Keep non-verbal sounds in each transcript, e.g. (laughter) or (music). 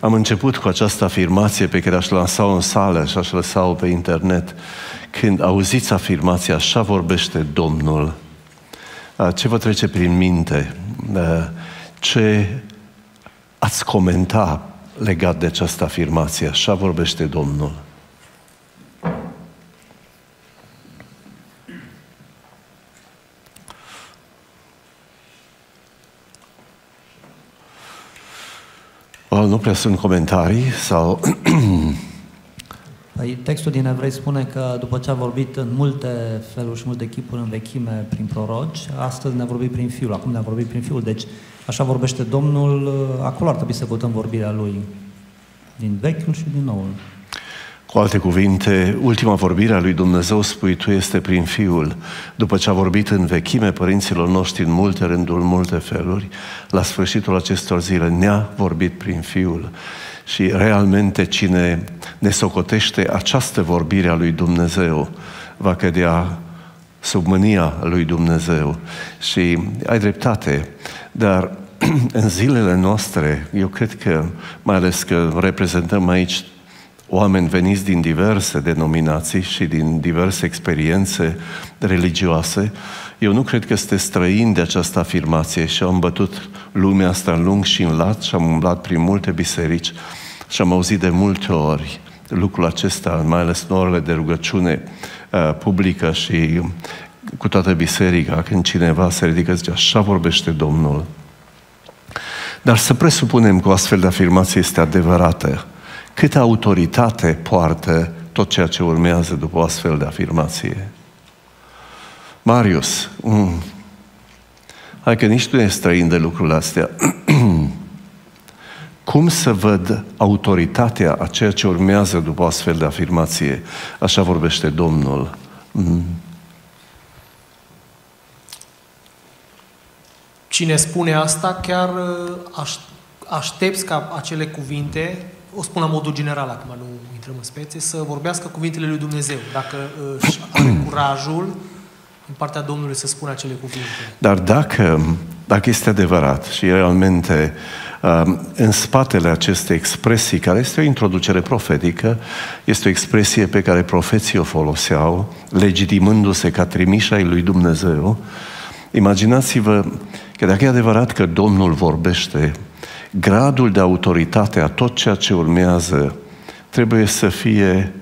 am început cu această afirmație pe care aș lansa-o în sală și aș lăsa-o pe internet. Când auziți afirmația, așa vorbește Domnul, ce vă trece prin minte? Ce ați comenta legat de această afirmație? Așa vorbește Domnul. Well, nu prea sunt comentarii sau... (clears throat) Păi, textul din Evrei spune că după ce a vorbit în multe feluri și multe chipuri în vechime prin proroci, astăzi ne-a vorbit prin Fiul, acum ne-a vorbit prin Fiul. Deci, așa vorbește Domnul, acolo ar trebui să votăm vorbirea Lui, din vechiul și din noul. Cu alte cuvinte, ultima vorbire a lui Dumnezeu, spui tu, este prin Fiul. După ce a vorbit în vechime părinților noștri în multe rânduri, în multe feluri, la sfârșitul acestor zile ne-a vorbit prin Fiul. Și realmente cine ne socotește această vorbire a lui Dumnezeu va cădea sub mânia lui Dumnezeu. Și ai dreptate, dar (clears throat) în zilele noastre, eu cred că, mai ales că reprezentăm aici oameni veniți din diverse denominații și din diverse experiențe religioase, eu nu cred că este străin de această afirmație și am bătut lumea asta în lung și în lat și am umblat prin multe biserici și am auzit de multe ori lucrul acesta, mai ales în orele de rugăciune uh, publică și cu toată biserica, când cineva se ridică, zice, așa vorbește Domnul. Dar să presupunem că o astfel de afirmație este adevărată câtă autoritate poartă tot ceea ce urmează după o astfel de afirmație. Marius, mm, hai că nici tu nu ești străin de lucrurile astea. (clears throat) Cum să văd autoritatea a ceea ce urmează după o astfel de afirmație? Așa vorbește Domnul. Mm. Cine spune asta, chiar uh, aștepți ca acele cuvinte o spun la modul general, acum nu intrăm în spețe, să vorbească cuvintele lui Dumnezeu, dacă își are (clears throat) curajul în partea Domnului să spună acele cuvinte. Dar dacă, dacă este adevărat și realmente um, în spatele acestei expresii, care este o introducere profetică, este o expresie pe care profeții o foloseau, legitimându-se ca trimișa lui Dumnezeu, imaginați-vă că dacă e adevărat că Domnul vorbește gradul de autoritate a tot ceea ce urmează trebuie să fie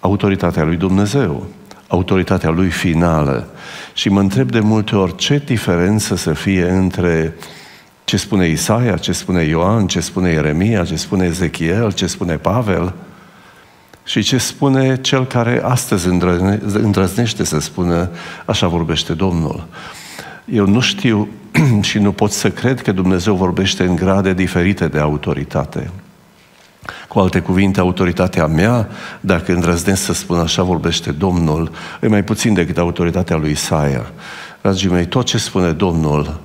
autoritatea lui Dumnezeu, autoritatea lui finală. Și mă întreb de multe ori ce diferență să fie între ce spune Isaia, ce spune Ioan, ce spune Ieremia, ce spune Ezechiel, ce spune Pavel și ce spune cel care astăzi îndrăznește să spună așa vorbește Domnul. Eu nu știu (clears throat) și nu pot să cred că Dumnezeu vorbește în grade diferite de autoritate. Cu alte cuvinte, autoritatea mea, dacă îndrăznesc să spun așa, vorbește Domnul, e mai puțin decât autoritatea lui Isaia. Dragii mei, tot ce spune Domnul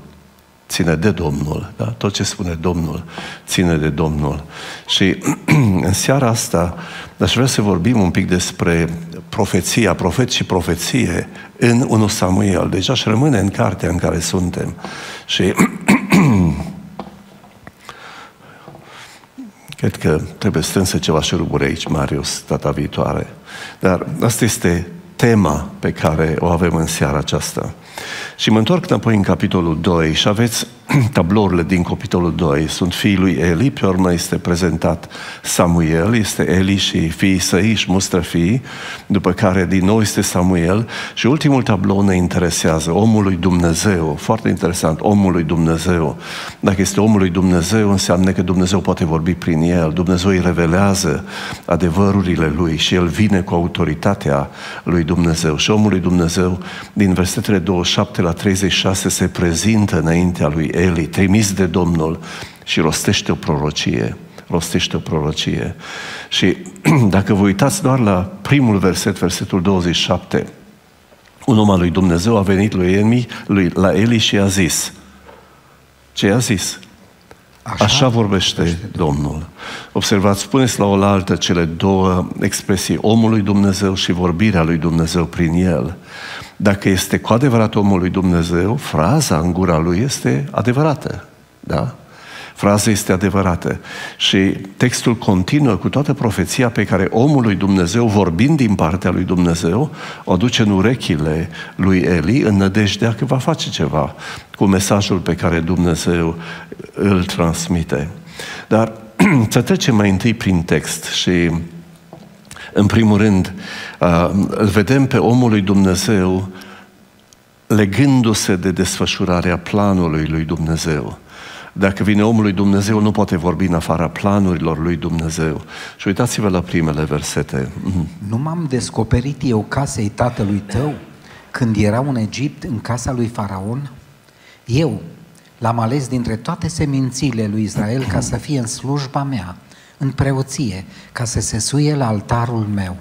ține de Domnul. Da? Tot ce spune Domnul ține de Domnul. Și (clears throat) în seara asta aș vrea să vorbim un pic despre profeția, profet și profeție în 1 Samuel. Deci aș rămâne în cartea în care suntem. Și (clears throat) cred că trebuie strânsă ceva șuruburi aici, Marius, data viitoare. Dar asta este tema pe care o avem în seara aceasta. Și mă întorc înapoi în capitolul 2 și aveți (clears throat) tablourile din capitolul 2. Sunt fiii lui Eli, pe urmă este prezentat Samuel, este Eli și fiii săi își mustră fii, după care din nou este Samuel și ultimul tablou ne interesează, omul lui Dumnezeu, foarte interesant, omul lui Dumnezeu. Dacă este omul lui Dumnezeu, înseamnă că Dumnezeu poate vorbi prin el, Dumnezeu îi revelează adevărurile lui și el vine cu autoritatea lui Dumnezeu. Și omul lui Dumnezeu, din versetele 27 la 36, se prezintă înaintea lui Eli, trimis de Domnul și rostește o prorocie. Rostește o prorocie. Și (clears throat) dacă vă uitați doar la primul verset, versetul 27, un om al lui Dumnezeu a venit lui Eli, lui, la Eli și a zis, ce a zis? Așa, Așa vorbește, vorbește Domnul. Observați, spuneți la oaltă cele două expresii, omul lui Dumnezeu și vorbirea lui Dumnezeu prin el. Dacă este cu adevărat omul lui Dumnezeu, fraza în gura lui este adevărată. Da? Fraza este adevărată. Și textul continuă cu toată profeția pe care omul lui Dumnezeu, vorbind din partea lui Dumnezeu, o duce în urechile lui Eli în nădejdea că va face ceva cu mesajul pe care Dumnezeu îl transmite. Dar (clears throat) să trecem mai întâi prin text și în primul rând îl vedem pe omul lui Dumnezeu legându-se de desfășurarea planului lui Dumnezeu. Dacă vine omul lui Dumnezeu, nu poate vorbi în afara planurilor lui Dumnezeu. Și uitați-vă la primele versete. Mhm. Nu m-am descoperit eu casei tatălui tău când era în Egipt, în casa lui Faraon? Eu l-am ales dintre toate semințiile lui Israel ca să fie în slujba mea, în preoție, ca să se suie la altarul meu,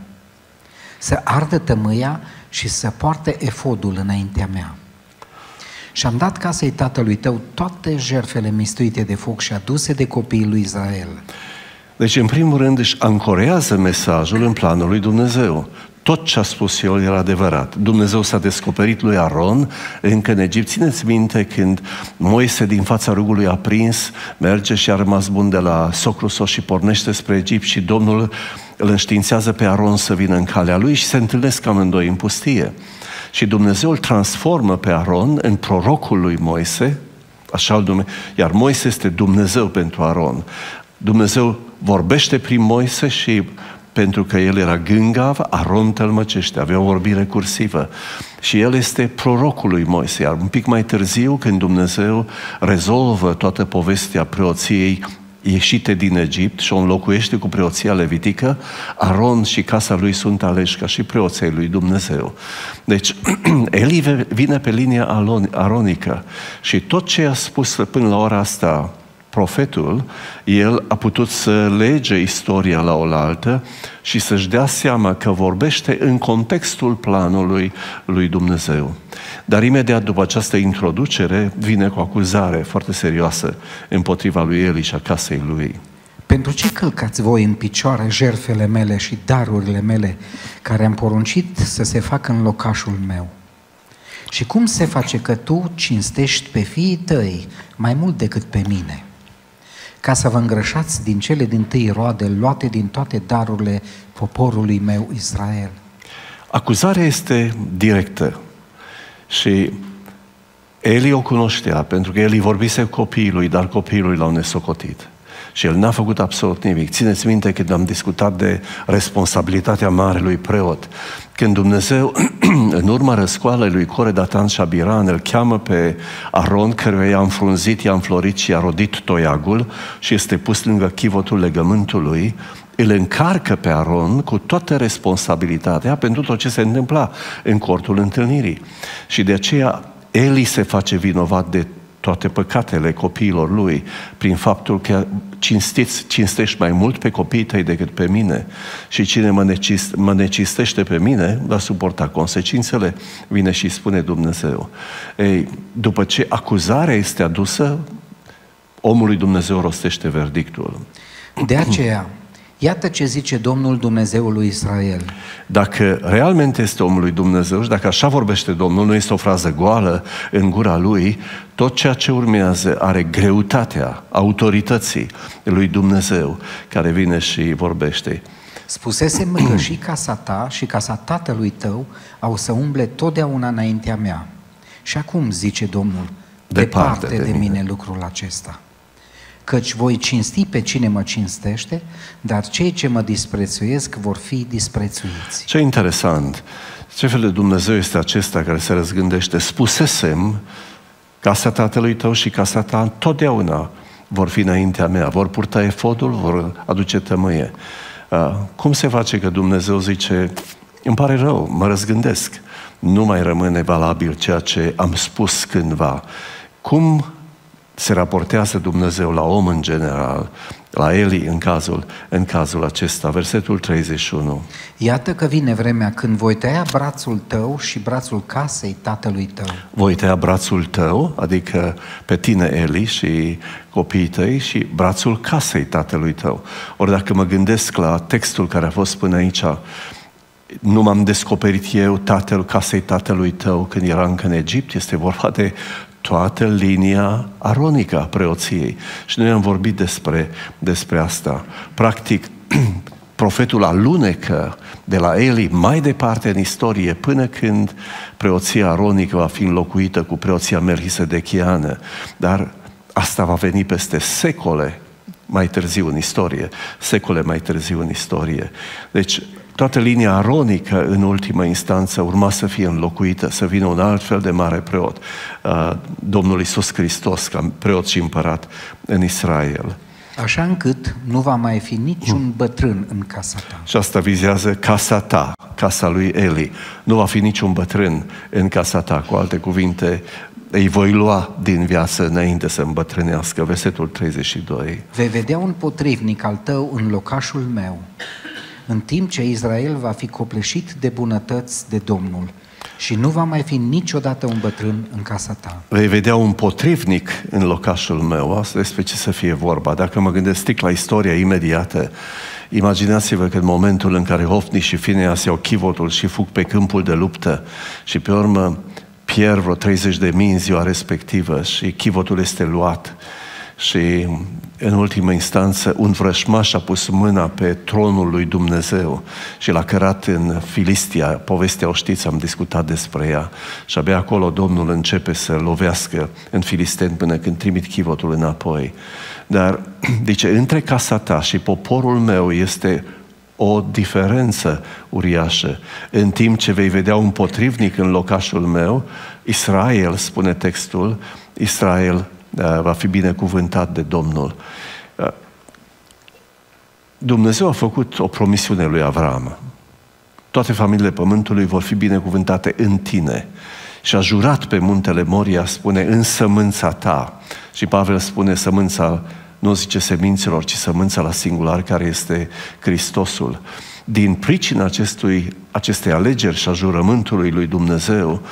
să ardă tămâia și să poarte efodul înaintea mea. Și am dat casei tatălui tău toate jertfele mistuite de foc și aduse de copiii lui Israel. Deci, în primul rând, își ancorează mesajul în planul lui Dumnezeu. Tot ce a spus el era adevărat. Dumnezeu s-a descoperit lui Aron încă în Egipt. Țineți minte când Moise din fața rugului a prins, merge și a rămas bun de la socru și pornește spre Egipt și Domnul îl înștiințează pe Aron să vină în calea lui și se întâlnesc amândoi în pustie. Și Dumnezeu îl transformă pe Aron în prorocul lui Moise, așa îl nume, iar Moise este Dumnezeu pentru Aron. Dumnezeu vorbește prin Moise și pentru că el era gângav, Aron tălmăcește, avea o vorbire cursivă. Și el este prorocul lui Moise. Iar un pic mai târziu, când Dumnezeu rezolvă toată povestea preoției ieșite din Egipt și o înlocuiește cu preoția levitică, Aron și casa lui sunt aleși ca și preoței lui Dumnezeu. Deci, (clears throat) Eli vine pe linia aronică și tot ce a spus până la ora asta profetul, el a putut să lege istoria la oaltă și să-și dea seama că vorbește în contextul planului lui Dumnezeu. Dar imediat după această introducere vine cu acuzare foarte serioasă împotriva lui Eli și a casei lui. Pentru ce călcați voi în picioare jerfele mele și darurile mele care am poruncit să se facă în locașul meu? Și cum se face că tu cinstești pe fiii tăi mai mult decât pe mine? Ca să vă îngrășați din cele din tâi roade luate din toate darurile poporului meu Israel. Acuzarea este directă. Și Eli o cunoștea, pentru că Eli vorbise copilului, dar copilul l-au nesocotit. Și el n-a făcut absolut nimic. Țineți minte când am discutat de responsabilitatea marelui preot. Când Dumnezeu, (clears throat) în urma răscoalei lui Core, Datan și Abiran, îl cheamă pe Aron, căruia i-a înfrunzit, i-a înflorit și i-a rodit toiagul și este pus lângă chivotul legământului, îl încarcă pe Aron cu toată responsabilitatea pentru tot ce se întâmpla în cortul întâlnirii. Și de aceea Eli se face vinovat de toate păcatele copiilor lui prin faptul că cinstiți, cinstești mai mult pe copiii tăi decât pe mine și cine mă, necist, mă necistește pe mine va suporta consecințele, vine și spune Dumnezeu. Ei, după ce acuzarea este adusă, omului Dumnezeu rostește verdictul. De aceea, Iată ce zice Domnul Dumnezeul lui Israel. Dacă realmente este omul lui Dumnezeu și dacă așa vorbește Domnul, nu este o frază goală în gura lui, tot ceea ce urmează are greutatea autorității lui Dumnezeu care vine și vorbește. Spusese (clears throat) că și casa ta și casa tatălui tău au să umble totdeauna înaintea mea. Și acum, zice Domnul, departe, departe de, de mine. mine lucrul acesta căci voi cinsti pe cine mă cinstește, dar cei ce mă disprețuiesc vor fi disprețuiți. Ce interesant! Ce fel de Dumnezeu este acesta care se răzgândește? Spusesem, casa tatălui tău și casa ta întotdeauna vor fi înaintea mea, vor purta efodul, vor aduce tămâie. Cum se face că Dumnezeu zice, îmi pare rău, mă răzgândesc, nu mai rămâne valabil ceea ce am spus cândva. Cum se raportează Dumnezeu la om în general, la Eli în cazul, în cazul acesta, versetul 31. Iată că vine vremea când voi tăia brațul tău și brațul casei tatălui tău. Voi tăia brațul tău, adică pe tine Eli și copiii tăi și brațul casei tatălui tău. Ori dacă mă gândesc la textul care a fost până aici, nu m-am descoperit eu tatăl casei tatălui tău când era încă în Egipt, este vorba de toată linia aronică a preoției. Și noi am vorbit despre, despre asta. Practic, (clears throat) profetul alunecă de la Eli mai departe în istorie până când preoția aronică va fi înlocuită cu preoția melchisedechiană. Dar asta va veni peste secole mai târziu în istorie, secole mai târziu în istorie. Deci, toată linia aronică, în ultima instanță, urma să fie înlocuită, să vină un alt fel de mare preot, uh, Domnul Isus Hristos, ca preot și împărat în Israel. Așa încât nu va mai fi niciun bătrân în casa ta. Și asta vizează casa ta, casa lui Eli. Nu va fi niciun bătrân în casa ta, cu alte cuvinte, îi voi lua din viață înainte să îmbătrânească. Versetul 32. Vei vedea un potrivnic al tău în locașul meu, în timp ce Israel va fi copleșit de bunătăți de Domnul și nu va mai fi niciodată un bătrân în casa ta. Vei vedea un potrivnic în locașul meu. Asta despre ce să fie vorba. Dacă mă gândesc strict la istoria imediată, imaginați-vă că în momentul în care Hofni și Fineas iau chivotul și fug pe câmpul de luptă și pe urmă pierd vreo 30 de mii în ziua respectivă și chivotul este luat și în ultimă instanță un vrășmaș a pus mâna pe tronul lui Dumnezeu și l-a cărat în Filistia. Povestea o știți, am discutat despre ea. Și abia acolo Domnul începe să lovească în filisteni până când trimit chivotul înapoi. Dar, (clears throat) zice, între casa ta și poporul meu este o diferență uriașă. În timp ce vei vedea un potrivnic în locașul meu, Israel, spune textul, Israel uh, va fi binecuvântat de Domnul. Uh, Dumnezeu a făcut o promisiune lui Avram. Toate familiile pământului vor fi binecuvântate în tine. Și a jurat pe muntele Moria, spune, în sămânța ta. Și Pavel spune, sămânța nu zice semințelor, ci sămânța la singular care este Hristosul. Din pricina acestui, acestei alegeri și a jurământului lui Dumnezeu,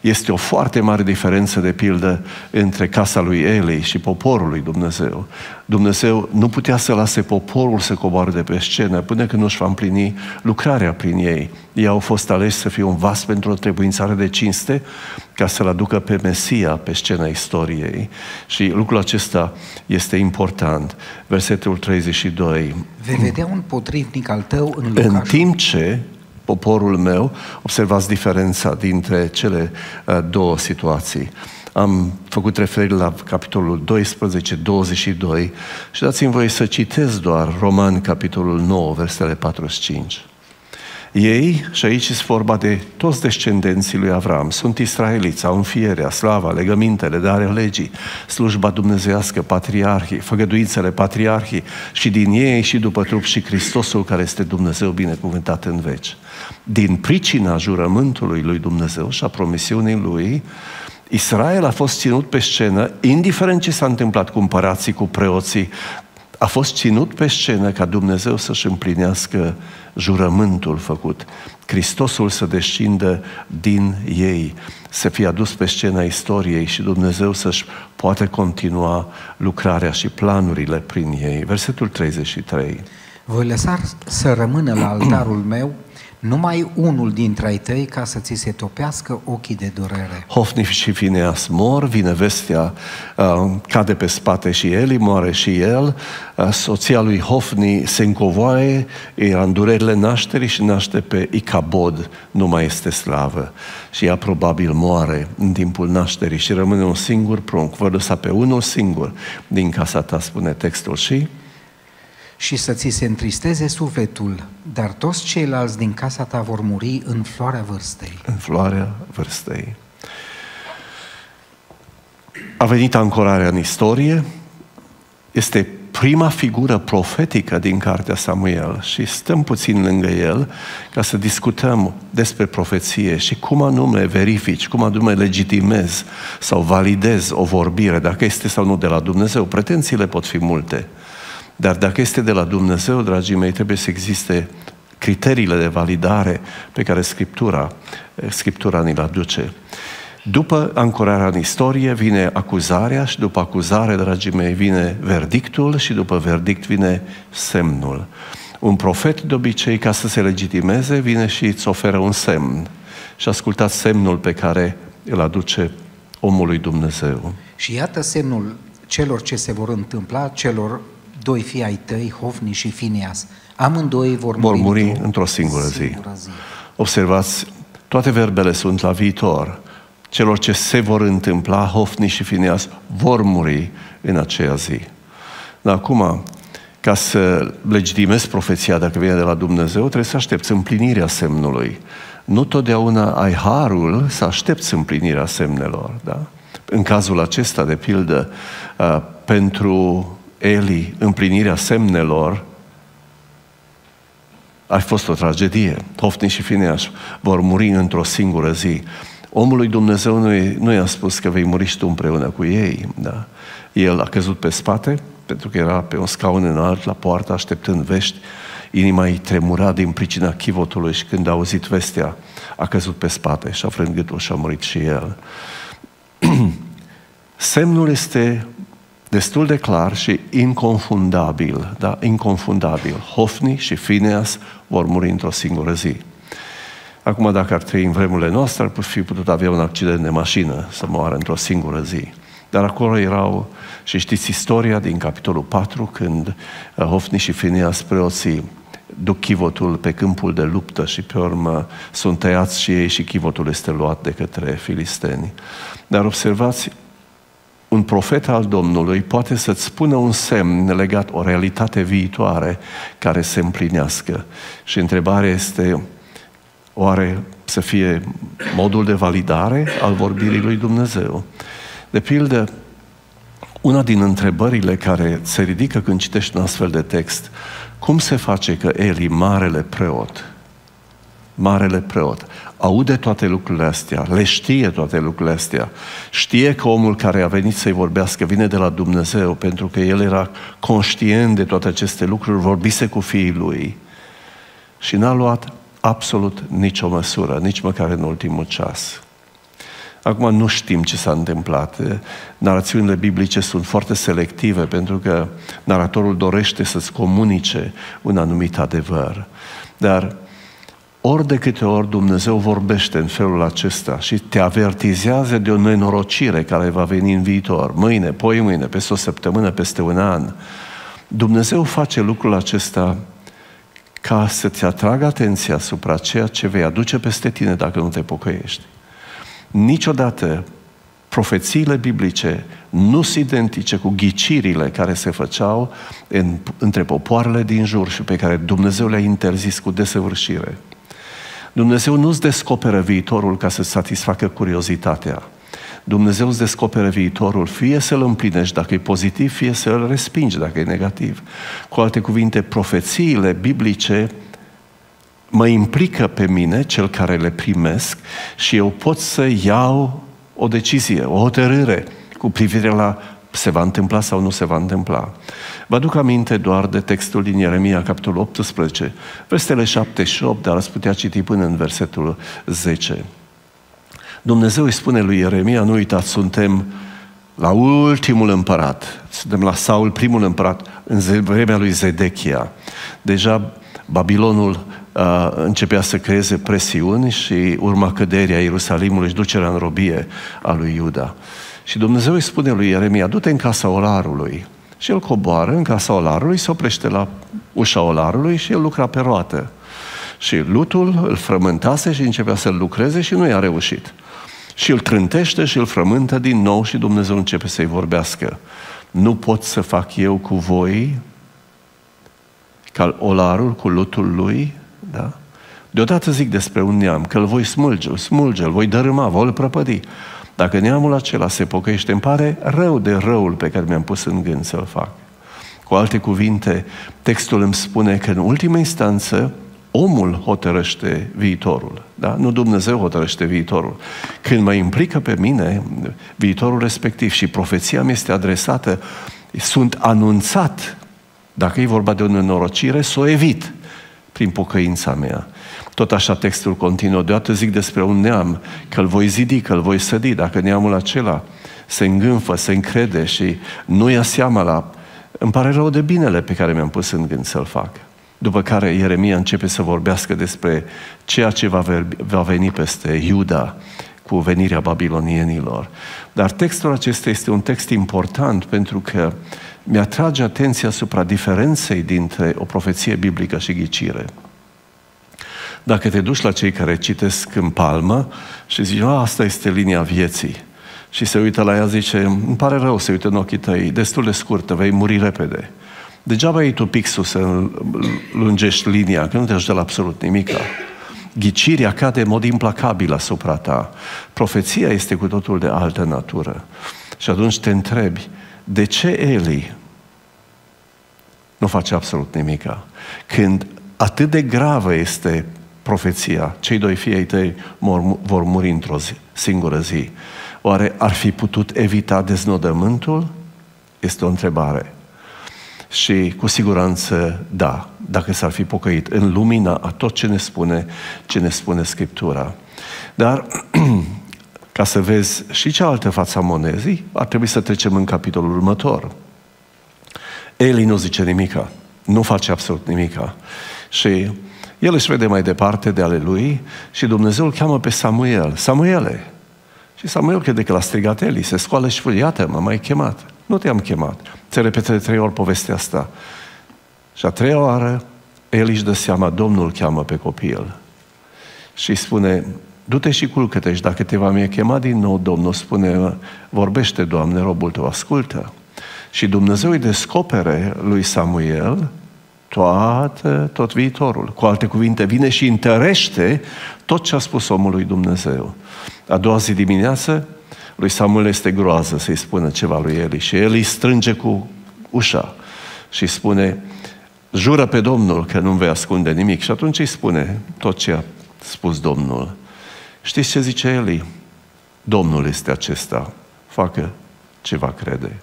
este o foarte mare diferență, de pildă, între casa lui Eli și poporul lui Dumnezeu. Dumnezeu nu putea să lase poporul să coboare de pe scenă până când nu-și va împlini lucrarea prin ei. Ei au fost aleși să fie un vas pentru o trebuințare de cinste ca să-L aducă pe Mesia pe scena istoriei. Și lucrul acesta este important. Versetul 32. Vei vedea un potrivnic al tău în locașul. În timp ce poporul meu, observați diferența dintre cele uh, două situații. Am făcut referire la capitolul 12, 22 și dați-mi voie să citesc doar Roman, capitolul 9, versetele 45. Ei, și aici este vorba de toți descendenții lui Avram, sunt israeliți, au înfierea, slava, legămintele, darea legii, slujba dumnezească, patriarhii, făgăduințele patriarhii și din ei și după trup și Hristosul care este Dumnezeu binecuvântat în veci. Din pricina jurământului lui Dumnezeu și a promisiunii lui, Israel a fost ținut pe scenă, indiferent ce s-a întâmplat cu împărații, cu preoții, a fost ținut pe scenă ca Dumnezeu să-și împlinească jurământul făcut. Hristosul să descindă din ei, să fie adus pe scena istoriei și Dumnezeu să-și poată continua lucrarea și planurile prin ei. Versetul 33. Voi lăsa să rămână la altarul meu numai unul dintre ai tăi ca să ți se topească ochii de durere. Hofniț și Fineas mor, vine vestea, uh, cade pe spate și Eli, moare și el, uh, soția lui Hofni se încovoaie, era în durerile nașterii și naște pe Icabod, nu mai este slavă. Și ea probabil moare în timpul nașterii și rămâne un singur prunc, vă lăsa pe unul singur din casa ta, spune textul și și să ți se întristeze sufletul, dar toți ceilalți din casa ta vor muri în floarea vârstei. În floarea vârstei. A venit ancorarea în istorie, este prima figură profetică din cartea Samuel și stăm puțin lângă el ca să discutăm despre profeție și cum anume verifici, cum anume legitimezi sau validezi o vorbire, dacă este sau nu de la Dumnezeu. Pretențiile pot fi multe. Dar dacă este de la Dumnezeu, dragii mei, trebuie să existe criteriile de validare pe care Scriptura, Scriptura ni le aduce. După ancorarea în istorie vine acuzarea și după acuzare, dragii mei, vine verdictul și după verdict vine semnul. Un profet, de obicei, ca să se legitimeze, vine și îți oferă un semn. Și ascultați semnul pe care îl aduce omului Dumnezeu. Și iată semnul celor ce se vor întâmpla, celor doi fii ai tăi, Hofni și Finias. Amândoi vor muri, Vor muri într-o singură zi. singură zi. Observați, toate verbele sunt la viitor. Celor ce se vor întâmpla, Hofni și Fineas, vor muri în aceea zi. Dar acum, ca să legitimezi profeția dacă vine de la Dumnezeu, trebuie să aștepți împlinirea semnului. Nu totdeauna ai harul să aștepți împlinirea semnelor. Da? În cazul acesta, de pildă, uh, pentru Eli, împlinirea semnelor a fost o tragedie. Hofni și Fineas vor muri într-o singură zi. Omul lui Dumnezeu nu, i- nu i-a spus că vei muri și tu împreună cu ei. Da? El a căzut pe spate, pentru că era pe un scaun înalt la poartă, așteptând vești. Inima îi tremura din pricina chivotului și când a auzit vestea, a căzut pe spate și a frânt gâtul și a murit și el. (clears throat) Semnul este destul de clar și inconfundabil, da? Inconfundabil. Hofni și Fineas vor muri într-o singură zi. Acum, dacă ar trăi în vremurile noastre, ar fi putut avea un accident de mașină să moară într-o singură zi. Dar acolo erau, și știți istoria din capitolul 4, când uh, Hofni și Fineas preoții duc chivotul pe câmpul de luptă și pe urmă sunt tăiați și ei și chivotul este luat de către filisteni. Dar observați, un profet al Domnului poate să-ți spună un semn legat, o realitate viitoare care se împlinească. Și întrebarea este, oare să fie modul de validare al vorbirii lui Dumnezeu? De pildă, una din întrebările care se ridică când citești un astfel de text, cum se face că Eli, marele preot, marele preot, aude toate lucrurile astea, le știe toate lucrurile astea, știe că omul care a venit să-i vorbească vine de la Dumnezeu, pentru că el era conștient de toate aceste lucruri, vorbise cu fiii lui și n-a luat absolut nicio măsură, nici măcar în ultimul ceas. Acum nu știm ce s-a întâmplat. Narațiunile biblice sunt foarte selective pentru că naratorul dorește să-ți comunice un anumit adevăr. Dar ori de câte ori Dumnezeu vorbește în felul acesta și te avertizează de o nenorocire care va veni în viitor, mâine, poi mâine, peste o săptămână, peste un an, Dumnezeu face lucrul acesta ca să-ți atragă atenția asupra ceea ce vei aduce peste tine dacă nu te pocăiești. Niciodată profețiile biblice nu se identice cu ghicirile care se făceau în, între popoarele din jur și pe care Dumnezeu le-a interzis cu desăvârșire. Dumnezeu nu-ți descoperă viitorul ca să satisfacă curiozitatea. Dumnezeu îți descoperă viitorul, fie să-l împlinești dacă e pozitiv, fie să-l respingi dacă e negativ. Cu alte cuvinte, profețiile biblice mă implică pe mine, cel care le primesc, și eu pot să iau o decizie, o hotărâre cu privire la se va întâmpla sau nu se va întâmpla. Vă aduc aminte doar de textul din Ieremia, capitolul 18, versetele 7 și 8, dar ați putea citi până în versetul 10. Dumnezeu îi spune lui Ieremia, nu uitați, suntem la ultimul împărat, suntem la Saul, primul împărat, în vremea lui Zedechia. Deja Babilonul uh, începea să creeze presiuni și urma căderea Ierusalimului și ducerea în robie a lui Iuda. Și Dumnezeu îi spune lui Ieremia, du-te în casa olarului. Și el coboară în casa olarului, se oprește la ușa olarului și el lucra pe roată. Și lutul îl frământase și începea să-l lucreze și nu i-a reușit. Și îl trântește și îl frământă din nou și Dumnezeu începe să-i vorbească. Nu pot să fac eu cu voi ca olarul cu lutul lui, da? Deodată zic despre un neam, că îl voi smulge, smulge, îl voi dărâma, voi îl prăpădi. Dacă neamul acela se pocăiește, îmi pare rău de răul pe care mi-am pus în gând să-l fac. Cu alte cuvinte, textul îmi spune că în ultima instanță omul hotărăște viitorul, da? nu Dumnezeu hotărăște viitorul. Când mă implică pe mine viitorul respectiv și profeția mi este adresată, sunt anunțat, dacă e vorba de o nenorocire, să o evit prin pocăința mea. Tot așa textul continuă. Deodată zic despre un neam, că îl voi zidi, că îl voi sădi. Dacă neamul acela se îngânfă, se încrede și nu ia seama la... Îmi pare rău de binele pe care mi-am pus în gând să-l fac. După care Ieremia începe să vorbească despre ceea ce va, va veni peste Iuda cu venirea babilonienilor. Dar textul acesta este un text important pentru că mi-atrage atenția asupra diferenței dintre o profeție biblică și ghicire. Dacă te duci la cei care citesc în palmă și zici, asta este linia vieții, și se uită la ea, zice, îmi pare rău, se uită în ochii tăi, destul de scurtă, vei muri repede. Degeaba ai tu pixul să lungești linia, că nu te ajută la absolut nimic. Ghicirea cade în mod implacabil asupra ta. Profeția este cu totul de altă natură. Și atunci te întrebi, de ce Eli nu face absolut nimic? Când atât de gravă este profeția, cei doi fii ai tăi vor muri într-o zi, singură zi. Oare ar fi putut evita deznodământul? Este o întrebare. Și cu siguranță da, dacă s-ar fi pocăit în lumina a tot ce ne spune, ce ne spune Scriptura. Dar (clears throat) ca să vezi și cealaltă fața monezii, ar trebui să trecem în capitolul următor. Eli nu zice nimica, nu face absolut nimica. Și el își vede mai departe de ale lui și Dumnezeu îl cheamă pe Samuel. Samuele, și Samuel crede că l-a strigat Eli, se scoală și spune, iată, m-a mai chemat. Nu te-am chemat. Se repete de trei ori povestea asta. Și a treia oară, Eli își dă seama, Domnul cheamă pe copil. Și spune, du-te și culcă-te și dacă te va mai chema din nou, Domnul spune, vorbește, Doamne, robul tău, ascultă. Și Dumnezeu îi descopere lui Samuel toată, tot viitorul. Cu alte cuvinte, vine și întărește tot ce a spus omului Dumnezeu. A doua zi dimineață, lui Samuel este groază să-i spună ceva lui Eli și el îi strânge cu ușa și spune, jură pe Domnul că nu vei ascunde nimic. Și atunci îi spune tot ce a spus Domnul. Știți ce zice Eli? Domnul este acesta, facă ce va crede.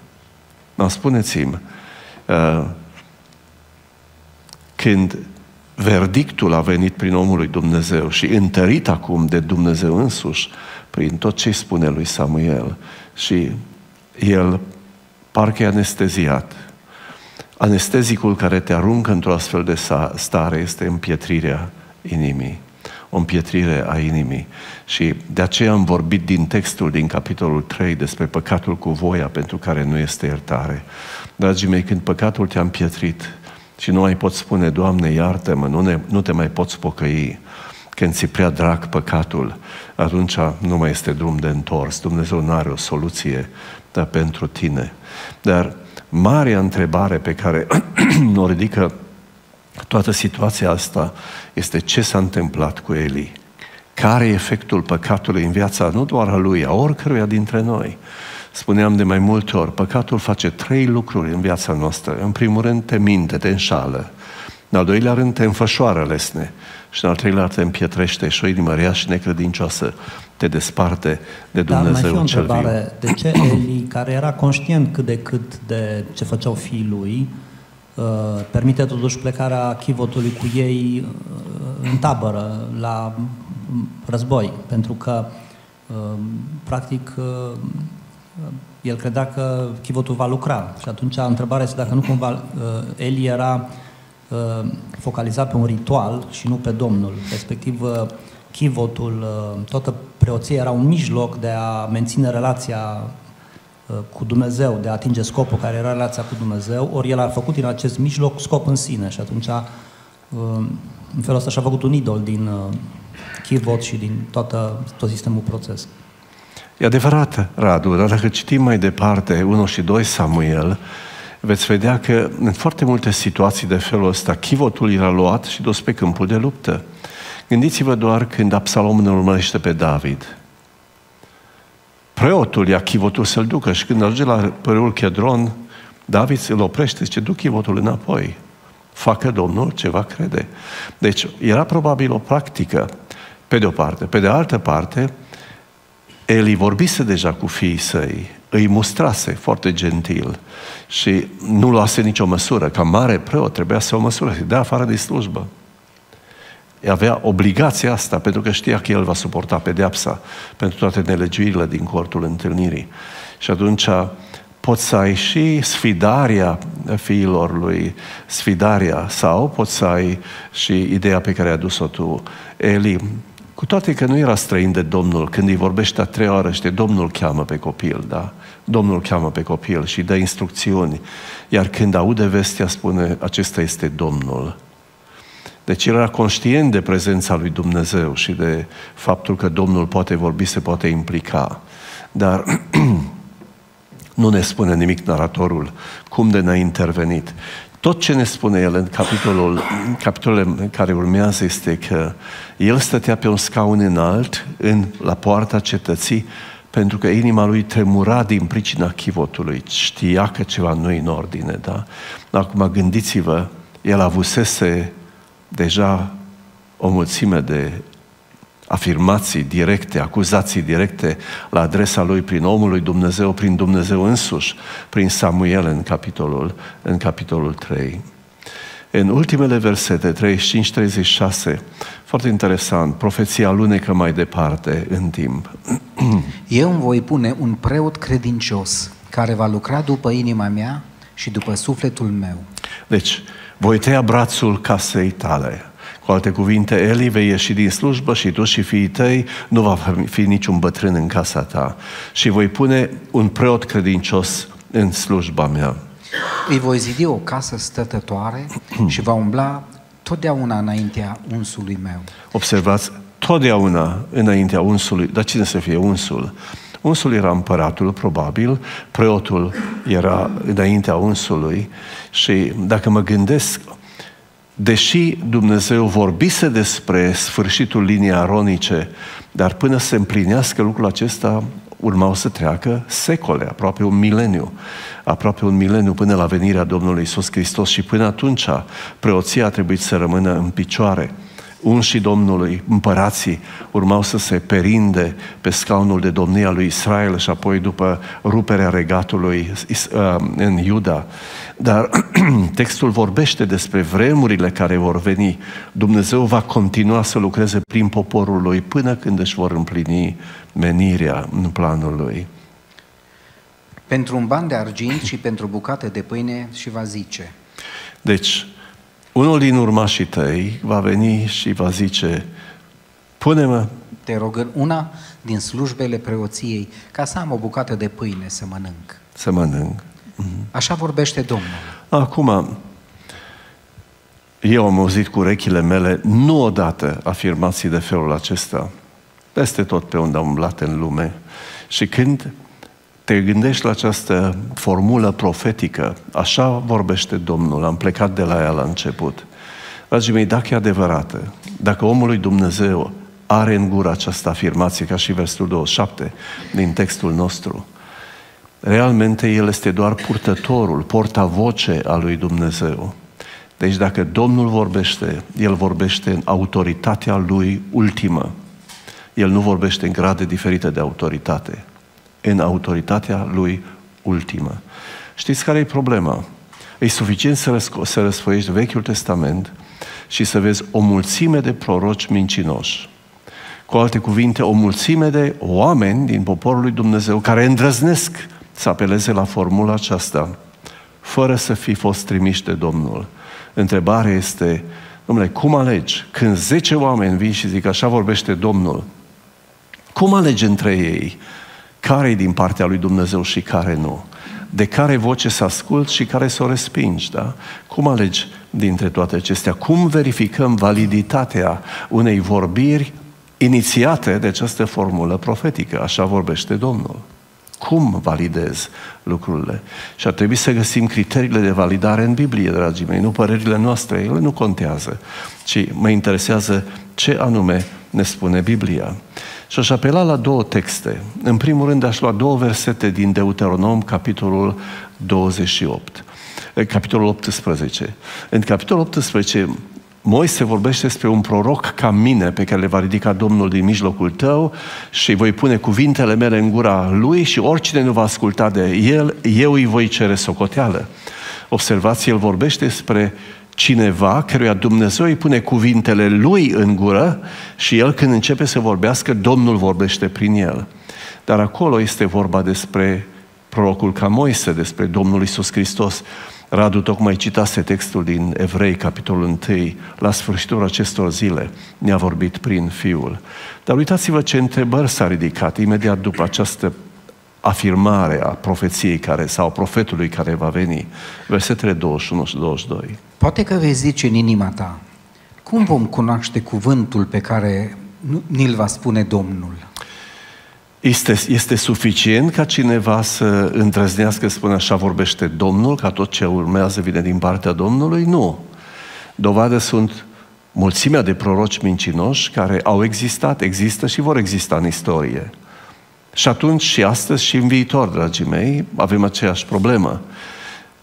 Dar spuneți-mi, uh, când verdictul a venit prin omul lui Dumnezeu și întărit acum de Dumnezeu însuși, prin tot ce spune lui Samuel. Și el parcă e anesteziat. Anestezicul care te aruncă într-o astfel de stare este împietrirea inimii. O împietrire a inimii. Și de aceea am vorbit din textul din capitolul 3 despre păcatul cu voia pentru care nu este iertare. Dragii mei, când păcatul te-a împietrit și nu mai poți spune, Doamne, iartă-mă, nu, ne, nu te mai poți pocăi, când ți prea drag păcatul, atunci nu mai este drum de întors. Dumnezeu nu are o soluție dar pentru tine. Dar marea întrebare pe care (clears throat) o ridică toată situația asta este ce s-a întâmplat cu Eli. Care e efectul păcatului în viața nu doar a lui, a oricăruia dintre noi. Spuneam de mai multe ori, păcatul face trei lucruri în viața noastră. În primul rând te minte, te înșală. În al doilea rând te înfășoară lesne. Și în al treilea rând te împietrește și o inimă rea și necredincioasă te desparte de Dumnezeu Dar mai cel viu. viu. De ce (clears throat) Eli, care era conștient cât de cât de ce făceau fiii lui, uh, permite totuși plecarea chivotului cu ei uh, în tabără, la mm, război, pentru că uh, practic el credea că chivotul va lucra și atunci întrebarea este dacă nu cumva Eli era Uh, focalizat pe un ritual și nu pe Domnul. Respectiv, uh, chivotul, uh, toată preoția era un mijloc de a menține relația cu Dumnezeu, de a atinge scopul care era relația cu Dumnezeu, ori el a făcut din acest mijloc scop în sine și atunci în felul ăsta și-a făcut un idol din chivot și din toată, tot sistemul proces. E adevărat, Radu, dar dacă citim mai departe 1 și 2 Samuel, veți vedea că în foarte multe situații de felul ăsta, chivotul era luat și dus pe câmpul de luptă. Gândiți-vă doar când Absalom ne urmărește pe David. Preotul ia chivotul să-l ducă și când ajunge la părâul Chedron, David îl oprește, zice, duc chivotul înapoi. Facă Domnul ce va crede. Deci era probabil o practică, pe de o parte. Pe de altă parte, Eli vorbise deja cu fiii săi îi mustrase foarte gentil și nu luase nicio măsură. Ca mare preot trebuia să o măsură, să dea afară de slujbă. Avea obligația asta pentru că știa că el va suporta pedeapsa pentru toate nelegiuirile din cortul întâlnirii. Și atunci poți să ai și sfidarea fiilor lui, sfidarea, sau poți să ai și ideea pe care ai adus-o tu. Eli Cu toate că nu era străin de Domnul, când îi vorbește a treia oară, știe, Domnul cheamă pe copil, da? Domnul cheamă pe copil și dă instrucțiuni. Iar când aude vestea, spune, acesta este Domnul. Deci el era conștient de prezența lui Dumnezeu și de faptul că Domnul poate vorbi, se poate implica. Dar (clears throat) nu ne spune nimic naratorul cum de n-a intervenit. Tot ce ne spune el în capitolul, capitolul care urmează este că el stătea pe un scaun înalt în, la poarta cetății pentru că inima lui tremura din pricina chivotului. Știa că ceva nu e în ordine, da? Acum gândiți-vă, el avusese deja o mulțime de afirmații directe, acuzații directe la adresa lui prin omul lui Dumnezeu, prin Dumnezeu însuși, prin Samuel în capitolul, în capitolul 3. În ultimele versete, 35-36, foarte interesant, profeția alunecă mai departe în timp. (clears throat) Eu îmi voi pune un preot credincios care va lucra după inima mea și după sufletul meu. Deci, voi tăia brațul casei tale. Cu alte cuvinte, Eli vei ieși din slujbă și tu și fiii tăi nu va fi niciun bătrân în casa ta. Și voi pune un preot credincios în slujba mea. Îi voi zidi o casă stătătoare (clears throat) și va umbla totdeauna înaintea unsului meu. Observați, totdeauna înaintea unsului. Dar cine să fie unsul? Unsul era împăratul, probabil, preotul era înaintea unsului și dacă mă gândesc, deși Dumnezeu vorbise despre sfârșitul liniei aronice, dar până să împlinească lucrul acesta, urmau să treacă secole, aproape un mileniu, aproape un mileniu până la venirea Domnului Isus Hristos și până atunci preoția a trebuit să rămână în picioare unșii Domnului, împărații, urmau să se perinde pe scaunul de domnia lui Israel și apoi după ruperea regatului uh, în Iuda. Dar (clears throat) textul vorbește despre vremurile care vor veni. Dumnezeu va continua să lucreze prin poporul lui până când își vor împlini menirea în planul lui. Pentru un ban de argint și pentru bucate de pâine și va zice. Deci, unul din urmașii tăi va veni și va zice, pune-mă... Te rog în una din slujbele preoției ca să am o bucată de pâine să mănânc. Să mănânc. Mm-hmm. Așa vorbește Domnul. Acum, eu am auzit cu urechile mele, nu odată, afirmații de felul acesta, peste tot pe unde am umblat în lume. Și când te gândești la această formulă profetică, așa vorbește Domnul, am plecat de la ea la început. Dragii mei, dacă e adevărată, dacă omul lui Dumnezeu are în gură această afirmație, ca și versetul 27 din textul nostru, realmente el este doar purtătorul, portavoce al lui Dumnezeu. Deci dacă Domnul vorbește, El vorbește în autoritatea Lui ultimă. El nu vorbește în grade diferite de autoritate în autoritatea lui ultimă. Știți care e problema? E suficient să, răsco- să răsfoiești Vechiul Testament și să vezi o mulțime de proroci mincinoși. Cu alte cuvinte, o mulțime de oameni din poporul lui Dumnezeu care îndrăznesc să apeleze la formula aceasta, fără să fi fost trimiși de Domnul. Întrebarea este, domnule, cum alegi? Când zece oameni vin și zic, așa vorbește Domnul, cum alegi între ei care e din partea lui Dumnezeu și care nu. De care voce să ascult și care să o respingi, da? Cum alegi dintre toate acestea? Cum verificăm validitatea unei vorbiri inițiate de această formulă profetică? Așa vorbește Domnul. Cum validez lucrurile? Și ar trebui să găsim criteriile de validare în Biblie, dragii mei, nu părerile noastre, ele nu contează, ci mă interesează ce anume ne spune Biblia. Și aș apela la două texte. În primul rând aș lua două versete din Deuteronom, capitolul 28, eh, capitolul 18. În capitolul 18, Moise vorbește despre un proroc ca mine pe care le va ridica Domnul din mijlocul tău și voi pune cuvintele mele în gura lui și oricine nu va asculta de el, eu îi voi cere socoteală. Observați, el vorbește despre cineva căruia Dumnezeu îi pune cuvintele lui în gură și el când începe să vorbească, Domnul vorbește prin el. Dar acolo este vorba despre prorocul ca Moise, despre Domnul Isus Hristos. Radu tocmai citase textul din Evrei, capitolul 1, la sfârșitul acestor zile ne-a vorbit prin Fiul. Dar uitați-vă ce întrebări s-a ridicat imediat după această afirmare a profeției care, sau profetului care va veni. Versetele 21 și 22. Poate că vei zice în inima ta, cum vom cunoaște cuvântul pe care ni-l va spune Domnul? Este, este suficient ca cineva să îndrăznească, spune așa vorbește Domnul, ca tot ce urmează vine din partea Domnului? Nu. Dovadă sunt mulțimea de proroci mincinoși care au existat, există și vor exista în istorie. Și atunci și astăzi și în viitor, dragii mei, avem aceeași problemă.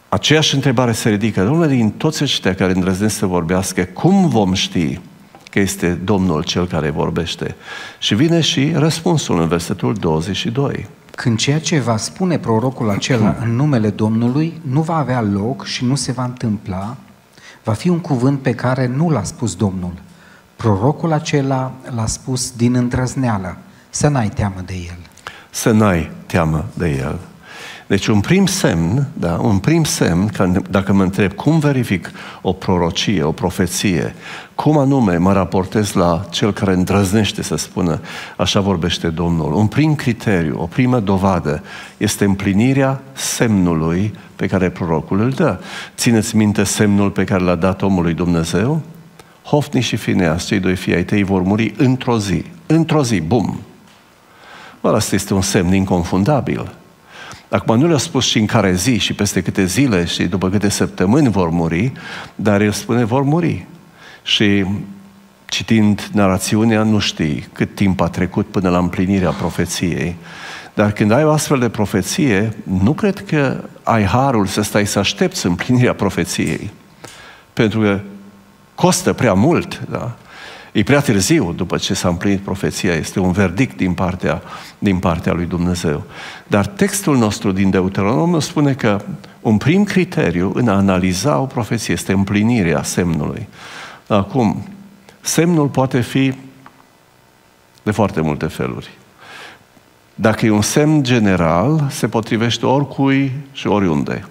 Aceeași întrebare se ridică, domnule, din toți ăștia care îndrăznesc să vorbească, cum vom ști că este Domnul cel care vorbește? Și vine și răspunsul în versetul 22. Când ceea ce va spune prorocul acela în numele Domnului nu va avea loc și nu se va întâmpla, va fi un cuvânt pe care nu l-a spus Domnul. Prorocul acela l-a spus din îndrăzneală, să n-ai teamă de el. Să n-ai teamă de el. Deci un prim semn, da, un prim semn, că dacă mă întreb cum verific o prorocie, o profeție, cum anume mă raportez la cel care îndrăznește să spună, așa vorbește Domnul, un prim criteriu, o primă dovadă este împlinirea semnului pe care prorocul îl dă. Țineți minte semnul pe care l-a dat omului Dumnezeu? Hofni și Fineas, cei doi fii ai tăi, vor muri într-o zi. Într-o zi, bum! Bă, asta este un semn inconfundabil. Acum nu le-a spus și în care zi și peste câte zile și după câte săptămâni vor muri, dar el spune vor muri. Și citind narațiunea, nu știi cât timp a trecut până la împlinirea profeției. Dar când ai o astfel de profeție, nu cred că ai harul să stai să aștepți împlinirea profeției. Pentru că costă prea mult, da? E prea târziu după ce s-a împlinit profeția, este un verdict din partea, din partea lui Dumnezeu. Dar textul nostru din Deuteronom spune că un prim criteriu în a analiza o profeție este împlinirea semnului. Acum, semnul poate fi de foarte multe feluri. Dacă e un semn general, se potrivește oricui și oriunde.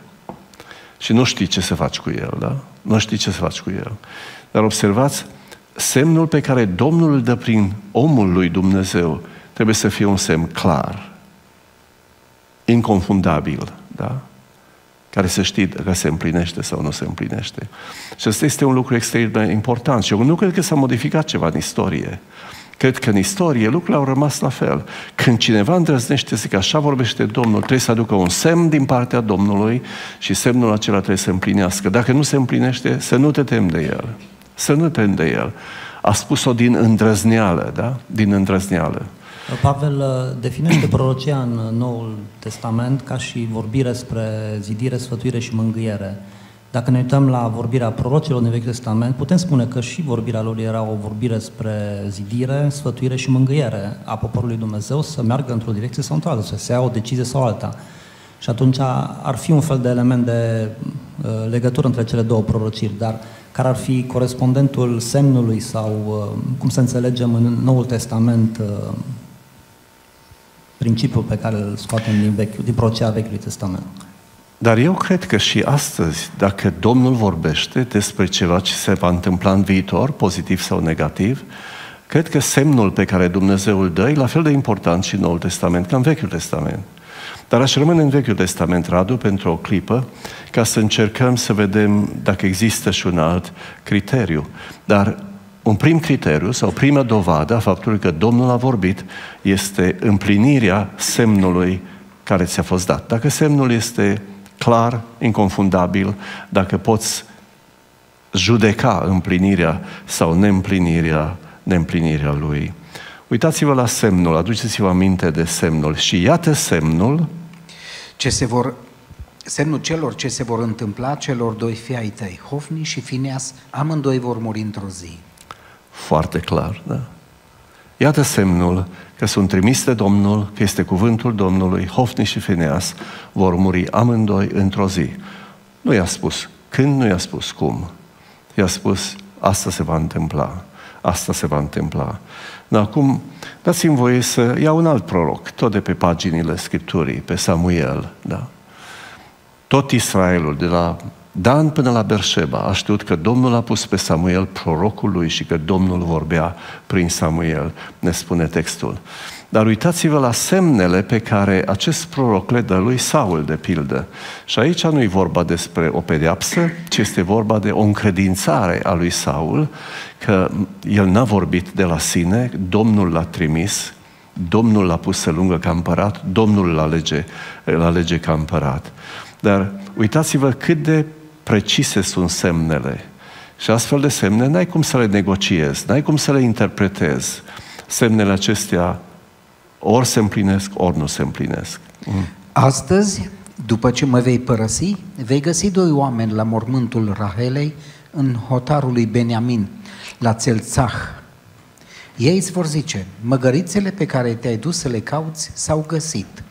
Și nu știi ce să faci cu el, da? Nu știi ce să faci cu el. Dar observați, semnul pe care Domnul îl dă prin omul lui Dumnezeu trebuie să fie un semn clar, inconfundabil, da? care să știi că se împlinește sau nu se împlinește. Și asta este un lucru extrem de important. Și eu nu cred că s-a modificat ceva în istorie. Cred că în istorie lucrurile au rămas la fel. Când cineva îndrăznește să că așa vorbește Domnul, trebuie să aducă un semn din partea Domnului și semnul acela trebuie să împlinească. Dacă nu se împlinește, să nu te temi de el. Să nu te de el. A spus-o din îndrăzneală, da? Din îndrăzneală. Pavel uh, definește (coughs) prorocia în Noul Testament ca și vorbire spre zidire, sfătuire și mângâiere. Dacă ne uităm la vorbirea prorocilor din Vechiul Testament, putem spune că și vorbirea lor era o vorbire spre zidire, sfătuire și mângâiere a poporului Dumnezeu să meargă într-o direcție sau într-o altă, să se ia o decizie sau alta. Și atunci ar fi un fel de element de uh, legătură între cele două prorociri, dar care ar fi corespondentul semnului sau uh, cum să înțelegem în Noul Testament uh, principiul pe care îl scoatem din, vechi, din procea Vechiului Testament. Dar eu cred că și astăzi, dacă Domnul vorbește despre ceva ce se va întâmpla în viitor, pozitiv sau negativ, cred că semnul pe care Dumnezeu îl dă e la fel de important și în Noul Testament ca în Vechiul Testament. Dar aș rămâne în Vechiul Testament, Radu, pentru o clipă, ca să încercăm să vedem dacă există și un alt criteriu. Dar un prim criteriu sau prima dovadă a faptului că Domnul a vorbit este împlinirea semnului care ți-a fost dat. Dacă semnul este clar, inconfundabil, dacă poți judeca împlinirea sau neîmplinirea, neîmplinirea lui. Uitați-vă la semnul, aduceți-vă aminte de semnul și iată semnul ce se vor, semnul celor ce se vor întâmpla celor doi fii ai tăi, Hofni și Fineas, amândoi vor muri într-o zi. Foarte clar, da? Iată semnul că sunt trimis de Domnul, că este cuvântul Domnului, Hofni și Fineas vor muri amândoi într-o zi. Nu i-a spus când, nu i-a spus cum. I-a spus, asta se va întâmpla, asta se va întâmpla. Dar acum, dați-mi voie să iau un alt proroc, tot de pe paginile Scripturii, pe Samuel, da? Tot Israelul, de la Dan până la Berșeba a știut că Domnul a pus pe Samuel prorocul lui și că Domnul vorbea prin Samuel, ne spune textul. Dar uitați-vă la semnele pe care acest proroc le dă lui Saul, de pildă. Și aici nu e vorba despre o pedeapsă, ci este vorba de o încredințare a lui Saul, că el n-a vorbit de la sine, Domnul l-a trimis, Domnul l-a pus să lungă ca împărat, Domnul l alege, l alege ca împărat. Dar uitați-vă cât de precise sunt semnele. Și astfel de semne n-ai cum să le negociezi, n-ai cum să le interpretezi. Semnele acestea ori se împlinesc, ori nu se împlinesc. Mm. Astăzi, după ce mă vei părăsi, vei găsi doi oameni la mormântul Rahelei în hotarul lui Beniamin, la Țelțah. Ei îți vor zice, măgărițele pe care te-ai dus să le cauți s-au găsit.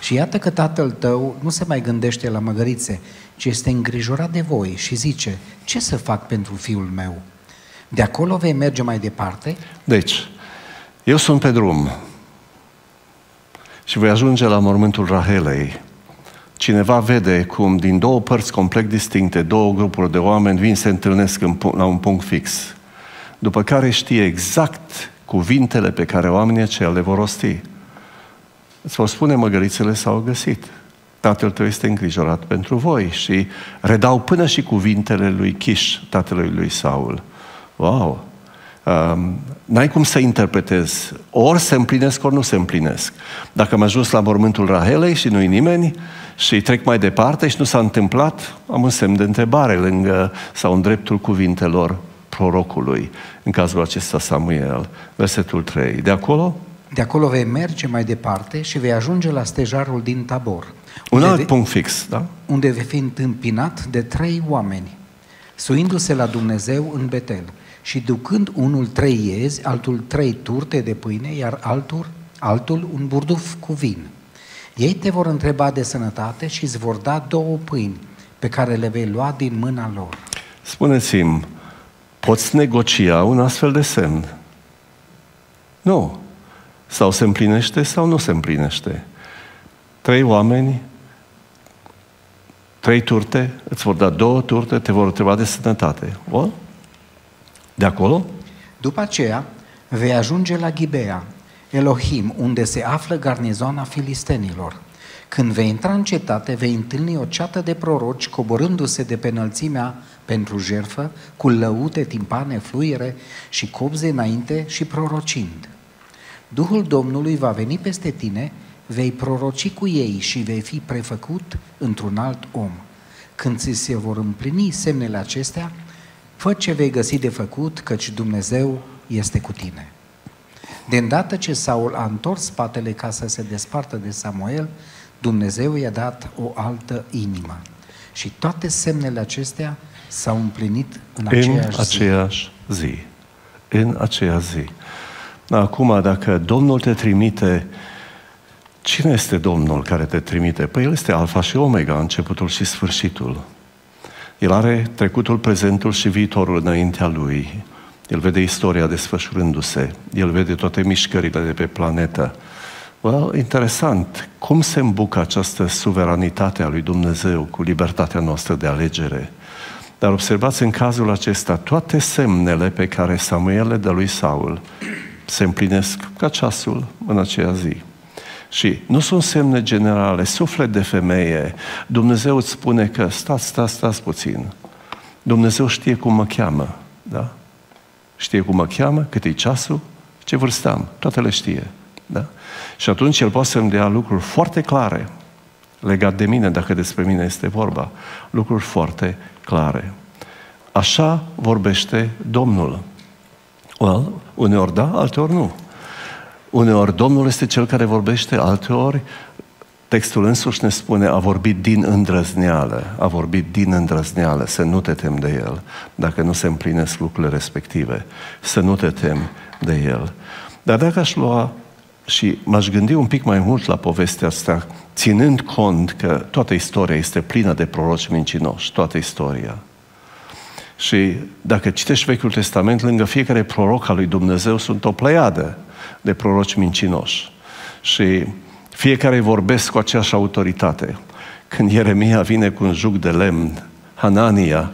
Și iată că tatăl tău nu se mai gândește la măgărițe, ci este îngrijorat de voi și zice, ce să fac pentru fiul meu? De acolo vei merge mai departe? Deci, eu sunt pe drum și voi ajunge la mormântul Rahelei. Cineva vede cum din două părți complet distincte, două grupuri de oameni vin se întâlnesc în, la un punct fix. După care știe exact cuvintele pe care oamenii aceia le vor rosti. Îți vor spune, măgărițele s-au găsit. Tatăl tău este îngrijorat pentru voi și redau până și cuvintele lui Kish, tatălui lui Saul. Wow! Um, n-ai cum să interpretezi. Ori se împlinesc, ori nu se împlinesc. Dacă am ajuns la mormântul Rahelei și nu-i nimeni și trec mai departe și nu s-a întâmplat, am un semn de întrebare lângă sau în dreptul cuvintelor prorocului, în cazul acesta Samuel, versetul 3. De acolo? De acolo vei merge mai departe și vei ajunge la stejarul din Tabor. Un alt vei, punct fix, da? Unde vei fi întâmpinat de trei oameni, suindu-se la Dumnezeu în Betel și ducând unul trei iezi, altul trei turte de pâine, iar altul, altul un burduf cu vin. Ei te vor întreba de sănătate și îți vor da două pâini pe care le vei lua din mâna lor. Spuneți-mi, poți negocia un astfel de semn? Nu. Sau se împlinește sau nu se împlinește. Trei oameni, trei turte, îți vor da două turte, te vor întreba de sănătate. O? De acolo? După aceea, vei ajunge la Ghibea, Elohim, unde se află garnizoana filistenilor. Când vei intra în cetate, vei întâlni o ceată de proroci coborându-se de pe înălțimea pentru jerfă, cu lăute, timpane, fluiere și copze înainte și prorocind. Duhul Domnului va veni peste tine, vei proroci cu ei și vei fi prefăcut într-un alt om. Când ți se vor împlini semnele acestea, Fă ce vei găsi de făcut, căci Dumnezeu este cu tine. De îndată ce Saul a întors spatele ca să se despartă de Samuel, Dumnezeu i-a dat o altă inimă. Și toate semnele acestea s-au împlinit în aceeași, în aceeași zi. zi. În aceea zi. Acum, dacă Domnul te trimite, cine este Domnul care te trimite? Păi El este Alfa și Omega, începutul și sfârșitul. El are trecutul, prezentul și viitorul înaintea lui. El vede istoria desfășurându-se. El vede toate mișcările de pe planetă. Well, interesant. Cum se îmbucă această suveranitate a lui Dumnezeu cu libertatea noastră de alegere? Dar observați în cazul acesta, toate semnele pe care Samuel le dă lui Saul se împlinesc ca ceasul în aceea zi. Și nu sunt semne generale, suflet de femeie. Dumnezeu îți spune că stați, stați, stați puțin. Dumnezeu știe cum mă cheamă, da? Știe cum mă cheamă, cât e ceasul, ce vârstă am, toate le știe. Da? Și atunci El poate să-mi dea lucruri foarte clare legat de mine, dacă despre mine este vorba. Lucruri foarte clare. Așa vorbește Domnul. Well, uneori da, alteori nu. Uneori Domnul este cel care vorbește, alteori textul însuși ne spune a vorbit din îndrăzneală, a vorbit din îndrăzneală, să nu te tem de El, dacă nu se împlinesc lucrurile respective, să nu te tem de El. Dar dacă aș lua și m-aș gândi un pic mai mult la povestea asta, ținând cont că toată istoria este plină de proroci mincinoși, toată istoria. Și dacă citești Vechiul Testament, lângă fiecare proroc al lui Dumnezeu sunt o pleiadă de proroci mincinoși. Și fiecare vorbesc cu aceeași autoritate. Când Ieremia vine cu un juc de lemn Hanania,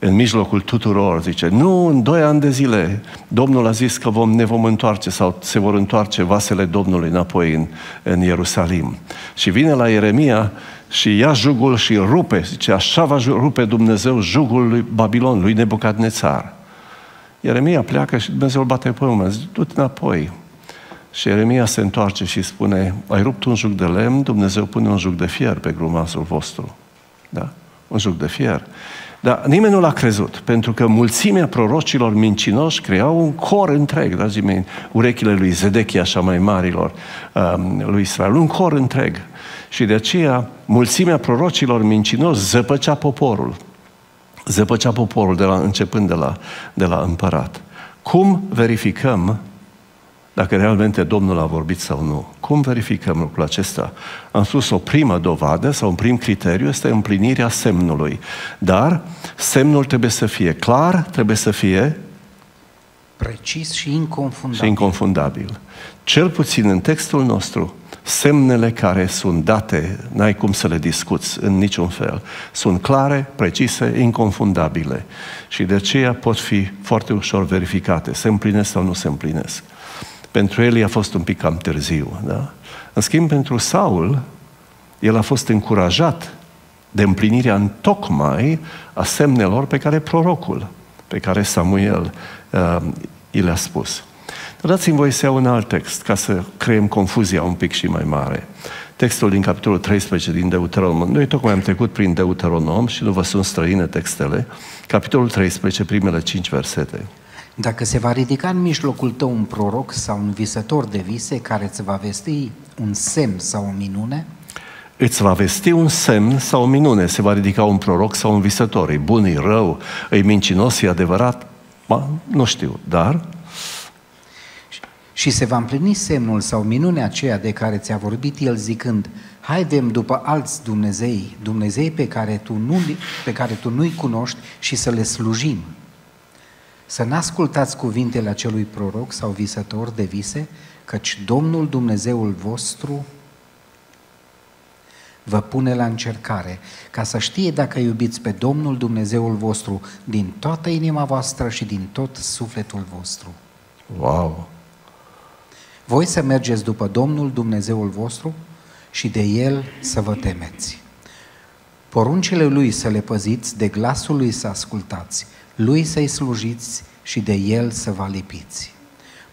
în mijlocul tuturor, zice, nu, în doi ani de zile, Domnul a zis că vom, ne vom întoarce sau se vor întoarce vasele Domnului înapoi în, în Ierusalim. Și vine la Ieremia și ia jugul și rupe, zice, așa va rupe Dumnezeu jugul lui Babilon, lui Nebucadnețar. Ieremia pleacă și Dumnezeu îl bate pe urmă, zice, du-te înapoi. Și Ieremia se întoarce și spune, ai rupt un juc de lemn, Dumnezeu pune un juc de fier pe grumasul vostru. Da? Un juc de fier. Dar nimeni nu l-a crezut, pentru că mulțimea prorocilor mincinoși creau un cor întreg, dragii mei, urechile lui Zedechia, așa mai marilor, um, lui Israel, un cor întreg. Și de aceea, mulțimea prorocilor mincinoși zăpăcea poporul. Zăpăcea poporul de la, începând de la, de la împărat. Cum verificăm dacă realmente Domnul a vorbit sau nu. Cum verificăm lucrul acesta? Am spus o primă dovadă sau un prim criteriu este împlinirea semnului. Dar semnul trebuie să fie clar, trebuie să fie precis și inconfundabil. Și inconfundabil. Cel puțin în textul nostru, semnele care sunt date, n-ai cum să le discuți în niciun fel, sunt clare, precise, inconfundabile și de aceea pot fi foarte ușor verificate, se împlinesc sau nu se împlinesc. Pentru el a fost un pic cam târziu. Da? În schimb, pentru Saul, el a fost încurajat de împlinirea în tocmai a semnelor pe care prorocul, pe care Samuel uh, i le-a spus. Dați-mi voi să iau un alt text, ca să creăm confuzia un pic și mai mare. Textul din capitolul 13 din Deuteronom. Noi tocmai am trecut prin Deuteronom și nu vă sunt străine textele. Capitolul 13, primele cinci versete. Dacă se va ridica în mijlocul tău un proroc sau un visător de vise care îți va vesti un semn sau o minune, îți va vesti un semn sau o minune, se va ridica un proroc sau un visător, e bun, e rău, e mincinos, e adevărat, Ma, nu știu, dar... Și se va împlini semnul sau minunea aceea de care ți-a vorbit el zicând, haidem după alți Dumnezei, Dumnezei pe care tu, nu, pe care tu nu-i cunoști și să le slujim. Să n-ascultați cuvintele acelui proroc sau visător de vise, căci Domnul Dumnezeul vostru vă pune la încercare, ca să știe dacă iubiți pe Domnul Dumnezeul vostru din toată inima voastră și din tot sufletul vostru. Wow! Voi să mergeți după Domnul Dumnezeul vostru și de El să vă temeți. Poruncile Lui să le păziți, de glasul Lui să ascultați, lui să-i slujiți și de el să vă lipiți.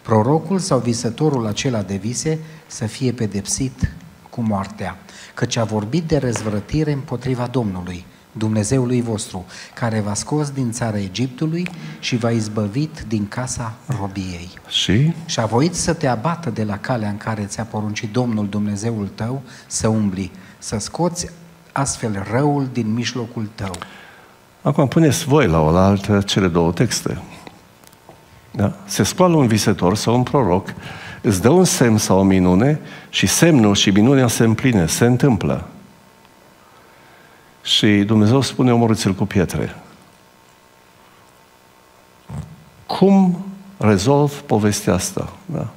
Prorocul sau visătorul acela de vise să fie pedepsit cu moartea, căci a vorbit de răzvrătire împotriva Domnului, Dumnezeului vostru, care v-a scos din țara Egiptului și v-a izbăvit din casa robiei. Și? Și a voit să te abată de la calea în care ți-a poruncit Domnul Dumnezeul tău să umbli, să scoți astfel răul din mijlocul tău. Acum puneți voi la oaltă cele două texte. Da? Se scoală un visător sau un proroc, îți dă un semn sau o minune și semnul și minunea se împline, se întâmplă. Și Dumnezeu spune, omorâți-l cu pietre. Cum rezolv povestea asta? Da?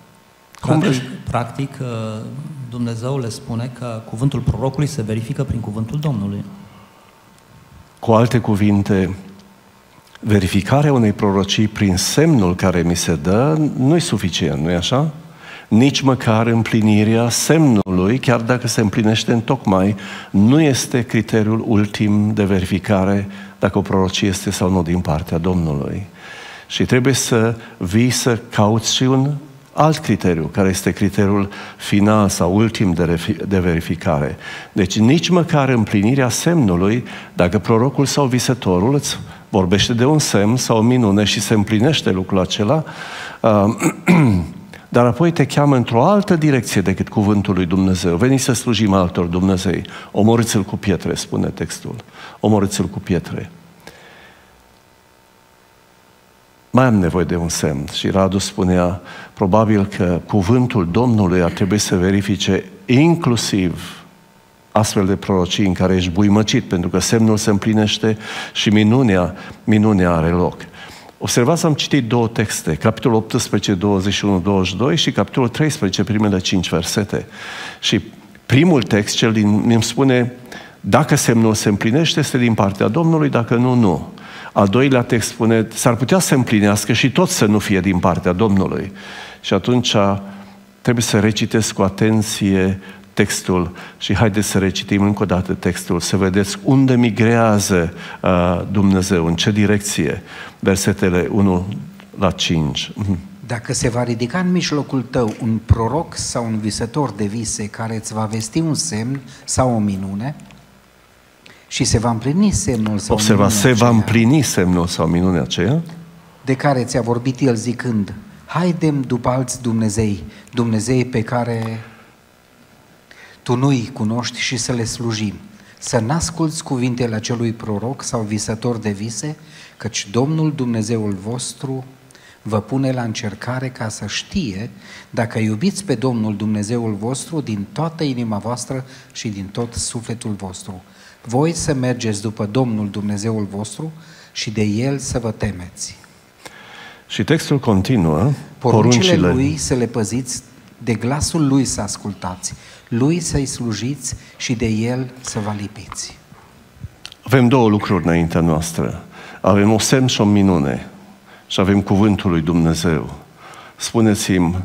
Cum practic, practic, uh, Dumnezeu le spune că cuvântul prorocului se verifică prin cuvântul Domnului. Cu alte cuvinte, verificarea unei prorocii prin semnul care mi se dă nu e suficient, nu-i așa? Nici măcar împlinirea semnului, chiar dacă se împlinește în tocmai, nu este criteriul ultim de verificare dacă o prorocie este sau nu din partea Domnului. Și trebuie să vii să cauți și un alt criteriu, care este criteriul final sau ultim de, de verificare. Deci nici măcar împlinirea semnului, dacă prorocul sau visătorul îți vorbește de un semn sau o minune și se împlinește lucrul acela, uh, (clears throat) dar apoi te cheamă într-o altă direcție decât cuvântul lui Dumnezeu. Veni să slujim altor Dumnezei. Omorâți-l cu pietre, spune textul. Omorâți-l cu pietre. Mai am nevoie de un semn. Și Radu spunea, probabil că cuvântul Domnului ar trebui să verifice inclusiv astfel de prorocii în care ești buimăcit, pentru că semnul se împlinește și minunea, minunea are loc. Observați, am citit două texte, capitolul 18, 21, 22 și capitolul 13, primele cinci versete. Și primul text, cel din, îmi spune, Dacă semnul se împlinește, este din partea Domnului, dacă nu, nu. Al doilea text spune, s-ar putea să împlinească și tot să nu fie din partea Domnului. Și atunci trebuie să recitesc cu atenție textul și haideți să recitim încă o dată textul, să vedeți unde migrează uh, Dumnezeu, în ce direcție, versetele 1 la 5. Dacă se va ridica în mijlocul tău un proroc sau un visător de vise care îți va vesti un semn sau o minune și se va împlini semnul sau Observa, se minunea va aceea, împlini semnul sau minunea aceea, de care ți-a vorbit el zicând, haidem după alți Dumnezei, Dumnezei pe care tu nu-i cunoști și să le slujim. Să n-asculți cuvintele acelui proroc sau visător de vise, căci Domnul Dumnezeul vostru vă pune la încercare ca să știe dacă iubiți pe Domnul Dumnezeul vostru din toată inima voastră și din tot sufletul vostru. Voi să mergeți după Domnul Dumnezeul vostru și de El să vă temeți. și textul continuă, Poruncile poruncile, Lui să le păziți, de glasul Lui să ascultați, Lui să-i slujiți și de El să vă lipiți. Avem două lucruri înaintea noastră. Avem o semn și o minune. Și avem cuvântul lui Dumnezeu. Spuneți-mi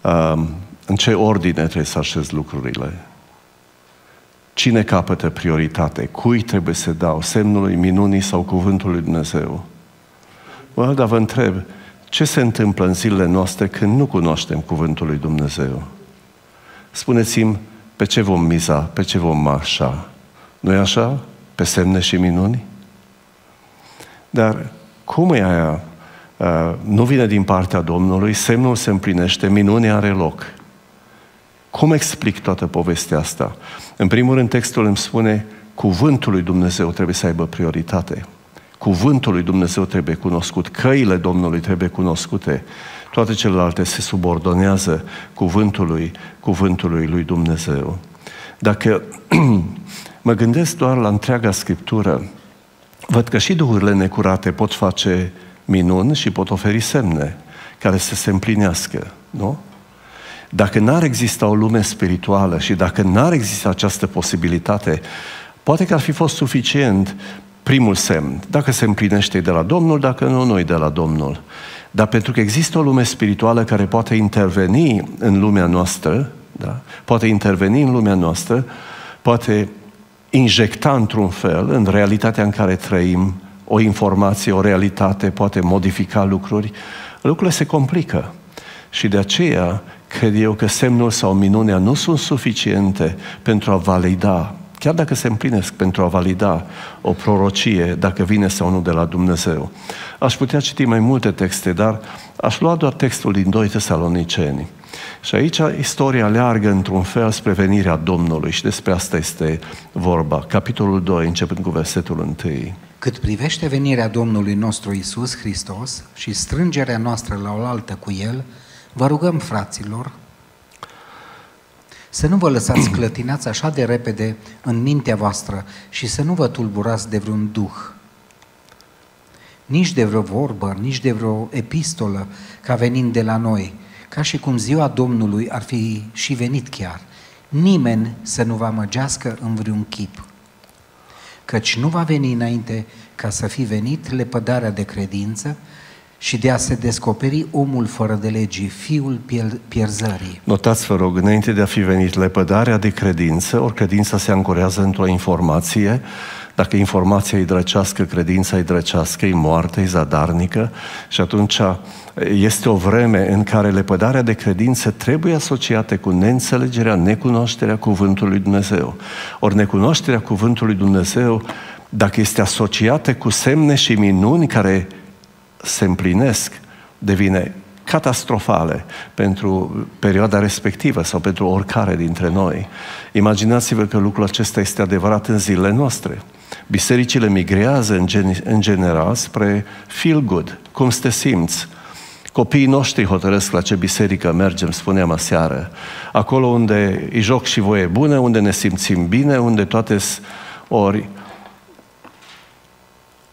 um, în ce ordine trebuie să așez lucrurile. Cine capătă prioritate? Cui trebuie să dau? Semnului minunii sau cuvântul lui Dumnezeu? Bă, dar vă întreb, ce se întâmplă în zilele noastre când nu cunoaștem cuvântul lui Dumnezeu? Spuneți-mi, pe ce vom miza, pe ce vom marșa? nu e așa? Pe semne și minuni? Dar cum e aia? Uh, nu vine din partea Domnului, semnul se împlinește, minunea are loc. Cum explic toată povestea asta? În primul rând, textul îmi spune cuvântul lui Dumnezeu trebuie să aibă prioritate. Cuvântul lui Dumnezeu trebuie cunoscut, căile Domnului trebuie cunoscute. Toate celelalte se subordonează cuvântului, cuvântului lui Dumnezeu. Dacă (clears throat) mă gândesc doar la întreaga Scriptură, văd că și duhurile necurate pot face minuni și pot oferi semne care să se împlinească, nu? Dacă n-ar exista o lume spirituală și dacă n-ar exista această posibilitate, poate că ar fi fost suficient primul semn. Dacă se împlinește de la Domnul, dacă nu, nu de la Domnul. Dar pentru că există o lume spirituală care poate interveni în lumea noastră, da? poate interveni în lumea noastră, poate injecta într-un fel în realitatea în care trăim o informație, o realitate, poate modifica lucruri, lucrurile se complică. Și de aceea cred eu că semnul sau minunea nu sunt suficiente pentru a valida, chiar dacă se împlinesc pentru a valida o prorocie, dacă vine sau nu de la Dumnezeu. Aș putea citi mai multe texte, dar aș lua doar textul din 2 Tesaloniceni. Și aici istoria leargă într-un fel spre venirea Domnului și despre asta este vorba. Capitolul 2, începând cu versetul 1. Cât privește venirea Domnului nostru Isus Hristos și strângerea noastră la oaltă cu El, vă rugăm, fraților, să nu vă lăsați (clears throat) clătinați așa de repede în mintea voastră și să nu vă tulburați de vreun duh, nici de vreo vorbă, nici de vreo epistolă ca venind de la noi, ca și cum ziua Domnului ar fi și venit chiar. Nimeni să nu vă amăgească în vreun chip, căci nu va veni înainte ca să fi venit lepădarea de credință și de a se descoperi omul fără de legii, fiul pier- pierzării. Notați, vă rog, înainte de a fi venit lepădarea de credință, ori credința se ancorează într-o informație, dacă informația e drăcească, credința e drăcească, e moartă, e zadarnică și atunci este o vreme în care lepădarea de credință trebuie asociată cu neînțelegerea, necunoașterea cuvântului lui Dumnezeu. Ori necunoașterea cuvântului lui Dumnezeu, dacă este asociată cu semne și minuni care se împlinesc, devine catastrofale pentru perioada respectivă sau pentru oricare dintre noi. Imaginați-vă că lucrul acesta este adevărat în zilele noastre. Bisericile migrează în, gen, în general spre feel good, cum să te simți. Copiii noștri hotărăsc la ce biserică mergem, spuneam aseară. Acolo unde îi joc și voie bună, unde ne simțim bine, unde toate ori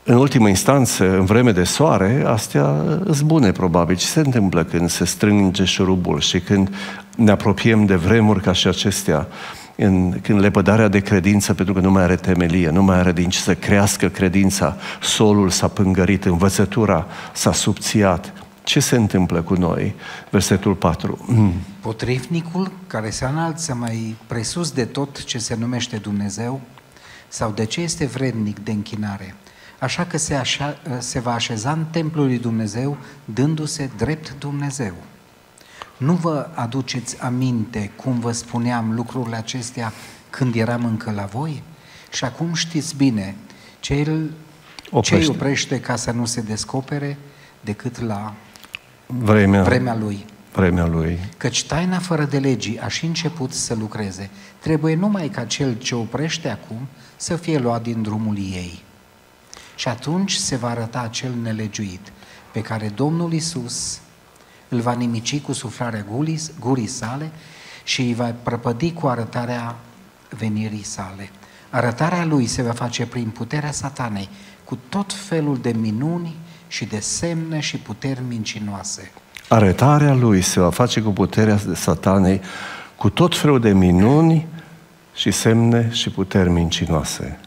în ultimă instanță, în vreme de soare, astea sunt bune, probabil. Ce se întâmplă când se strânge șurubul și când ne apropiem de vremuri ca și acestea? în, în lepădarea de credință, pentru că nu mai are temelie, nu mai are din ce să crească credința, solul s-a pângărit, învățătura s-a subțiat. Ce se întâmplă cu noi? Versetul 4. Mm. Potrivnicul care se înalță mai presus de tot ce se numește Dumnezeu sau de ce este vrednic de închinare, așa că se, așa, se va așeza în templul lui Dumnezeu dându-se drept Dumnezeu. Nu vă aduceți aminte cum vă spuneam lucrurile acestea când eram încă la voi? Și acum știți bine, cel ce îi oprește ca să nu se descopere decât la vremea, vremea lui. Vremea lui. Căci taina fără de legii a și început să lucreze. Trebuie numai ca cel ce oprește acum să fie luat din drumul ei. Și atunci se va arăta cel nelegiuit, pe care Domnul Isus îl va nimici cu suflarea gurii, gurii sale și îi va prăpădi cu arătarea venirii sale. Arătarea lui se va face prin puterea satanei, cu tot felul de minuni și de semne și puteri mincinoase. Arătarea lui se va face cu puterea satanei, cu tot felul de minuni și semne și puteri mincinoase.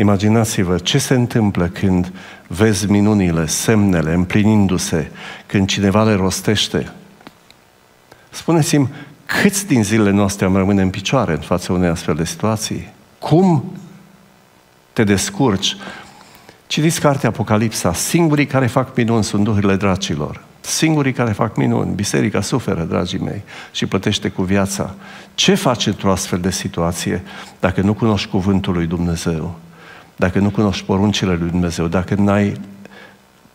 Imaginați-vă ce se întâmplă când vezi minunile, semnele împlinindu-se, când cineva le rostește. Spuneți-mi, câți din zilele noastre am rămâne în picioare în fața unei astfel de situații? Cum te descurci? Citiți cartea Apocalipsa. Singurii care fac minuni sunt duhurile dracilor. Singurii care fac minuni. Biserica suferă, dragii mei, și plătește cu viața. Ce faci într-o astfel de situație dacă nu cunoști cuvântul lui Dumnezeu? Dacă nu cunoști poruncile lui Dumnezeu? Dacă n-ai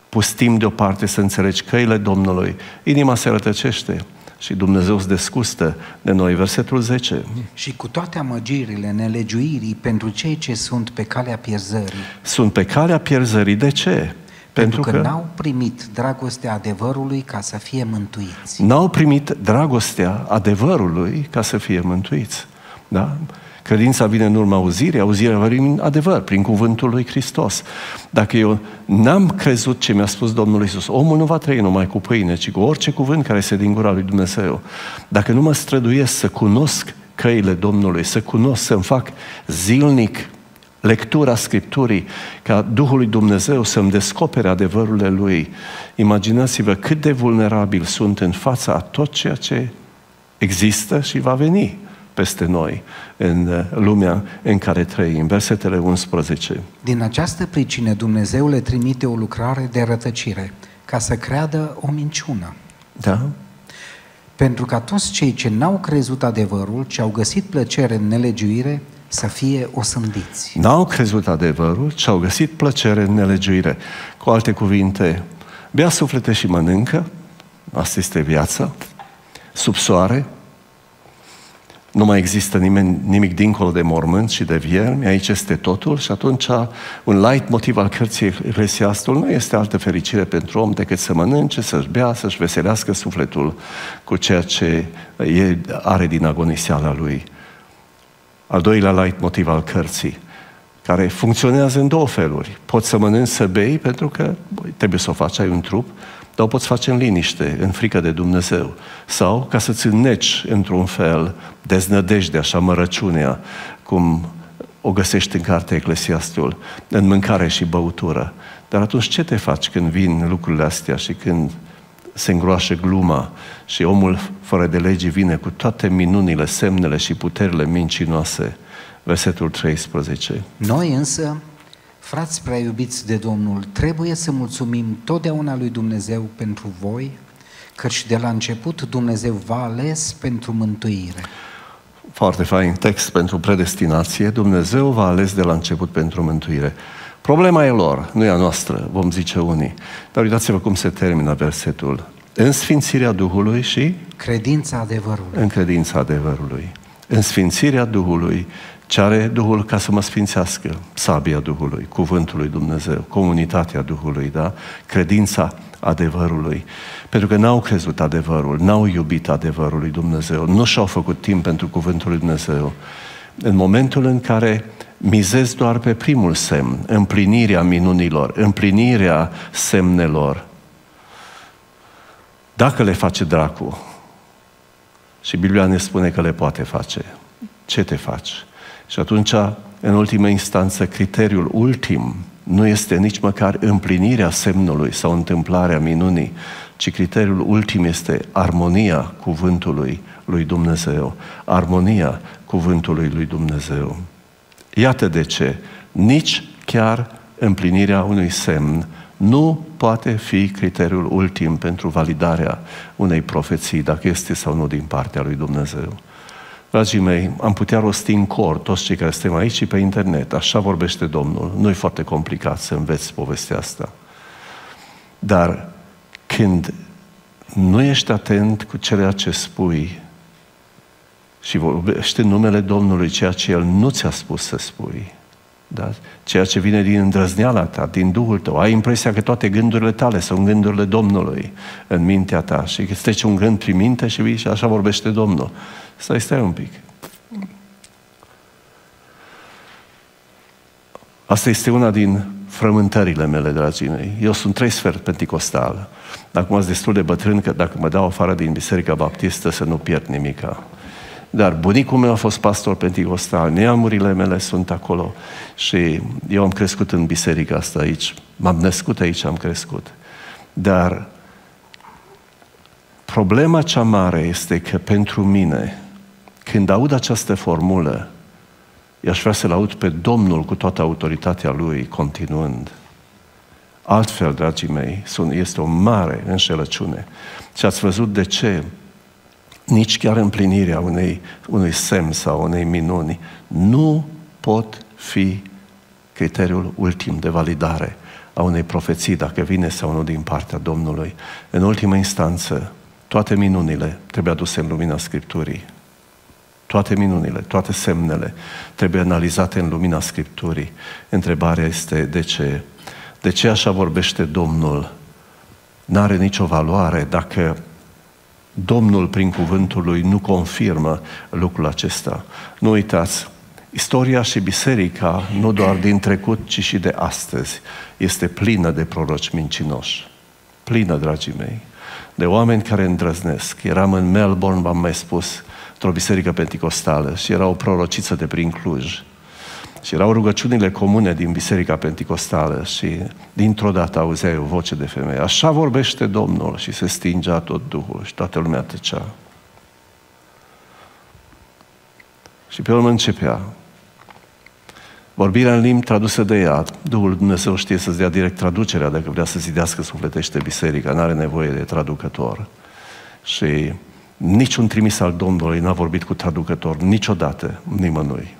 pus timp deoparte să înțelegi căile Domnului, inima se rătăcește și Dumnezeu se descustă de noi. Versetul 10. Și cu toate amăgirile, nelegiuirii pentru cei ce sunt pe calea pierzării. Sunt pe calea pierzării. De ce? Pentru, pentru că, că n-au primit dragostea adevărului ca să fie mântuiți. N-au primit dragostea adevărului ca să fie mântuiți. Da? Credința vine în urma auzirii, auzirea va veni în adevăr, prin cuvântul lui Hristos. Dacă eu n-am crezut ce mi-a spus Domnul Isus, omul nu va trăi numai cu pâine, ci cu orice cuvânt care este din gura lui Dumnezeu. Dacă nu mă străduiesc să cunosc căile Domnului, să cunosc, să-mi fac zilnic lectura Scripturii, ca Duhul lui Dumnezeu să-mi descopere adevărurile Lui. Imaginați-vă cât de vulnerabil sunt în fața a tot ceea ce există și va veni peste noi în uh, lumea în care trăim. Versetele 11. Din această pricină Dumnezeu le trimite o lucrare de rătăcire, ca să creadă o minciună. Da? Pentru ca toți cei ce n-au crezut adevărul, ce au găsit plăcere în nelegiuire, să fie osândiți. N-au crezut adevărul, ce au găsit plăcere în nelegiuire. Cu alte cuvinte, bea suflete și mănâncă, asta este viața, sub soare, nu mai există nimeni, nimic dincolo de mormânt și de viermi, aici este totul și atunci un light motiv al cărții Eclesiastul nu este altă fericire pentru om decât să mănânce, să-și bea, să-și veselească sufletul cu ceea ce e, are din agoniseala lui. Al doilea light motiv al cărții, care funcționează în două feluri. Poți să mănânci, să bei, pentru că băi, trebuie să o faci, ai un trup, dar o poți face în liniște, în frică de Dumnezeu. Sau ca să-ți înneci, într-un fel, deznădejdea și amărăciunea, cum o găsești în cartea Eclesiastul, în mâncare și băutură. Dar atunci ce te faci când vin lucrurile astea și când se îngroașă gluma și omul fără de lege vine cu toate minunile, semnele și puterile mincinoase? Versetul 13. Noi însă Frați prea iubiți de Domnul, trebuie să mulțumim totdeauna lui Dumnezeu pentru voi, căci de la început Dumnezeu v-a ales pentru mântuire. Foarte fain text pentru predestinație. Dumnezeu v-a ales de la început pentru mântuire. Problema e lor, nu e a noastră, vom zice unii. Dar uitați-vă cum se termină versetul. În sfințirea Duhului și... Credința adevărului. În credința adevărului. În sfințirea Duhului ce are Duhul ca să mă sfințească? Sabia Duhului, Cuvântul lui Dumnezeu, comunitatea Duhului, da? Credința adevărului. Pentru că n-au crezut adevărul, n-au iubit adevărul lui Dumnezeu, nu și-au făcut timp pentru Cuvântul lui Dumnezeu. În momentul în care mizez doar pe primul semn, împlinirea minunilor, împlinirea semnelor, dacă le face dracu, și Biblia ne spune că le poate face, ce te faci? Și atunci, în ultimă instanță, criteriul ultim nu este nici măcar împlinirea semnului sau întâmplarea minunii, ci criteriul ultim este armonia cuvântului lui Dumnezeu, armonia cuvântului lui Dumnezeu. Iată de ce nici chiar împlinirea unui semn nu poate fi criteriul ultim pentru validarea unei profeții, dacă este sau nu din partea lui Dumnezeu. Dragii mei, am putea rosti în cor toți cei care suntem aici și pe internet. Așa vorbește Domnul. Nu e foarte complicat să înveți povestea asta. Dar când nu ești atent cu ceea ce spui și vorbește numele Domnului ceea ce El nu ți-a spus să spui, da? ceea ce vine din îndrăzneala ta, din Duhul tău, ai impresia că toate gândurile tale sunt gândurile Domnului în mintea ta și că îți trece un gând prin minte și vii și așa vorbește Domnul. Stai, stai un pic. Asta este una din frământările mele, dragii mei. Eu sunt trei sfert penticostal. Acum sunt destul de bătrân că dacă mă dau afară din Biserica Baptistă să nu pierd nimica. Dar bunicul meu a fost pastor penticostal, neamurile mele sunt acolo și eu am crescut în biserica asta aici. M-am născut aici, am crescut. Dar problema cea mare este că pentru mine, când aud această formulă, i-aș vrea să-L aud pe Domnul cu toată autoritatea Lui, continuând. Altfel, dragii mei, este o mare înșelăciune. Și ați văzut de ce nici chiar împlinirea unei, unui semn sau unei minuni nu pot fi criteriul ultim de validare a unei profeții, dacă vine sau nu din partea Domnului. În ultimă instanță, toate minunile trebuie aduse în lumina Scripturii. Toate minunile, toate semnele trebuie analizate în lumina Scripturii. Întrebarea este de ce? De ce așa vorbește Domnul? N-are nicio valoare dacă Domnul, prin cuvântul lui, nu confirmă lucrul acesta. Nu uitați, istoria și biserica, nu doar din trecut, ci și de astăzi, este plină de proroci mincinoși. Plină, dragii mei, de oameni care îndrăznesc. Eram în Melbourne, v-am mai spus, într-o biserică penticostală și era o prorociță de prin Cluj. Și erau rugăciunile comune din Biserica Pentecostală și dintr-o dată auzeai o voce de femeie. Așa vorbește Domnul și se stingea tot Duhul și toată lumea tăcea. Și pe urmă începea. Vorbirea în limbi tradusă de ea, Duhul Dumnezeu știe să-ți dea direct traducerea dacă vrea să zidească sufletește biserica, nu are nevoie de traducător. Și niciun trimis al Domnului n-a vorbit cu traducător niciodată nimănui.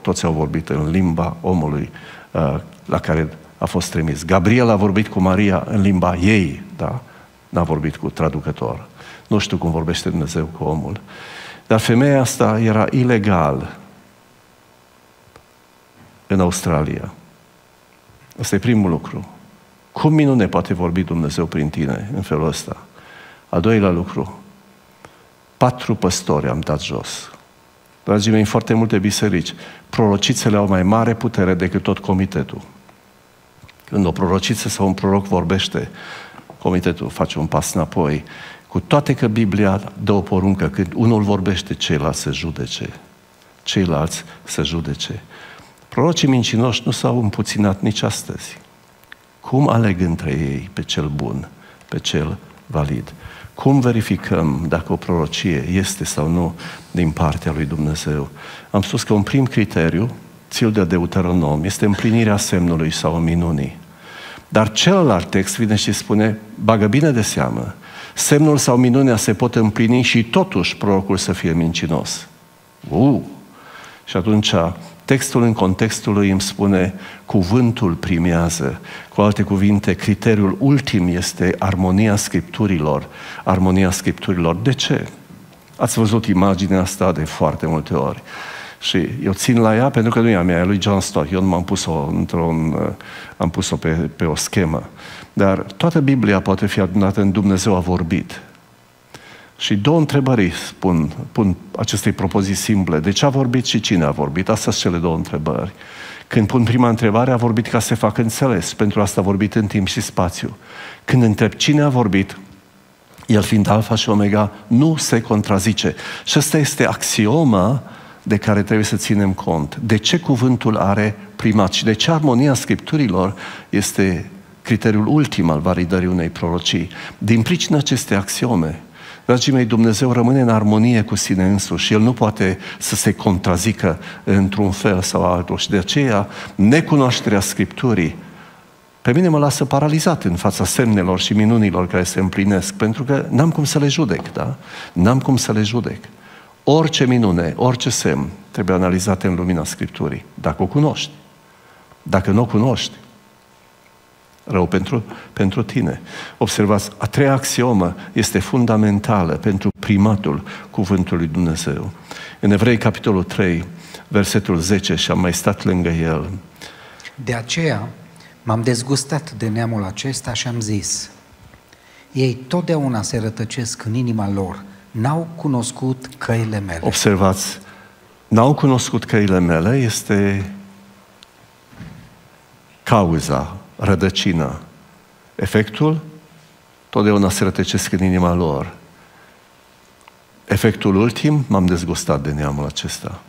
Toți au vorbit în limba omului uh, la care a fost trimis. Gabriel a vorbit cu Maria în limba ei, da? N-a vorbit cu traducător. Nu știu cum vorbește Dumnezeu cu omul. Dar femeia asta era ilegal în Australia. Asta e primul lucru. Cum minune poate vorbi Dumnezeu prin tine în felul ăsta? Al doilea lucru. Patru păstori am dat jos. Dragii mei, în foarte multe biserici, prorocițele au mai mare putere decât tot comitetul. Când o prorociță sau un proroc vorbește, comitetul face un pas înapoi, cu toate că Biblia dă o poruncă, când unul vorbește, ceilalți să judece. Ceilalți să judece. Prorocii mincinoși nu s-au împuținat nici astăzi. Cum aleg între ei pe cel bun, pe cel valid? Cum verificăm dacă o prorocie este sau nu din partea lui Dumnezeu? Am spus că un prim criteriu, țil de Deuteronom, este împlinirea semnului sau minunii. Dar celălalt text vine și spune, bagă bine de seamă, semnul sau minunea se pot împlini și totuși prorocul să fie mincinos. Uh! Și atunci textul în contextul lui îmi spune cuvântul primează. Cu alte cuvinte, criteriul ultim este armonia scripturilor. Armonia scripturilor. De ce? Ați văzut imaginea asta de foarte multe ori. Și eu țin la ea pentru că nu e a mea, e lui John Stott. Eu nu m-am pus-o într-un, am pus-o pe, pe o schemă. Dar toată Biblia poate fi adunată în Dumnezeu a vorbit. Și două întrebări spun, pun acestei propozii simple. De ce a vorbit și cine a vorbit? Astea sunt cele două întrebări. Când pun prima întrebare, a vorbit ca să se facă înțeles. Pentru asta a vorbit în timp și spațiu. Când întreb cine a vorbit, El fiind alfa și omega, nu se contrazice. Și asta este axioma de care trebuie să ținem cont. De ce cuvântul are primat și de ce armonia Scripturilor este criteriul ultim al validării unei prorocii. Din pricina acestei axiome, Dragii mei, Dumnezeu rămâne în armonie cu sine însuși și El nu poate să se contrazică într-un fel sau altul. Și de aceea, necunoașterea Scripturii pe mine mă lasă paralizat în fața semnelor și minunilor care se împlinesc, pentru că n-am cum să le judec, da? N-am cum să le judec. Orice minune, orice semn trebuie analizate în lumina Scripturii, dacă o cunoști. Dacă nu o cunoști, rău pentru, pentru tine. Observați, a treia axiomă este fundamentală pentru primatul cuvântului Dumnezeu. În Evrei, capitolul 3, versetul 10, și am mai stat lângă el. De aceea m-am dezgustat de neamul acesta și am zis, ei totdeauna se rătăcesc în inima lor, n-au cunoscut căile mele. Observați, n-au cunoscut căile mele este cauza rădăcina. Efectul? Totdeauna se rătăcesc în inima lor. Efectul ultim? M-am dezgustat de neamul acesta.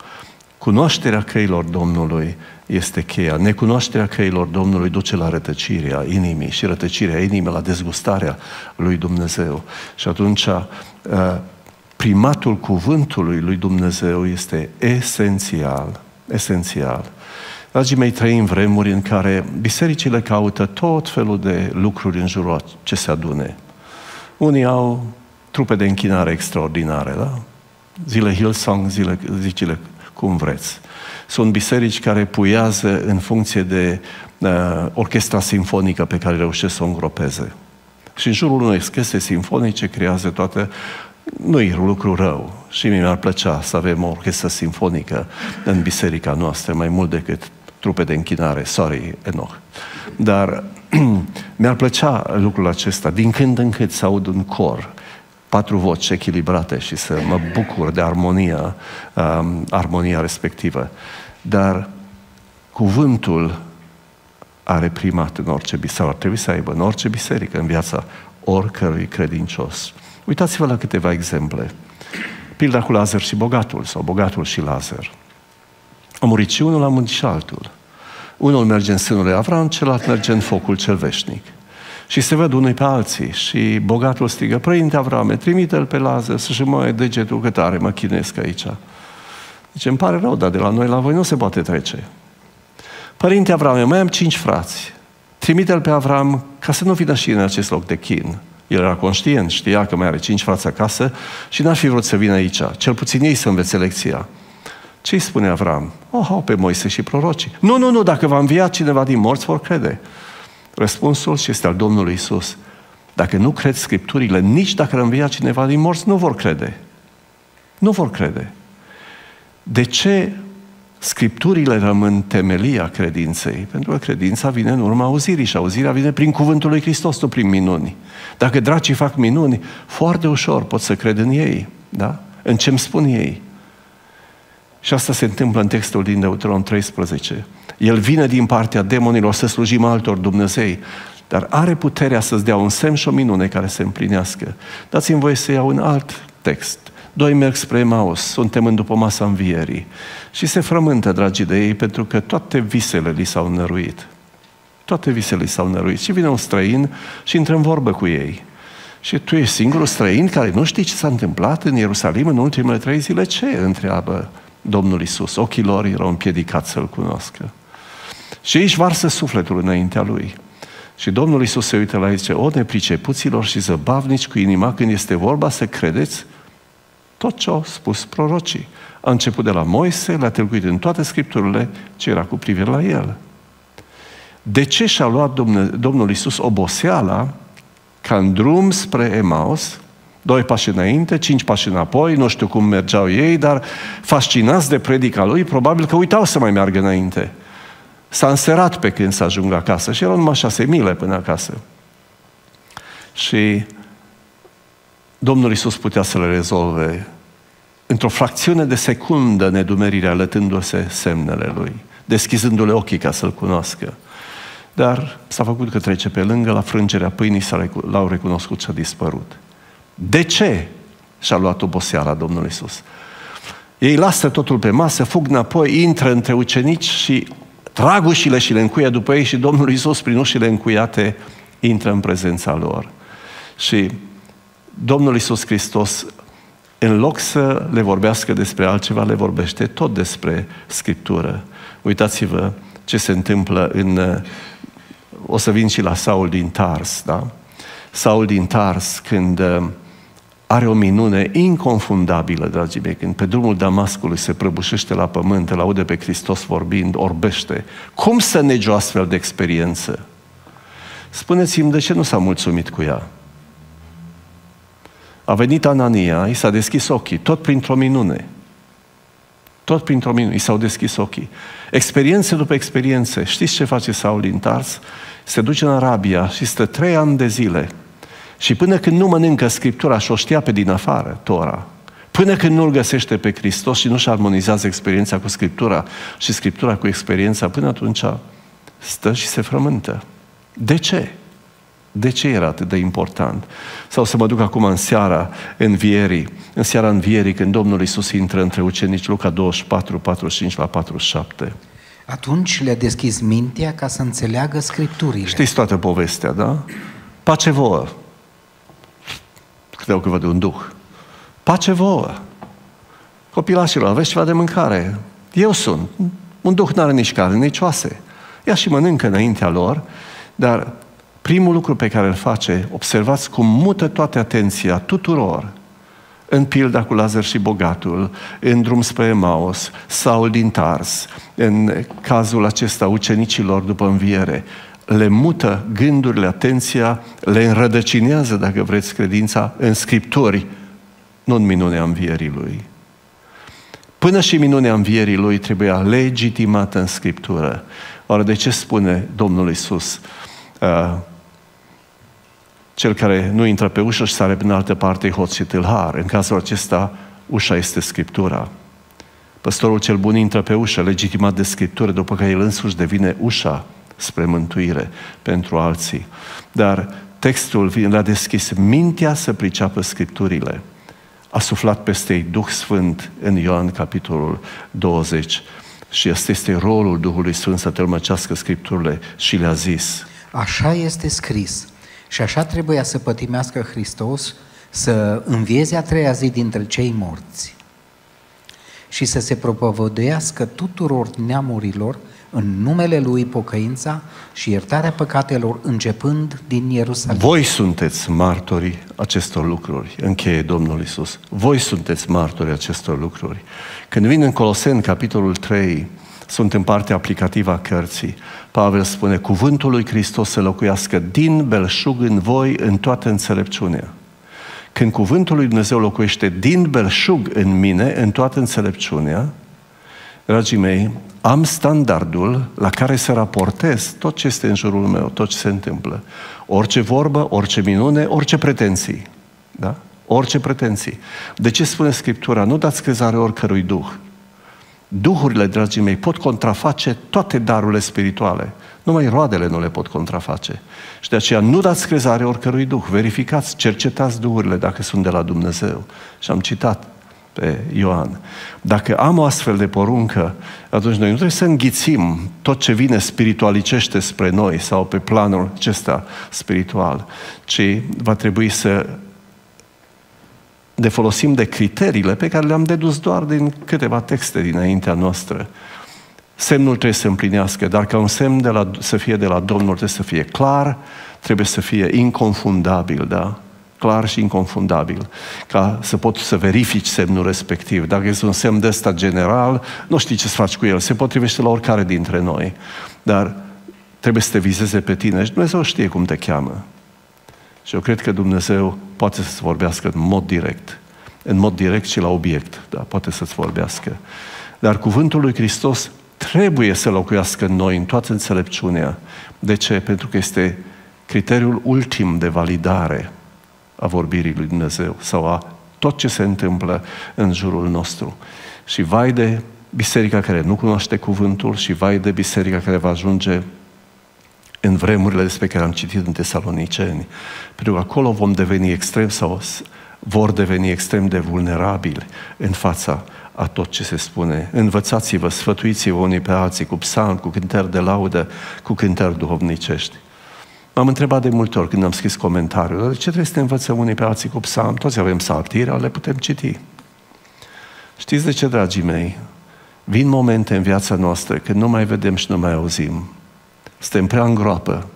Cunoașterea căilor Domnului este cheia. Necunoașterea căilor Domnului duce la rătăcirea inimii și rătăcirea inimii la dezgustarea lui Dumnezeu. Și atunci uh, primatul cuvântului lui Dumnezeu este esențial. Esențial. Dragii mei, trăim vremuri în care bisericile caută tot felul de lucruri în jurul ce se adune. Unii au trupe de închinare extraordinare, da? Zile Hillsong, zile, zicile cum vreți. Sunt biserici care puiază în funcție de uh, orchestra sinfonică pe care reușesc să o îngropeze. Și în jurul unei orchestre sinfonice creează toate nu e un lucru rău și mie mi-ar plăcea să avem o orchestră sinfonică în biserica noastră mai mult decât trupe de închinare, sorry, Enoch. Dar (clears throat) mi-ar plăcea lucrul acesta, din când în când să aud un cor, patru voci echilibrate și să mă bucur de armonia, um, armonia respectivă. Dar cuvântul are primat în orice biserică, ar trebui să aibă în orice biserică, în viața oricărui credincios. Uitați-vă la câteva exemple. Pilda cu Lazar și bogatul, sau bogatul și Lazar. A murit și unul, a murit și altul. Unul merge în sânul lui Avram, celălalt merge în focul cel veșnic. Și se văd unii pe alții și bogatul strigă, Părinte Avrame, trimite-l pe Lazar să-și mă degetul că tare mă chinesc aici. Zice, îmi pare rău, dar de la noi la voi nu se poate trece. Părinte Avrame, mai am cinci frați. Trimite-l pe Avram ca să nu vină și în acest loc de chin. El era conștient, știa că mai are cinci frați acasă și n-ar fi vrut să vină aici. Cel puțin ei să învețe lecția. Ce îi spune Avram? Oh, au pe Moise și prorocii. Nu, nu, nu, dacă va învia cineva din morți, vor crede. Răspunsul și este al Domnului Isus. Dacă nu cred Scripturile, nici dacă ar învia cineva din morți, nu vor crede. Nu vor crede. De ce Scripturile rămân temelia credinței? Pentru că credința vine în urma auzirii și auzirea vine prin cuvântul lui Hristos, nu prin minuni. Dacă dracii fac minuni, foarte ușor pot să cred în ei. Da? În ce îmi spun ei. Și asta se întâmplă în textul din Deuteron 13. El vine din partea demonilor să slujim altor Dumnezei, dar are puterea să-ți dea un semn și o minune care se împlinească. Dați-mi voie să iau un alt text. Doi merg spre Maus, suntem în după masa învierii. Și se frământă, dragii de ei, pentru că toate visele li s-au năruit. Toate visele li s-au năruit. Și vine un străin și intră în vorbă cu ei. Și tu ești singurul străin care nu știi ce s-a întâmplat în Ierusalim în ultimele trei zile? Ce? întreabă Domnul Isus. Ochii lor erau împiedicați să-L cunoască. Și își varsă sufletul înaintea Lui. Și Domnul Isus se uită la ei zice, o nepricepuților și zăbavnici cu inima când este vorba să credeți tot ce au spus prorocii. A început de la Moise, le-a tâlcuit în toate scripturile ce era cu privire la el. De ce și-a luat Domnul Isus oboseala ca în drum spre Emaus, Doi pași înainte, cinci pași înapoi, nu știu cum mergeau ei, dar fascinați de predica lui, probabil că uitau să mai meargă înainte. S-a înserat pe când să ajungă acasă și erau numai șase mile până acasă. Și Domnul Isus putea să le rezolve într-o fracțiune de secundă nedumerirea, alătându-se semnele Lui, deschizându-le ochii ca să-L cunoască. Dar s-a făcut că trece pe lângă, la frângerea pâinii l-au recunoscut și a dispărut. De ce și-a luat oboseala Domnul Isus? Ei lasă totul pe masă, fug înapoi, intră între ucenici și trag ușile și le încuie după ei și Domnul Isus prin ușile încuiate intră în prezența lor. Și Domnul Isus Hristos, în loc să le vorbească despre altceva, le vorbește tot despre Scriptură. Uitați-vă ce se întâmplă în... O să vin și la Saul din Tars, da? Saul din Tars, când uh, are o minune inconfundabilă, dragii mei, când pe drumul Damascului se prăbușește la pământ, îl aude pe Hristos vorbind, orbește. Cum să negi o astfel de experiență? Spuneți-mi, de ce nu s-a mulțumit cu ea? A venit Anania, i s-a deschis ochii, tot printr-o minune. Tot printr-o minune, i s-au deschis ochii. Experiențe după experiențe. Știți ce face Saul din Tars? Se duce în Arabia și stă trei ani de zile. Și până când nu mănâncă Scriptura și o știa pe din afară, Tora, până când nu-L găsește pe Hristos și nu-și armonizează experiența cu Scriptura și Scriptura cu experiența, până atunci stă și se frământă. De ce? De ce era atât de important? Sau să mă duc acum în seara învierii, în seara învierii, când Domnul Isus intră între ucenici, Luca 24, 45 la 47. Atunci le-a deschis mintea ca să înțeleagă Scripturile. Știți toată povestea, da? Pace vouă. Credeau că văd un duh. Pace vouă. Copilașilor, aveți ceva de mâncare? Eu sunt. Un duh n-are nici carne, nici oase. Ia și mănâncă înaintea lor, dar primul lucru pe care îl face, observați cum mută toată atenția tuturor în pilda cu Lazar și bogatul, în drum spre Emaus, Saul din Tars, în cazul acesta ucenicilor după înviere, le mută gândurile, atenția, le înrădăcinează, dacă vreți, credința în Scripturi, nu în minunea învierii Lui. Până și minunea învierii Lui trebuia legitimată în Scriptură. Oare de ce spune Domnul Isus? Uh, cel care nu intră pe ușă și sare în altă parte hoț și tâlhar. În cazul acesta, ușa este Scriptura. Păstorul cel bun intră pe ușă, legitimat de Scriptură, după care el însuși devine ușa spre mântuire pentru alții. Dar textul le-a deschis mintea să priceapă Scripturile. A suflat peste ei Duh Sfânt în Ioan capitolul 20 și este, este rolul Duhului Sfânt să tălmăcească Scripturile și le-a zis. Așa este scris. Și așa trebuia să pătimească Hristos, să învieze a treia zi dintre cei morți și să se propovăduiască tuturor neamurilor în numele Lui pocăința și iertarea păcatelor începând din Ierusalim. Voi sunteți martorii acestor lucruri, încheie Domnul Isus. Voi sunteți martorii acestor lucruri. Când vin în Coloseni, capitolul 3, sunt în partea aplicativă a cărții. Pavel spune, cuvântul lui Hristos să locuiască din belșug în voi în toată înțelepciunea. Când cuvântul lui Dumnezeu locuiește din belșug în mine, în toată înțelepciunea, dragii mei, am standardul la care să raportez tot ce este în jurul meu, tot ce se întâmplă. Orice vorbă, orice minune, orice pretenții. Da? Orice pretenții. De ce spune Scriptura? Nu dați crezare oricărui duh. Duhurile, dragii mei, pot contraface toate darurile spirituale. Numai roadele nu le pot contraface. Și de aceea nu dați crezare oricărui duh. Verificați, cercetați duhurile dacă sunt de la Dumnezeu. Și am citat pe Ioan. Dacă am o astfel de poruncă, atunci noi nu trebuie să înghițim tot ce vine spiritualicește spre noi sau pe planul acesta spiritual, ci va trebui să de folosim de criteriile pe care le-am dedus doar din câteva texte dinaintea noastră. Semnul trebuie să împlinească, dar ca un semn de la, să fie de la Domnul trebuie să fie clar, trebuie să fie inconfundabil, da? Clar și inconfundabil, ca să poți să verifici semnul respectiv. Dacă este un semn de ăsta general, nu știi ce să faci cu el, se potrivește la oricare dintre noi, dar trebuie să te vizeze pe tine și Dumnezeu știe cum te cheamă. Și eu cred că Dumnezeu poate să-ți vorbească în mod direct, în mod direct și la obiect, da, poate să-ți vorbească. Dar cuvântul lui Hristos trebuie să locuiască în noi, în toată înțelepciunea. De ce? Pentru că este criteriul ultim de validare a vorbirii lui Dumnezeu sau a tot ce se întâmplă în jurul nostru. Și vai de biserica care nu cunoaște cuvântul și vai de biserica care va ajunge în vremurile despre care am citit în Tesaloniceni. Pentru că acolo vom deveni extrem sau vor deveni extrem de vulnerabili în fața a tot ce se spune. Învățați-vă, sfătuiți-vă unii pe alții cu psalm, cu cântări de laudă, cu cântări duhovnicești. M-am întrebat de multe ori când am scris comentariul, de ce trebuie să ne învățăm unii pe alții cu psalm? Toți avem saltire, le putem citi. Știți de ce, dragii mei? Vin momente în viața noastră când nu mai vedem și nu mai auzim. Suntem prea în groapă,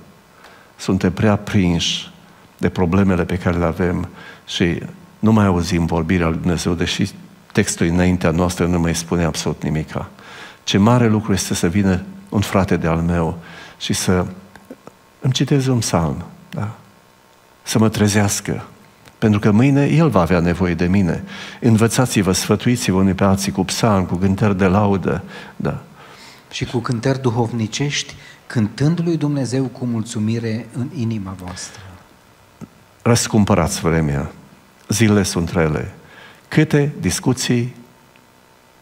suntem prea prinși de problemele pe care le avem și nu mai auzim vorbirea lui Dumnezeu, deși textul înaintea noastră nu mai spune absolut nimica. Ce mare lucru este să vină un frate de al meu și să îmi citeze un psalm, da? să mă trezească, pentru că mâine El va avea nevoie de mine. Învățați-vă, sfătuiți-vă unii pe alții cu psalm, cu cântări de laudă. Da. Și cu cântări duhovnicești, cântând lui Dumnezeu cu mulțumire în inima voastră. Răscumpărați vremea. Zilele sunt rele. Câte discuții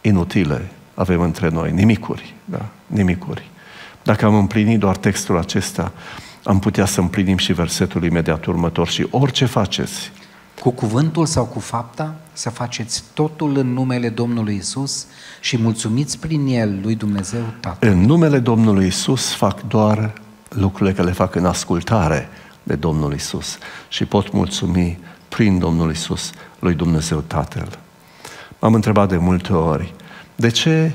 inutile avem între noi, nimicuri, da, nimicuri. Dacă am împlinit doar textul acesta, am putea să împlinim și versetul imediat următor și orice faceți, cu cuvântul sau cu fapta, să faceți totul în numele Domnului Isus și mulțumiți prin El lui Dumnezeu Tatăl. În numele Domnului Isus fac doar lucrurile care le fac în ascultare de Domnul Isus și pot mulțumi prin Domnul Isus lui Dumnezeu Tatăl. M-am întrebat de multe ori, de ce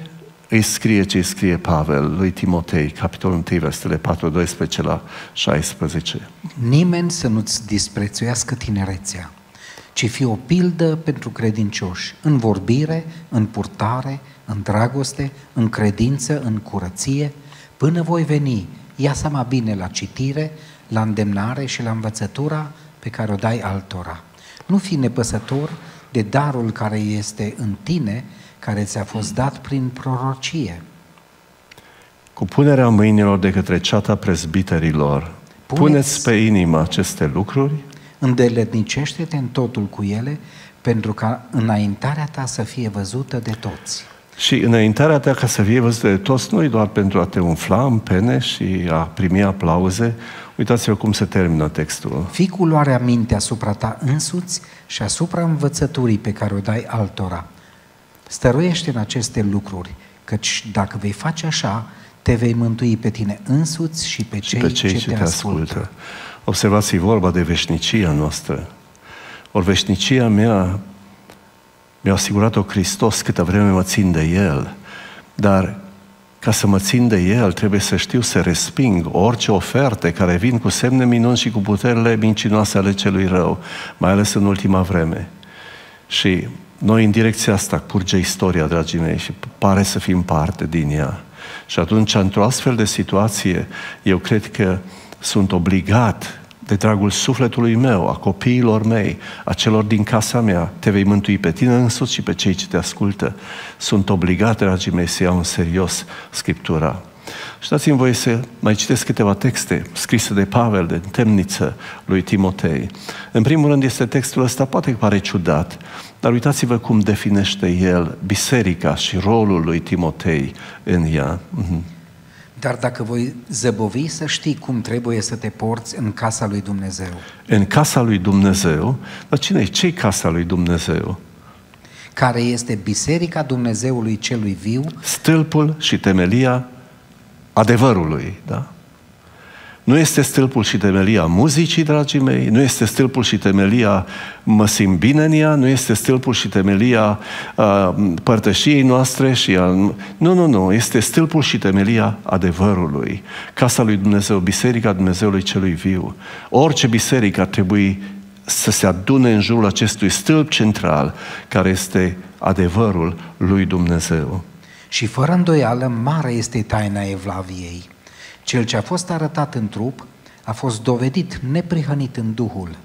îi scrie ce îi scrie Pavel lui Timotei, capitolul 1, versetele 4, 12 la 16? Nimeni să nu-ți disprețuiască tinerețea, ci fi o pildă pentru credincioși, în vorbire, în purtare, în dragoste, în credință, în curăție, până voi veni, ia seama bine la citire, la îndemnare și la învățătura pe care o dai altora. Nu fi nepăsător de darul care este în tine, care ți-a fost dat prin prorocie. Cu punerea mâinilor de către ceata prezbiterilor, puneți, puneți pe inimă aceste lucruri îndeletnicește-te în totul cu ele, pentru ca înaintarea ta să fie văzută de toți. Și înaintarea ta ca să fie văzută de toți, nu doar pentru a te umfla în pene și a primi aplauze. Uitați-vă cum se termină textul. Fii cu luarea minte asupra ta însuți și asupra învățăturii pe care o dai altora. Stăruiește în aceste lucruri, căci dacă vei face așa, te vei mântui pe tine însuți și pe cei, și pe cei ce, ce te, te ascultă. ascultă. Observați, e vorba de veșnicia noastră. Ori veșnicia mea mi-a asigurat-o Hristos câtă vreme mă țin de El. Dar ca să mă țin de El, trebuie să știu să resping orice oferte care vin cu semne minuni și cu puterile mincinoase ale celui rău, mai ales în ultima vreme. Și noi în direcția asta curge istoria, dragii mei, și pare să fim parte din ea. Și atunci, într-o astfel de situație, eu cred că sunt obligat de dragul sufletului meu, a copiilor mei, a celor din casa mea, te vei mântui pe tine însuți și pe cei ce te ascultă. Sunt obligat, dragii mei, să iau în serios Scriptura. Și dați-mi voie să mai citesc câteva texte scrise de Pavel, de temniță lui Timotei. În primul rând este textul ăsta, poate că pare ciudat, dar uitați-vă cum definește el biserica și rolul lui Timotei în ea. Mm-hmm. Dar dacă voi zăbovi să știi cum trebuie să te porți în casa lui Dumnezeu. În casa lui Dumnezeu? Dar cine e? ce casa lui Dumnezeu? Care este biserica Dumnezeului celui viu? Stâlpul și temelia adevărului, da? Nu este stâlpul și temelia muzicii, dragii mei, nu este stâlpul și temelia mă simt bine în ea, nu este stâlpul și temelia uh, părtășiei noastre și a... Nu, nu, nu, este stâlpul și temelia adevărului. Casa lui Dumnezeu, Biserica Dumnezeului celui viu. Orice biserică ar trebui să se adune în jurul acestui stâlp central, care este adevărul lui Dumnezeu. Și fără îndoială, mare este taina Evlaviei. Cel ce a fost arătat în trup a fost dovedit neprihănit în Duhul.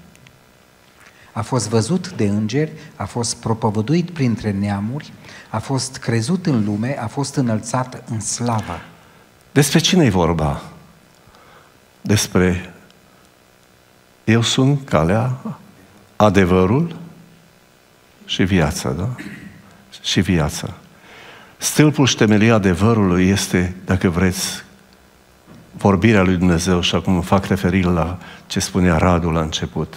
A fost văzut de îngeri, a fost propovăduit printre neamuri, a fost crezut în lume, a fost înălțat în slavă. Despre cine e vorba? Despre eu sunt calea, adevărul și viața, da? Și viața. Stâlpul și temelia adevărului este, dacă vreți, vorbirea lui Dumnezeu și acum fac referire la ce spunea Radu la început.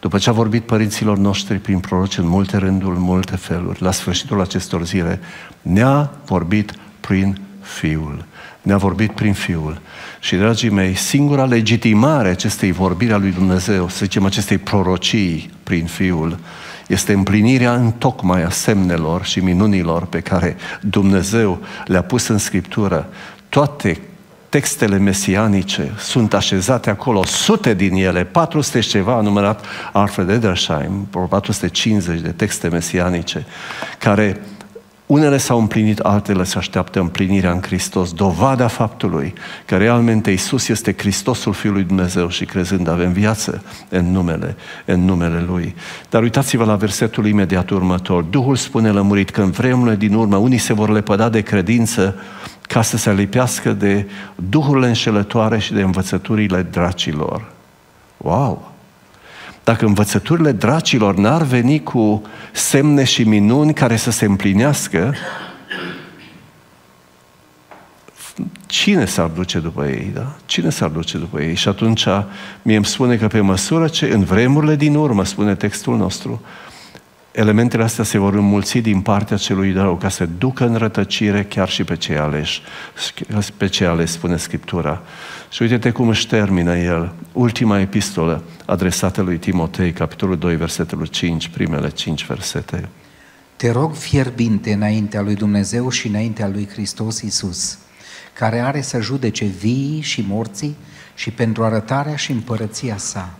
după ce a vorbit părinților noștri prin proroci în multe rânduri, în multe feluri, la sfârșitul acestor zile, ne-a vorbit prin Fiul. Ne-a vorbit prin Fiul. Și, dragii mei, singura legitimare acestei vorbiri a lui Dumnezeu, să zicem acestei prorocii prin Fiul, este împlinirea în tocmai a semnelor și minunilor pe care Dumnezeu le-a pus în Scriptură. Toate textele mesianice sunt așezate acolo, sute din ele, 400 și ceva, a numărat Alfred Edersheim, 450 de texte mesianice, care unele s-au împlinit, altele se așteaptă împlinirea în Hristos, dovada faptului că realmente Isus este Hristosul Fiului Dumnezeu și crezând avem viață în numele, în numele Lui. Dar uitați-vă la versetul imediat următor. Duhul spune lămurit că în vremurile din urmă unii se vor lepăda de credință ca să se lipească de duhurile înșelătoare și de învățăturile dracilor. Wow! Dacă învățăturile dracilor n-ar veni cu semne și minuni care să se împlinească, cine s-ar duce după ei, da? Cine s-ar duce după ei? Și atunci mie îmi spune că pe măsură ce în vremurile din urmă, spune textul nostru, elementele astea se vor înmulți din partea celui de rău, ca să ducă în rătăcire chiar și pe cei aleși, pe cei aleși, spune Scriptura. Și uite-te cum își termină el ultima epistolă adresată lui Timotei, capitolul 2, versetul 5, primele 5 versete. Te rog fierbinte înaintea lui Dumnezeu și înaintea lui Hristos Isus, care are să judece vii și morții și pentru arătarea și împărăția sa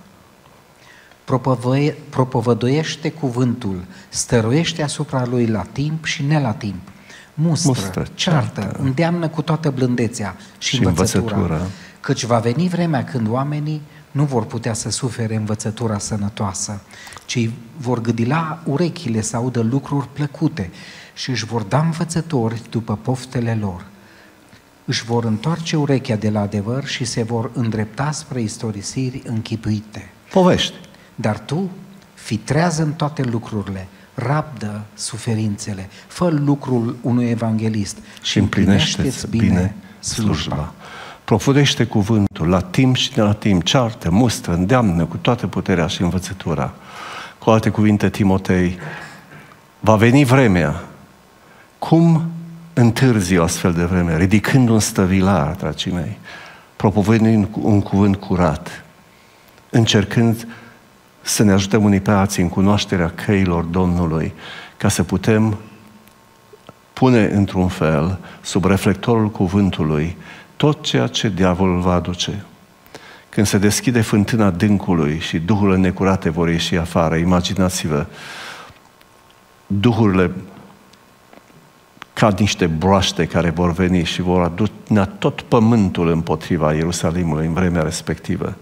propovăduiește cuvântul, stăruiește asupra lui la timp și ne la timp, mustră, mustră ceartă, ceartă, îndeamnă cu toată blândețea și, și învățătura, învățătura, căci va veni vremea când oamenii nu vor putea să sufere învățătura sănătoasă, ci vor gâdila urechile să audă lucruri plăcute și își vor da învățători după poftele lor. Își vor întoarce urechea de la adevăr și se vor îndrepta spre istorisiri închipuite. Povești. Dar tu fi trează în toate lucrurile, rabdă suferințele, fă lucrul unui evanghelist și împlinește-ți bine, bine slujba. Profudește cuvântul la timp și de la timp, ceartă, mustră, îndeamnă cu toată puterea și învățătura. Cu alte cuvinte, Timotei, va veni vremea. Cum întârzi o astfel de vreme? Ridicând un stăvilar, dragii mei, propovăduind un cuvânt curat, încercând să ne ajutăm unii pe alții în cunoașterea căilor Domnului, ca să putem pune într-un fel, sub reflectorul cuvântului, tot ceea ce diavolul va aduce. Când se deschide fântâna dâncului și duhurile necurate vor ieși afară, imaginați-vă, duhurile ca niște broaște care vor veni și vor aduce tot pământul împotriva Ierusalimului în vremea respectivă.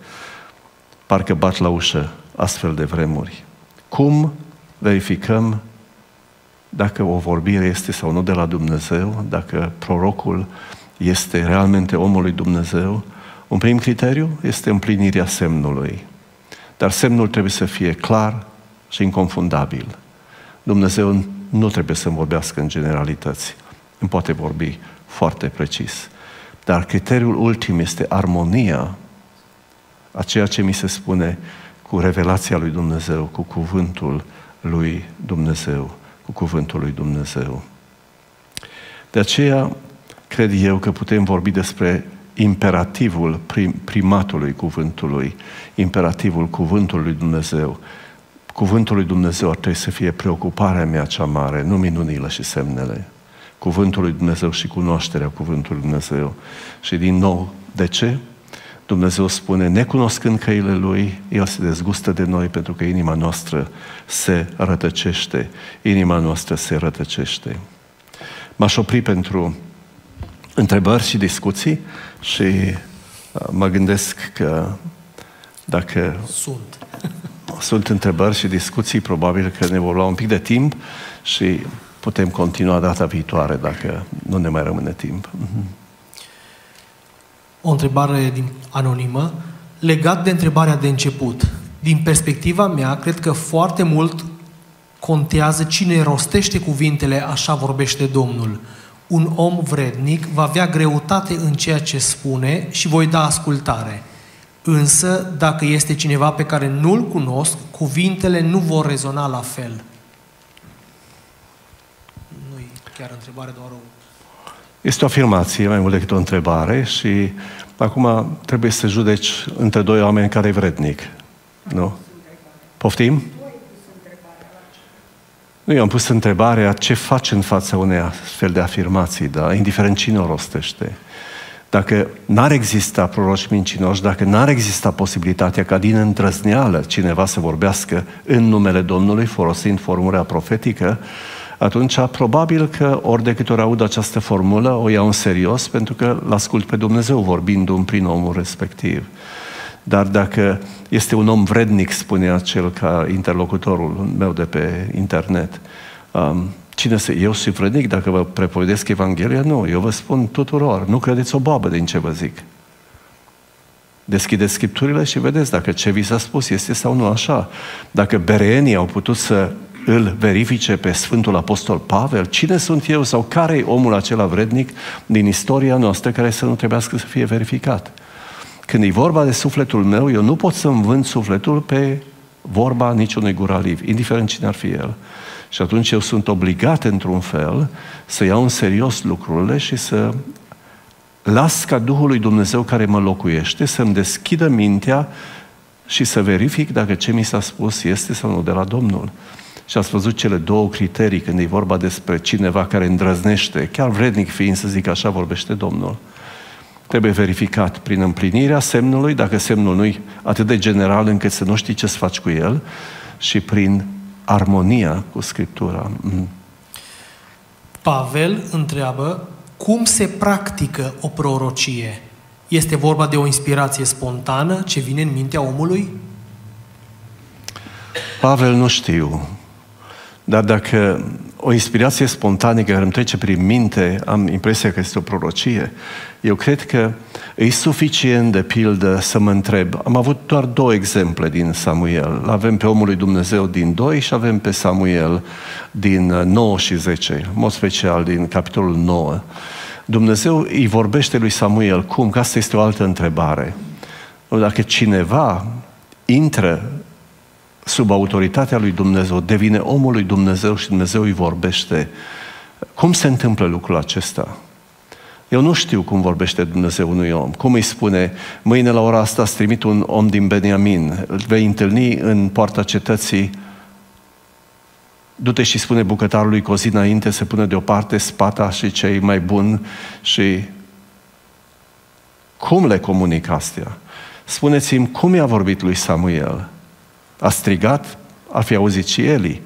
Parcă bat la ușă astfel de vremuri. Cum verificăm dacă o vorbire este sau nu de la Dumnezeu, dacă prorocul este realmente omul lui Dumnezeu? Un prim criteriu este împlinirea semnului. Dar semnul trebuie să fie clar și inconfundabil. Dumnezeu nu trebuie să vorbească în generalități. Îmi poate vorbi foarte precis. Dar criteriul ultim este armonia a ceea ce mi se spune cu revelația lui Dumnezeu, cu cuvântul lui Dumnezeu, cu cuvântul lui Dumnezeu. De aceea, cred eu că putem vorbi despre imperativul prim, primatului cuvântului, imperativul cuvântului lui Dumnezeu. Cuvântul lui Dumnezeu ar trebui să fie preocuparea mea cea mare, nu minunile și semnele. Cuvântul lui Dumnezeu și cunoașterea cuvântului lui Dumnezeu. Și din nou, de ce? Dumnezeu spune, necunoscând căile Lui, El se dezgustă de noi pentru că inima noastră se rătăcește. Inima noastră se rătăcește. M-aș opri pentru întrebări și discuții și uh, mă gândesc că dacă sunt, (laughs) sunt întrebări și discuții, probabil că ne vor lua un pic de timp și putem continua data viitoare dacă nu ne mai rămâne timp. Mm-hmm o întrebare din anonimă legat de întrebarea de început. Din perspectiva mea, cred că foarte mult contează cine rostește cuvintele așa vorbește Domnul. Un om vrednic va avea greutate în ceea ce spune și voi da ascultare. Însă, dacă este cineva pe care nu-l cunosc, cuvintele nu vor rezona la fel. Nu e chiar întrebare, doar o... Este o afirmație mai mult decât o întrebare și acum trebuie să judeci între doi oameni care e vrednic. Nu? Poftim? Nu, eu am pus întrebarea ce faci în fața unei astfel de afirmații, da? indiferent cine o rostește. Dacă n-ar exista proroși mincinoși, dacă n-ar exista posibilitatea ca din îndrăzneală cineva să vorbească în numele Domnului, folosind formula profetică, atunci probabil că ori de câte ori aud această formulă, o iau în serios, pentru că l-ascult pe Dumnezeu vorbindu-mi prin omul respectiv. Dar dacă este un om vrednic, spunea cel ca interlocutorul meu de pe internet, um, cine să... Eu sunt vrednic dacă vă prepovedesc Evanghelia? Nu, eu vă spun tuturor, nu credeți o babă din ce vă zic. Deschideți Scripturile și vedeți dacă ce vi s-a spus este sau nu așa. Dacă bereenii au putut să îl verifice pe Sfântul Apostol Pavel, cine sunt eu sau care e omul acela vrednic din istoria noastră care să nu trebuiască să fie verificat? Când e vorba de sufletul meu, eu nu pot să-mi vând sufletul pe vorba niciunui guraliv, indiferent cine ar fi el. Și atunci eu sunt obligat, într-un fel, să iau în serios lucrurile și să las ca Duhul lui Dumnezeu care mă locuiește să-mi deschidă mintea și să verific dacă ce mi s-a spus este sau nu de la Domnul. Și ați văzut cele două criterii când e vorba despre cineva care îndrăznește, chiar vrednic fiind să zic așa vorbește Domnul trebuie verificat prin împlinirea semnului, dacă semnul nu e atât de general încât să nu știi ce să faci cu el, și prin armonia cu Scriptura. Mm. Pavel întreabă cum se practică o prorocie. Este vorba de o inspirație spontană ce vine în mintea omului? Pavel nu știu. Dar dacă o inspirație spontanică care îmi trece prin minte, am impresia că este o prorocie, eu cred că e suficient de pildă să mă întreb. Am avut doar două exemple din Samuel. Avem pe omul lui Dumnezeu din 2 și avem pe Samuel din 9 și 10, în mod special din capitolul 9. Dumnezeu îi vorbește lui Samuel cum? Că asta este o altă întrebare. Dacă cineva intră sub autoritatea lui Dumnezeu, devine omul lui Dumnezeu și Dumnezeu îi vorbește, cum se întâmplă lucrul acesta? Eu nu știu cum vorbește Dumnezeu unui om. Cum îi spune, mâine la ora asta îți trimit un om din Beniamin, îl vei întâlni în poarta cetății, du-te și spune bucătarului cozi înainte să pună deoparte spata și cei mai buni și cum le comunică astea? Spuneți-mi, cum i-a vorbit lui Samuel? A strigat? Ar fi auzit și Eli.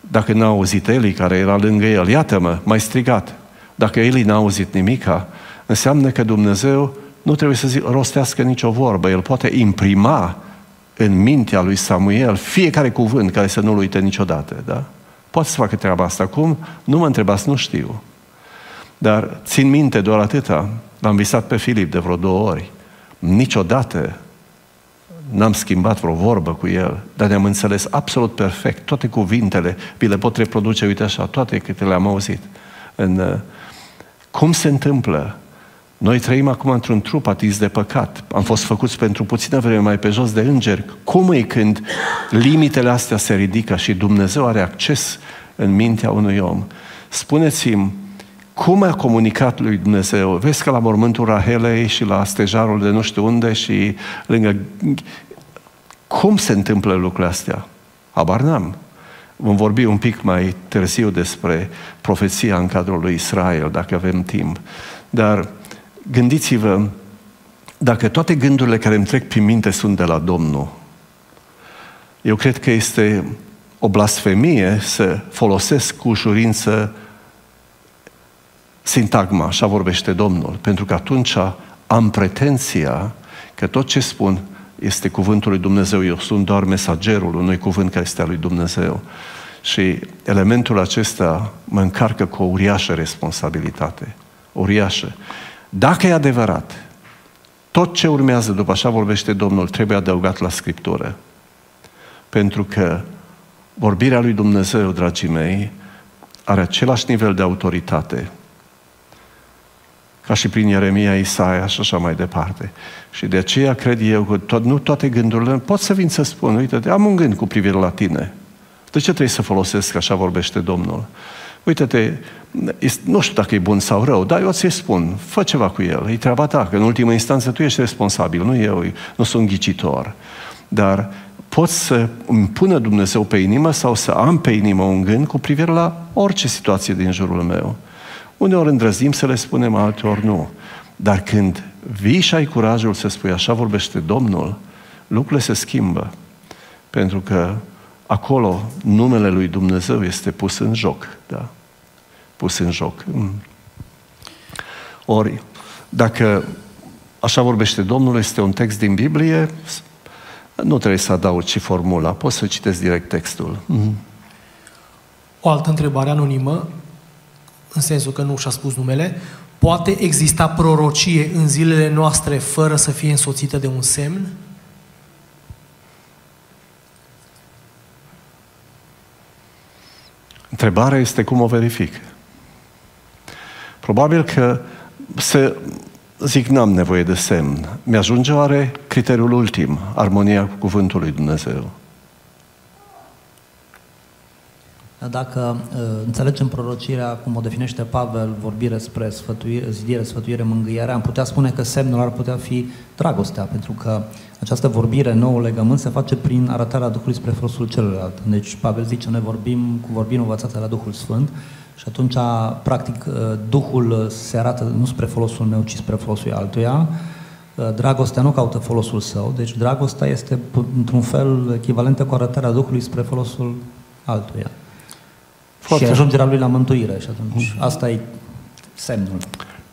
Dacă n-a auzit Eli, care era lângă el, iată-mă, mai strigat. Dacă Eli n-a auzit nimica, înseamnă că Dumnezeu nu trebuie să zic, rostească nicio vorbă. El poate imprima în mintea lui Samuel fiecare cuvânt care să nu-l uite niciodată. Da? Poate să facă treaba asta. Cum? Nu mă întrebați, nu știu. Dar țin minte doar atâta. L-am visat pe Filip de vreo două ori. Niciodată n-am schimbat vreo vorbă cu el, dar ne-am înțeles absolut perfect. Toate cuvintele, vi le pot reproduce, uite așa, toate câte le-am auzit. În, uh, cum se întâmplă? Noi trăim acum într-un trup atins de păcat. Am fost făcuți pentru puțină vreme mai pe jos de îngeri. Cum e când limitele astea se ridică și Dumnezeu are acces în mintea unui om? Spuneți-mi, cum a comunicat lui Dumnezeu? Vezi că la mormântul Rahelei și la stejarul de nu știu unde și lângă... Cum se întâmplă lucrurile astea? Habar n-am. Vom vorbi un pic mai târziu despre profeția în cadrul lui Israel, dacă avem timp. Dar gândiți-vă, dacă toate gândurile care îmi trec prin minte sunt de la Domnul, eu cred că este o blasfemie să folosesc cu ușurință sintagma, așa vorbește Domnul, pentru că atunci am pretenția că tot ce spun este cuvântul lui Dumnezeu, eu sunt doar mesagerul unui cuvânt care este al lui Dumnezeu. Și elementul acesta mă încarcă cu o uriașă responsabilitate. Uriașă. Dacă e adevărat, tot ce urmează după așa vorbește Domnul trebuie adăugat la Scriptură. Pentru că vorbirea lui Dumnezeu, dragii mei, are același nivel de autoritate ca și prin Ieremia, Isaia și așa mai departe. Și de aceea cred eu că tot, nu toate gândurile, pot să vin să spun, uite, am un gând cu privire la tine. De ce trebuie să folosesc așa vorbește Domnul? Uite-te, nu știu dacă e bun sau rău, dar eu ți spun, fă ceva cu el, e treaba ta, că în ultimă instanță tu ești responsabil, nu eu, nu sunt ghicitor. Dar pot să îmi pună Dumnezeu pe inimă sau să am pe inimă un gând cu privire la orice situație din jurul meu. Uneori îndrăzim să le spunem, alteori nu. Dar când vii și ai curajul să spui așa vorbește Domnul, lucrurile se schimbă. Pentru că acolo numele lui Dumnezeu este pus în joc. Da? Pus în joc. Mm. Ori, dacă așa vorbește Domnul, este un text din Biblie, nu trebuie să adaugi și formula, poți să citesc direct textul. Mm. O altă întrebare anonimă, în sensul că nu și-a spus numele, poate exista prorocie în zilele noastre fără să fie însoțită de un semn? Întrebarea este cum o verific. Probabil că se zic, n-am nevoie de semn. Mi-ajunge oare criteriul ultim, armonia cu cuvântul lui Dumnezeu. Dacă uh, înțelegem prorocirea, cum o definește Pavel, vorbire spre sfătuire, zidire, sfătuire, mângâiere, am putea spune că semnul ar putea fi dragostea, pentru că această vorbire, nou legământ, se face prin arătarea Duhului spre folosul celuilalt. Deci Pavel zice, noi vorbim cu vorbim învățate la Duhul Sfânt și atunci, practic, uh, Duhul se arată nu spre folosul meu, ci spre folosul altuia. Uh, dragostea nu caută folosul său, deci dragostea este, într-un fel, echivalentă cu arătarea Duhului spre folosul altuia. Foarte. Și ajungerea lui la mântuire și atunci mm. asta e semnul.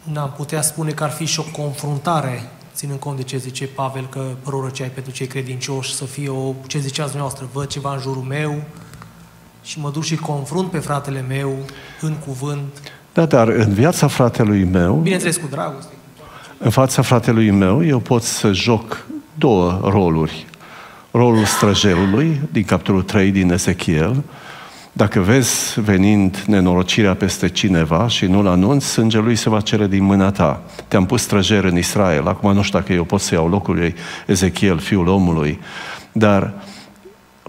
N-am putea spune că ar fi și o confruntare, ținând cont de ce zice Pavel, că prorocea pentru cei credincioși să fie o, ce ziceați dumneavoastră, văd ceva în jurul meu și mă duc și confrunt pe fratele meu în cuvânt. Da, dar în viața fratelui meu... Bineînțeles, cu dragoste. În fața fratelui meu, eu pot să joc două roluri. Rolul străjelului, din capitolul 3 din Ezechiel, dacă vezi venind nenorocirea peste cineva și nu-l anunți, sângele lui se va cere din mâna ta. Te-am pus străjer în Israel. Acum nu știu dacă eu pot să iau locul lui Ezechiel, fiul omului, dar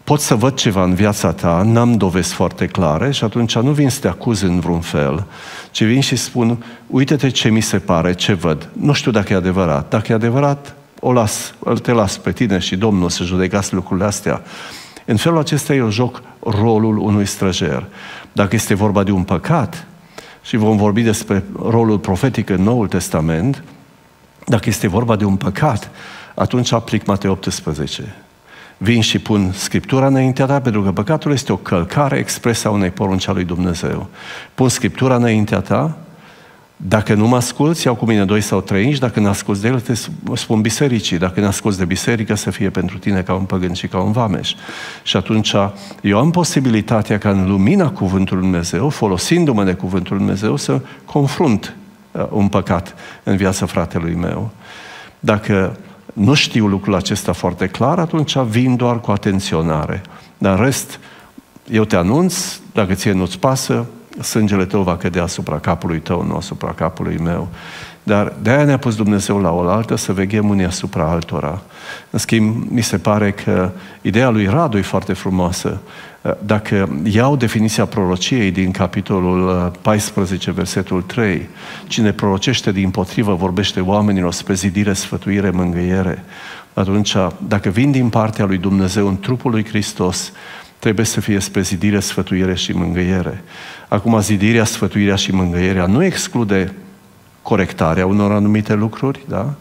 pot să văd ceva în viața ta, n-am dovezi foarte clare și atunci nu vin să te acuz în vreun fel, ci vin și spun, uite-te ce mi se pare, ce văd. Nu știu dacă e adevărat. Dacă e adevărat, o las, îl te las pe tine și Domnul să judecați lucrurile astea. În felul acesta eu joc rolul unui străjer. Dacă este vorba de un păcat, și vom vorbi despre rolul profetic în Noul Testament, dacă este vorba de un păcat, atunci aplic Matei 18. Vin și pun Scriptura înaintea ta, pentru că păcatul este o călcare expresă a unei porunci a lui Dumnezeu. Pun Scriptura înaintea ta dacă nu mă asculți, iau cu mine doi sau trei inci, dacă nu asculți de el, te spun bisericii. Dacă nu asculți de biserică, să fie pentru tine ca un păgân și ca un vameș. Și atunci eu am posibilitatea ca în lumina Cuvântului Dumnezeu, folosindu-mă de Cuvântul Dumnezeu, să confrunt uh, un păcat în viața fratelui meu. Dacă nu știu lucrul acesta foarte clar, atunci vin doar cu atenționare. Dar în rest, eu te anunț, dacă ție nu-ți pasă, sângele tău va cădea asupra capului tău, nu asupra capului meu. Dar de-aia ne-a pus Dumnezeu la oaltă să veghem unii asupra altora. În schimb, mi se pare că ideea lui Radu e foarte frumoasă. Dacă iau definiția prorociei din capitolul 14, versetul 3, cine prorocește din potrivă vorbește oamenilor spre zidire, sfătuire, mângâiere, atunci, dacă vin din partea lui Dumnezeu în trupul lui Hristos, trebuie să fie spre zidire, sfătuire și mângâiere. Acum, zidirea, sfătuirea și mângâierea nu exclude corectarea unor anumite lucruri, da?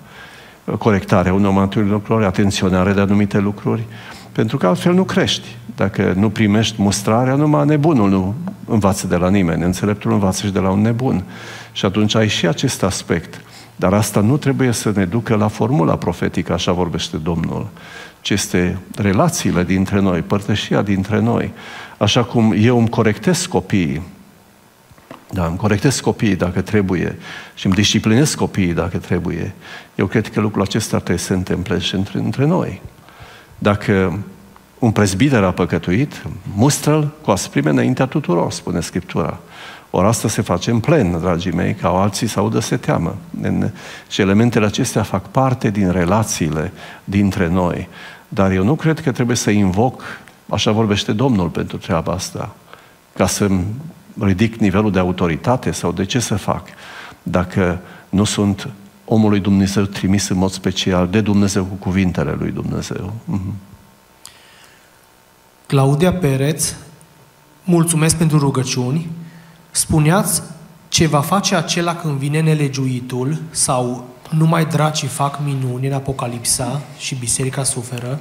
corectarea unor anumite lucruri, atenționarea de anumite lucruri, pentru că altfel nu crești. Dacă nu primești mustrarea, numai nebunul nu învață de la nimeni, înțeleptul învață și de la un nebun. Și atunci ai și acest aspect. Dar asta nu trebuie să ne ducă la formula profetică, așa vorbește Domnul, ci este relațiile dintre noi, părtășia dintre noi. Așa cum eu îmi corectez copiii, da, îmi corectez copiii dacă trebuie și îmi disciplinez copiii dacă trebuie. Eu cred că lucrul acesta trebuie să se întâmple și între, între noi. Dacă un prezbiter a păcătuit, mustră-l cu asprime înaintea tuturor, spune Scriptura. Ori asta se face în plen, dragii mei, ca alții să audă se teamă. Și elementele acestea fac parte din relațiile dintre noi. Dar eu nu cred că trebuie să invoc, așa vorbește Domnul pentru treaba asta, ca să ridic nivelul de autoritate sau de ce să fac, dacă nu sunt omului Dumnezeu trimis în mod special de Dumnezeu cu cuvintele lui Dumnezeu. Mm-hmm. Claudia Pereț, mulțumesc pentru rugăciuni. Spuneați ce va face acela când vine nelegiuitul sau numai dracii fac minuni în Apocalipsa și biserica suferă.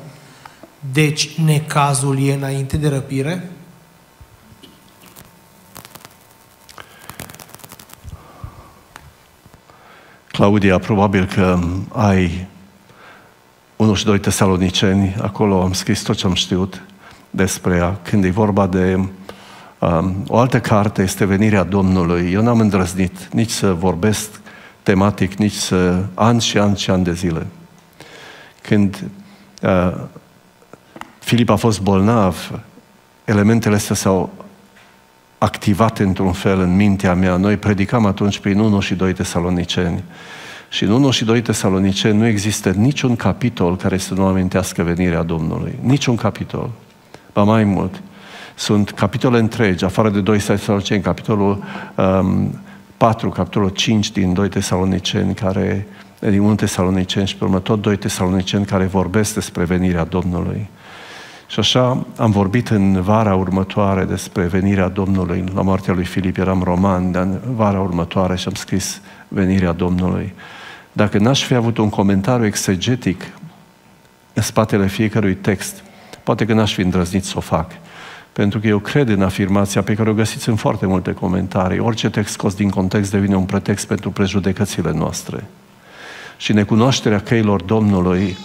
Deci necazul e înainte de răpire? Claudia, probabil că ai unul și doi tesaloniceni, acolo am scris tot ce am știut despre ea. Când e vorba de um, o altă carte, este Venirea Domnului. Eu n-am îndrăznit nici să vorbesc tematic, nici să ani și ani și ani de zile. Când uh, Filip a fost bolnav, elementele astea s-au activat într-un fel în mintea mea. Noi predicam atunci prin 1 și 2 tesaloniceni. Și în 1 și 2 tesaloniceni nu există niciun capitol care să nu amintească venirea Domnului. Niciun capitol. Ba mai mult. Sunt capitole întregi, afară de 2 tesaloniceni, capitolul um, 4, capitolul 5 din 2 tesaloniceni, care, din 1 tesaloniceni și pe urmă tot 2 tesaloniceni care vorbesc despre venirea Domnului. Și așa am vorbit în vara următoare despre venirea Domnului. La moartea lui Filip eram roman, dar în vara următoare și am scris venirea Domnului. Dacă n-aș fi avut un comentariu exegetic în spatele fiecărui text, poate că n-aș fi îndrăznit să o fac. Pentru că eu cred în afirmația pe care o găsiți în foarte multe comentarii. Orice text scos din context devine un pretext pentru prejudecățile noastre. Și necunoașterea căilor Domnului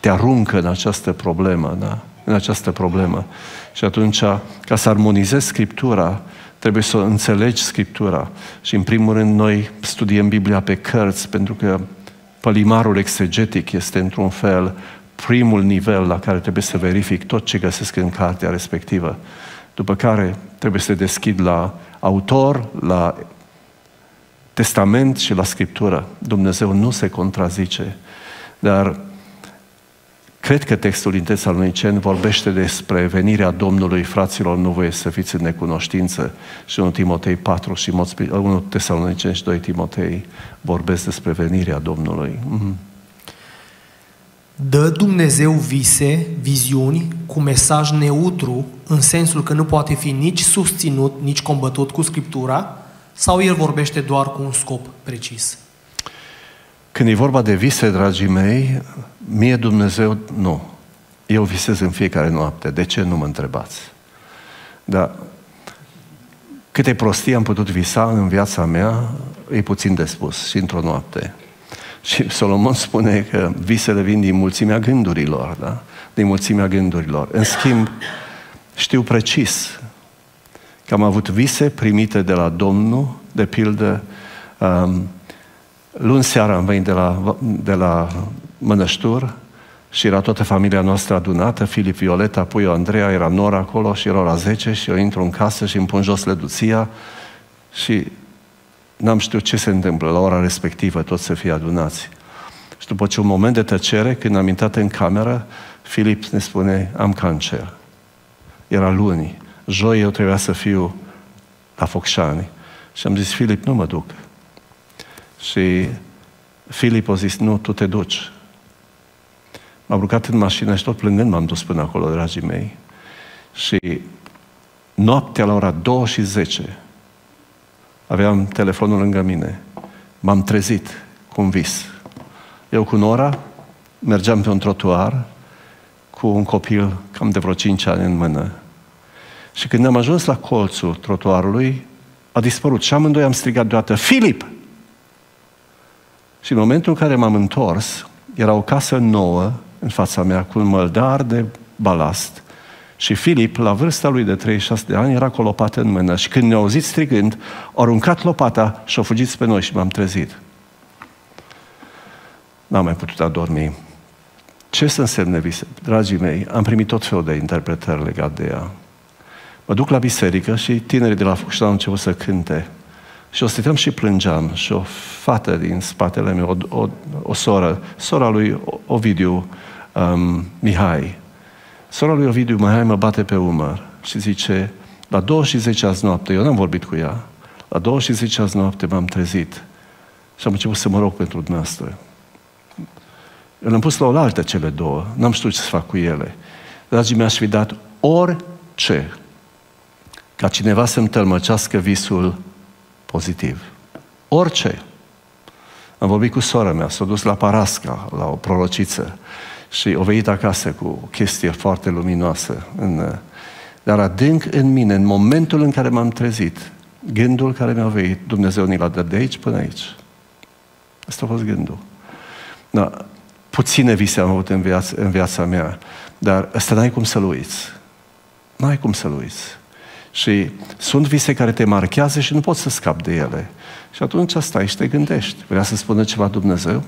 te aruncă în această problemă, da? În această problemă. Și atunci, ca să armonizezi Scriptura, trebuie să înțelegi Scriptura. Și în primul rând noi studiem Biblia pe cărți, pentru că pălimarul exegetic este într-un fel primul nivel la care trebuie să verific tot ce găsesc în cartea respectivă. După care trebuie să deschid la autor, la testament și la scriptură. Dumnezeu nu se contrazice. Dar Cred că textul din Tesalonicen vorbește despre venirea Domnului, fraților, nu voie să fiți în necunoștință. Și 1 Timotei 4 și 1 Tesalonicen și 2 Timotei vorbesc despre venirea Domnului. Mm-hmm. Dă Dumnezeu vise, viziuni, cu mesaj neutru, în sensul că nu poate fi nici susținut, nici combătut cu Scriptura, sau El vorbește doar cu un scop precis? Când e vorba de vise, dragii mei, mie Dumnezeu nu. Eu visez în fiecare noapte. De ce nu mă întrebați? Dar câte prostii am putut visa în viața mea, e puțin de spus și într-o noapte. Și Solomon spune că visele vin din mulțimea gândurilor, da? Din mulțimea gândurilor. În schimb, știu precis că am avut vise primite de la Domnul, de pildă, um, Luni seara am venit de la, de la Mănăștur și era toată familia noastră adunată, Filip, Violeta, Puio, Andreea, era Nora acolo și era la 10 și eu intru în casă și îmi pun jos leduția și n-am știut ce se întâmplă la ora respectivă, toți să fie adunați. Și după ce un moment de tăcere, când am intrat în cameră, Filip ne spune, am cancer. Era luni. Joi eu trebuia să fiu la Focșani. Și am zis, Filip, nu mă duc. Și Filip a zis, nu, tu te duci. M-am rugat în mașină și tot plângând m-am dus până acolo, dragii mei. Și noaptea la ora 2 și 10 aveam telefonul lângă mine. M-am trezit cu un vis. Eu cu Nora mergeam pe un trotuar cu un copil cam de vreo 5 ani în mână. Și când am ajuns la colțul trotuarului, a dispărut. Și amândoi am strigat deodată, Filip! Și în momentul în care m-am întors, era o casă nouă în fața mea, cu un măldar de balast. Și Filip, la vârsta lui de 36 de ani, era cu o lopată în mână. Și când ne-a auzit strigând, a aruncat lopata și a fugit spre noi și m-am trezit. N-am mai putut adormi. Ce să însemne vise? Dragii mei, am primit tot felul de interpretări legate de ea. Mă duc la biserică și tinerii de la Fucșta au început să cânte. Și o stăteam și plângeam și o fată din spatele meu, o, o, o soră, sora lui Ovidiu um, Mihai. Sora lui Ovidiu Mihai mă bate pe umăr și zice, la 20 azi noapte, eu n-am vorbit cu ea, la 20 azi noapte m-am trezit și am început să mă rog pentru dumneavoastră. Eu le-am pus la oaltă cele două, n-am știut ce să fac cu ele. Dragii mei, aș fi dat orice ca cineva să-mi tălmăcească visul pozitiv. Orice. Am vorbit cu sora mea, s-a dus la Parasca, la o prorociță și o venit acasă cu o chestie foarte luminoasă. În, dar adânc în mine, în momentul în care m-am trezit, gândul care mi-a venit, Dumnezeu ni l-a dat de aici până aici. Asta a fost gândul. Da, puține vise am avut în viața, în viața mea, dar ăsta n-ai cum să-l uiți. N-ai cum să-l uiți. Și sunt vise care te marchează și nu poți să scapi de ele. Și atunci stai și te gândești. Vrea să spună ceva Dumnezeu?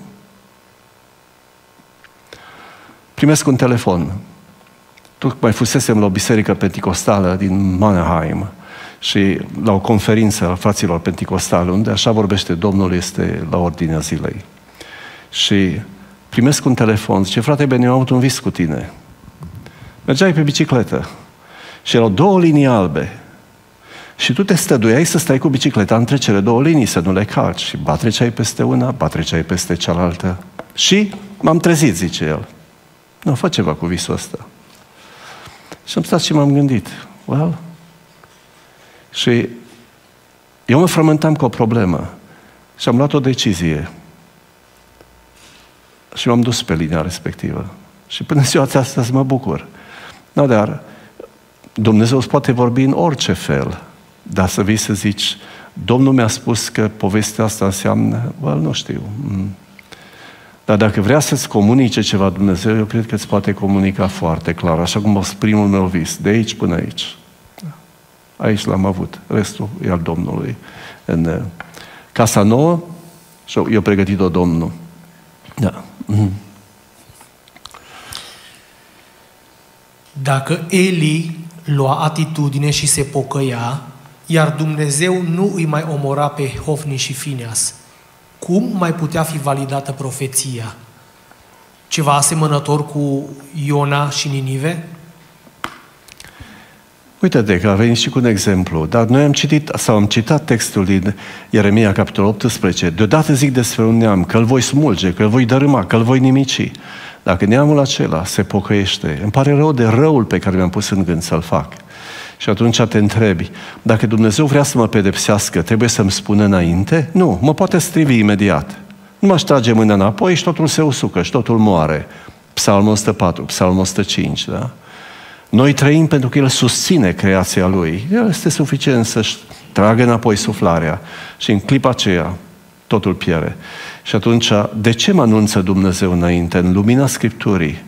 Primesc un telefon. mai fusesem la o biserică penticostală din Mannheim și la o conferință a fraților penticostali, unde așa vorbește Domnul, este la ordinea zilei. Și primesc un telefon, zice, frate, bine, eu am avut un vis cu tine. Mergeai pe bicicletă și erau două linii albe. Și tu te stăduiai să stai cu bicicleta între cele două linii, să nu le calci. Și ba treceai peste una, ba treceai peste cealaltă. Și m-am trezit, zice el. Nu, fă ceva cu visul ăsta. Și am stat și m-am gândit. Well, și eu mă frământam cu o problemă și am luat o decizie. Și m-am dus pe linia respectivă. Și până ziua asta să mă bucur. Nu, dar Dumnezeu îți poate vorbi în orice fel, dar să vii să zici, Domnul mi-a spus că povestea asta înseamnă, well, nu știu. Mm. Dar dacă vrea să-ți comunice ceva Dumnezeu, eu cred că îți poate comunica foarte clar, așa cum a primul meu vis, de aici până aici. Aici l-am avut, restul e al Domnului. În uh, casa nouă, și eu pregătit-o Domnul. Da. Mm. Dacă Eli lua atitudine și se pocăia, iar Dumnezeu nu îi mai omora pe Hofni și Fineas, cum mai putea fi validată profeția? Ceva asemănător cu Iona și Ninive? Uite-te că a venit și cu un exemplu, dar noi am citit, sau am citat textul din Ieremia, capitolul 18. Deodată zic despre un neam că îl voi smulge, că îl voi dărâma, că îl voi nimici. Dacă neamul acela se pocăiește, îmi pare rău de răul pe care mi-am pus în gând să-l fac. Și atunci te întrebi, dacă Dumnezeu vrea să mă pedepsească, trebuie să-mi spună înainte? Nu, mă poate strivi imediat. Nu mă trage mâna înapoi și totul se usucă și totul moare. Psalmul 104, Psalmul 105, da? Noi trăim pentru că El susține creația Lui. El este suficient să-și tragă înapoi suflarea și în clipa aceea totul pierde. Și atunci, de ce mă anunță Dumnezeu înainte, în lumina Scripturii?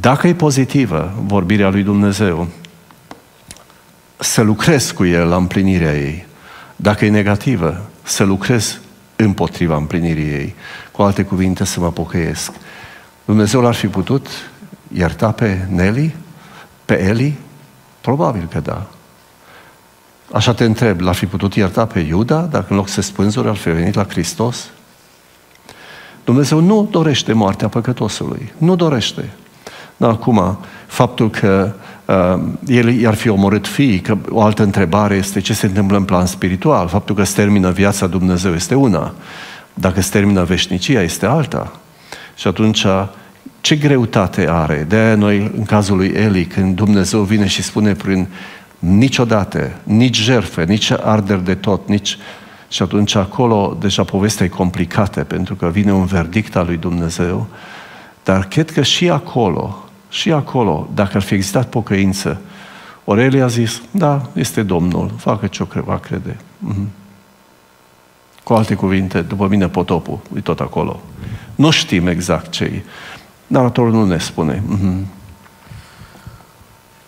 Dacă e pozitivă vorbirea lui Dumnezeu, să lucrez cu El la împlinirea ei. Dacă e negativă, să lucrez împotriva împlinirii ei. Cu alte cuvinte, să mă pocăiesc. Dumnezeu l-ar fi putut ierta pe Nelly? Pe Eli? Probabil că da. Așa te întreb, l-ar fi putut ierta pe Iuda dacă în loc să spânzuri ar fi venit la Hristos? Dumnezeu nu dorește moartea păcătosului. Nu dorește. Dar acum, faptul că uh, el i-ar fi omorât fiii, că o altă întrebare este ce se întâmplă în plan spiritual. Faptul că îți termină viața Dumnezeu este una. Dacă îți termină veșnicia este alta. Și atunci ce greutate are? De aia noi, în cazul lui Eli, când Dumnezeu vine și spune prin niciodată, nici jerfe, nici arderi de tot, nici... Și atunci acolo deja povestea e complicată, pentru că vine un verdict al lui Dumnezeu, dar cred că și acolo, și acolo, dacă ar fi existat pocăință, Orelia a zis, da, este Domnul, facă ce o va crede. Mm-hmm. Cu alte cuvinte, după mine potopul, e tot acolo. Nu știm exact ce e. Naratorul nu ne spune. Mm-hmm.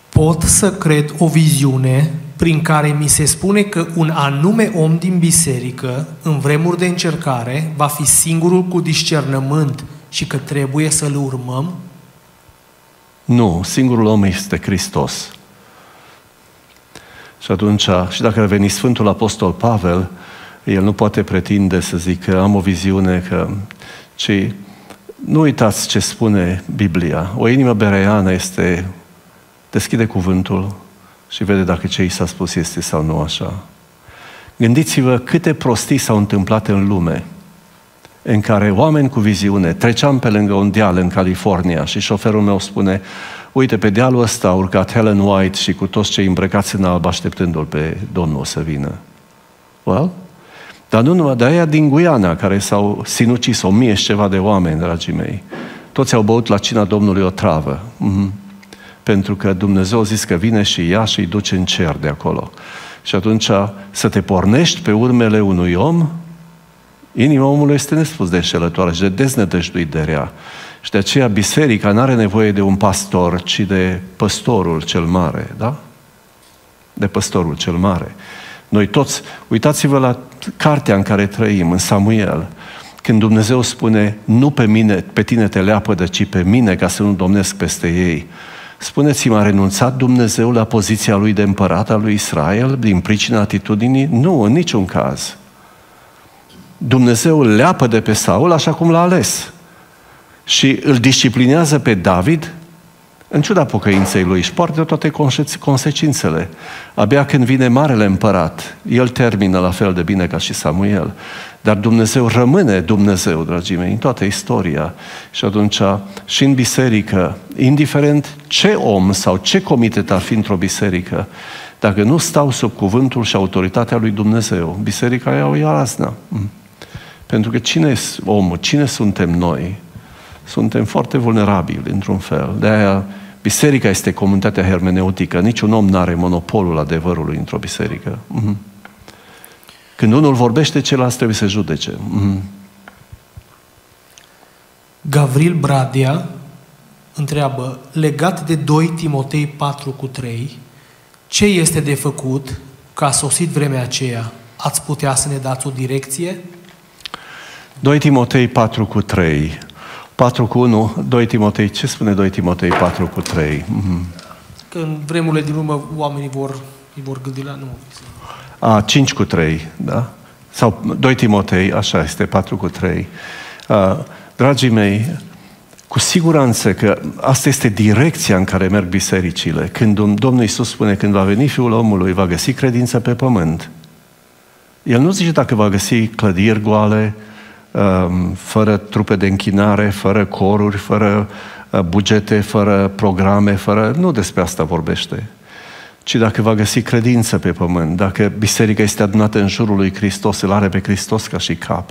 Pot să cred o viziune prin care mi se spune că un anume om din biserică, în vremuri de încercare, va fi singurul cu discernământ și că trebuie să-l urmăm? Nu, singurul om este Hristos. Și atunci, și dacă ar veni Sfântul Apostol Pavel, el nu poate pretinde să zică am o viziune că... Ci nu uitați ce spune Biblia. O inimă bereană este deschide cuvântul și vede dacă ce i s-a spus este sau nu așa. Gândiți-vă câte prostii s-au întâmplat în lume în care oameni cu viziune, treceam pe lângă un deal în California și șoferul meu spune, uite, pe dealul ăsta a urcat Helen White și cu toți cei îmbrăcați în alb așteptându-l pe Domnul să vină. Well, dar nu numai de aia din Guiana, care s-au sinucis o mie și ceva de oameni, dragii mei. Toți au băut la cina Domnului o travă. Mm-hmm. Pentru că Dumnezeu a zis că vine și ea și îi duce în cer de acolo. Și atunci să te pornești pe urmele unui om, inima omului este nespus de înșelătoare și de deznădăjduit de rea. Și de aceea biserica nu are nevoie de un pastor, ci de păstorul cel mare, da? De păstorul cel mare. Noi toți, uitați-vă la cartea în care trăim, în Samuel, când Dumnezeu spune, nu pe mine, pe tine te leapădă, ci pe mine, ca să nu domnesc peste ei. Spuneți-mi, a renunțat Dumnezeu la poziția lui de împărat al lui Israel din pricina atitudinii? Nu, în niciun caz. Dumnezeu leapă de pe Saul așa cum l-a ales. Și îl disciplinează pe David în ciuda pocăinței lui, își poartă toate consecințele. Abia când vine Marele Împărat, el termină la fel de bine ca și Samuel. Dar Dumnezeu rămâne Dumnezeu, dragii mei, în toată istoria. Și atunci, și în biserică, indiferent ce om sau ce comitet ar fi într-o biserică, dacă nu stau sub cuvântul și autoritatea lui Dumnezeu, biserica ea o ia razna. Mm. Pentru că cine e omul? Cine suntem noi? Suntem foarte vulnerabili, într-un fel. De aia Biserica este comunitatea hermeneutică. Niciun om nu are monopolul adevărului într-o biserică. Mm-hmm. Când unul vorbește, celălalt trebuie să judece. Mm-hmm. Gavril Bradea întreabă, legat de 2 Timotei 4 cu 3, ce este de făcut ca a sosit vremea aceea? Ați putea să ne dați o direcție? 2 Timotei 4 cu 3. 4 cu 1, 2 Timotei. Ce spune 2 Timotei 4 cu 3? Mm-hmm. Că în vremurile din urmă oamenii vor, îi vor gândi la... Nu. A, 5 cu 3, da? Sau 2 Timotei, așa este, 4 cu 3. A, dragii mei, cu siguranță că asta este direcția în care merg bisericile. Când Domnul Iisus spune, când va veni Fiul omului, va găsi credință pe pământ. El nu zice dacă va găsi clădiri goale, Um, fără trupe de închinare, fără coruri, fără uh, bugete, fără programe, fără... Nu despre asta vorbește. Ci dacă va găsi credință pe pământ, dacă biserica este adunată în jurul lui Hristos, îl are pe Hristos ca și cap.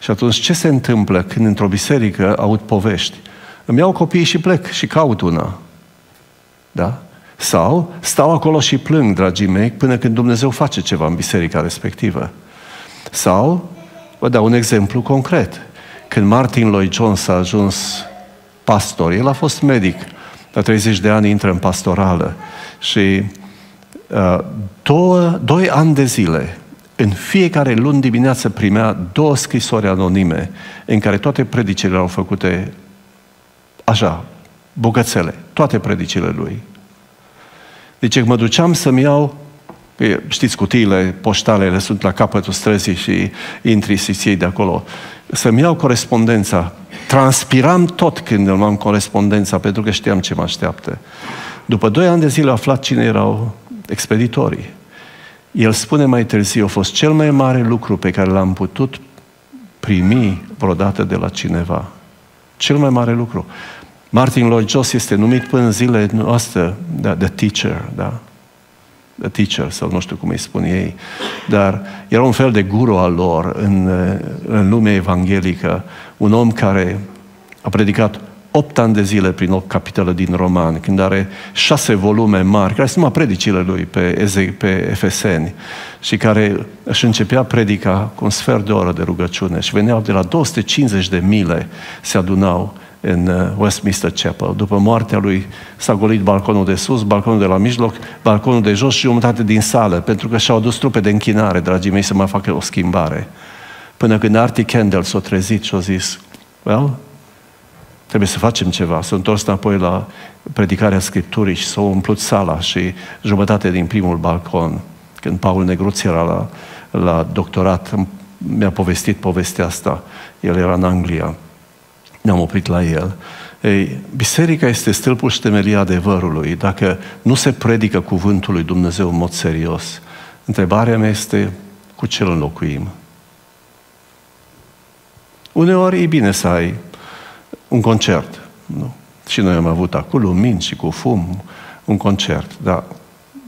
Și atunci ce se întâmplă când într-o biserică aud povești? Îmi iau copiii și plec și caut una. Da? Sau stau acolo și plâng, dragii mei, până când Dumnezeu face ceva în biserica respectivă. Sau Vă dau un exemplu concret. Când Martin Lloyd Jones a ajuns pastor, el a fost medic, la 30 de ani intră în pastorală și uh, două, doi ani de zile, în fiecare luni dimineață primea două scrisori anonime în care toate predicile erau făcute așa, bogățele, toate predicile lui. Deci mă duceam să-mi iau Știți, cutiile poștalele sunt la capătul străzii și intri și iei de acolo. Să-mi iau corespondența. Transpiram tot când îmi am corespondența, pentru că știam ce mă așteaptă. După doi ani de zile am aflat cine erau expeditorii. El spune mai târziu, a fost cel mai mare lucru pe care l-am putut primi vreodată de la cineva. Cel mai mare lucru. Martin Lloyd Jones este numit până în zile noastre, da, the teacher, da? The teacher, sau nu știu cum îi spun ei, dar era un fel de guru al lor în, în lumea evanghelică, un om care a predicat opt ani de zile prin opt capitole din roman, când are șase volume mari, care sunt numai predicile lui pe, Eze, pe Efeseni, și care își începea predica cu un sfert de oră de rugăciune și veneau de la 250 de mile, se adunau în uh, Westminster Chapel. După moartea lui s-a golit balconul de sus, balconul de la mijloc, balconul de jos și jumătate din sală, pentru că și-au adus trupe de închinare, dragii mei, să mai facă o schimbare. Până când Artie Kendall s-a trezit și a zis, well, Trebuie să facem ceva. S-a întors înapoi la predicarea Scripturii și s-a umplut sala și jumătate din primul balcon. Când Paul Negruț era la, la doctorat, mi-a povestit povestea asta. El era în Anglia. Ne-am oprit la el. Ei, biserica este stâlpul și temelia adevărului. Dacă nu se predică cuvântul lui Dumnezeu în mod serios, întrebarea mea este cu ce îl înlocuim? Uneori e bine să ai un concert. Nu? Și noi am avut acolo lumini și cu fum, un concert, dar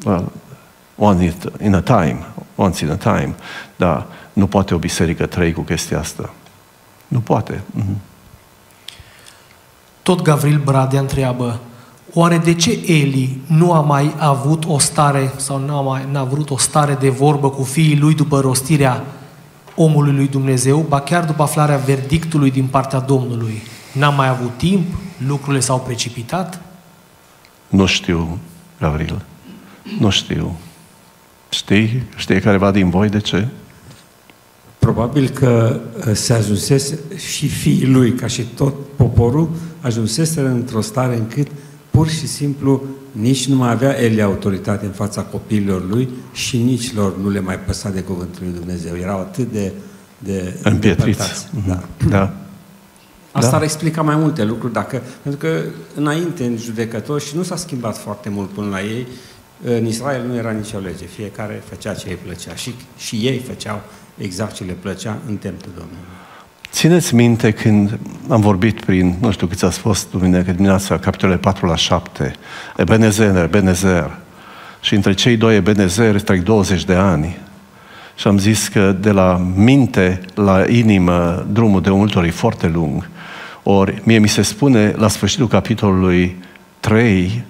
well, one in a time, once in a time, dar nu poate o biserică trăi cu chestia asta. Nu poate. Mm-hmm. Tot Gavril Bradea întreabă, oare de ce Eli nu a mai avut o stare sau nu a mai n-a vrut o stare de vorbă cu fiii lui după rostirea omului lui Dumnezeu, ba chiar după aflarea verdictului din partea Domnului? N-a mai avut timp? Lucrurile s-au precipitat? Nu știu, Gavril. Nu știu. Știi? Știi careva din voi de ce? Probabil că uh, se ajunsese și fiii lui, ca și tot poporul, ajunsese într-o stare încât pur și simplu nici nu mai avea el autoritate în fața copiilor lui și nici lor nu le mai păsa de cuvântul lui Dumnezeu. Erau atât de, de împietriți. Da. da. Asta da. ar explica mai multe lucruri, dacă, pentru că înainte în judecători și nu s-a schimbat foarte mult până la ei, în Israel nu era nicio lege, fiecare făcea ce îi plăcea și, și ei făceau exact ce le plăcea în templul Domnului. Țineți minte când am vorbit prin, nu știu câți ați fost duminică dimineața, capitolele 4 la 7, Ebenezer, Ebenezer. Și între cei doi Ebenezer trec 20 de ani. Și am zis că de la minte la inimă drumul de multe ori e foarte lung. Ori mie mi se spune la sfârșitul capitolului 3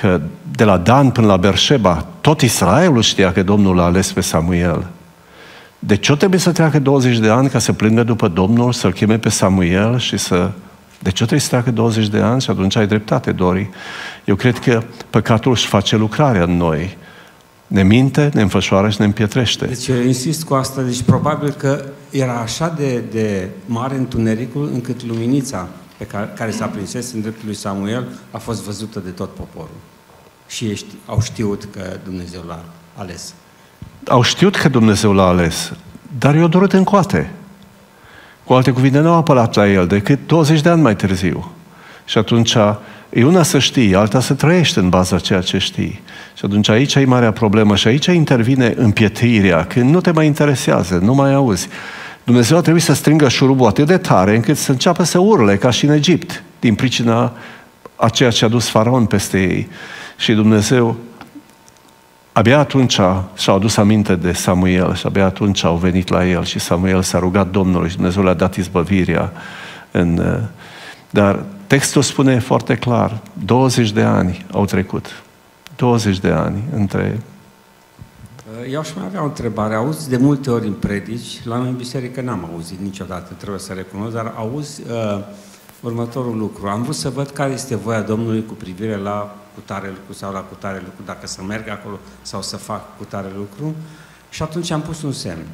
că de la Dan până la Berșeba, tot Israelul știa că Domnul a ales pe Samuel. De ce trebuie să treacă 20 de ani ca să plângă după Domnul, să-l cheme pe Samuel și să... De ce trebuie să treacă 20 de ani? Și atunci ai dreptate, Dori. Eu cred că păcatul își face lucrarea în noi. Ne minte, ne înfășoară și ne împietrește. Deci eu insist cu asta, deci probabil că era așa de, de mare întunericul încât luminița pe care, care s-a prinses în dreptul lui Samuel a fost văzută de tot poporul. Și ei ști, au știut că Dumnezeu l-a ales au știut că Dumnezeu l-a ales, dar i-au dorut încoate. Cu alte cuvinte, nu au apărat la el decât 20 de ani mai târziu. Și atunci e una să știi, alta să trăiești în baza ceea ce știi. Și atunci aici e marea problemă și aici intervine împietirea, când nu te mai interesează, nu mai auzi. Dumnezeu a trebuit să strângă șurubul atât de tare încât să înceapă să urle, ca și în Egipt, din pricina a ceea ce a dus faraon peste ei. Și Dumnezeu Abia atunci și-au adus aminte de Samuel și abia atunci au venit la el și Samuel s-a rugat Domnului și Dumnezeu le-a dat izbăvirea. În, uh, dar textul spune foarte clar, 20 de ani au trecut. 20 de ani între... Uh, eu aș mai avea o întrebare. Auzi de multe ori în predici, la noi în biserică n-am auzit niciodată, trebuie să recunosc, dar auzi uh, următorul lucru. Am vrut să văd care este voia Domnului cu privire la cu tare lucru sau la cu tare lucru, dacă să merg acolo sau să fac cu tare lucru. Și atunci am pus un semn.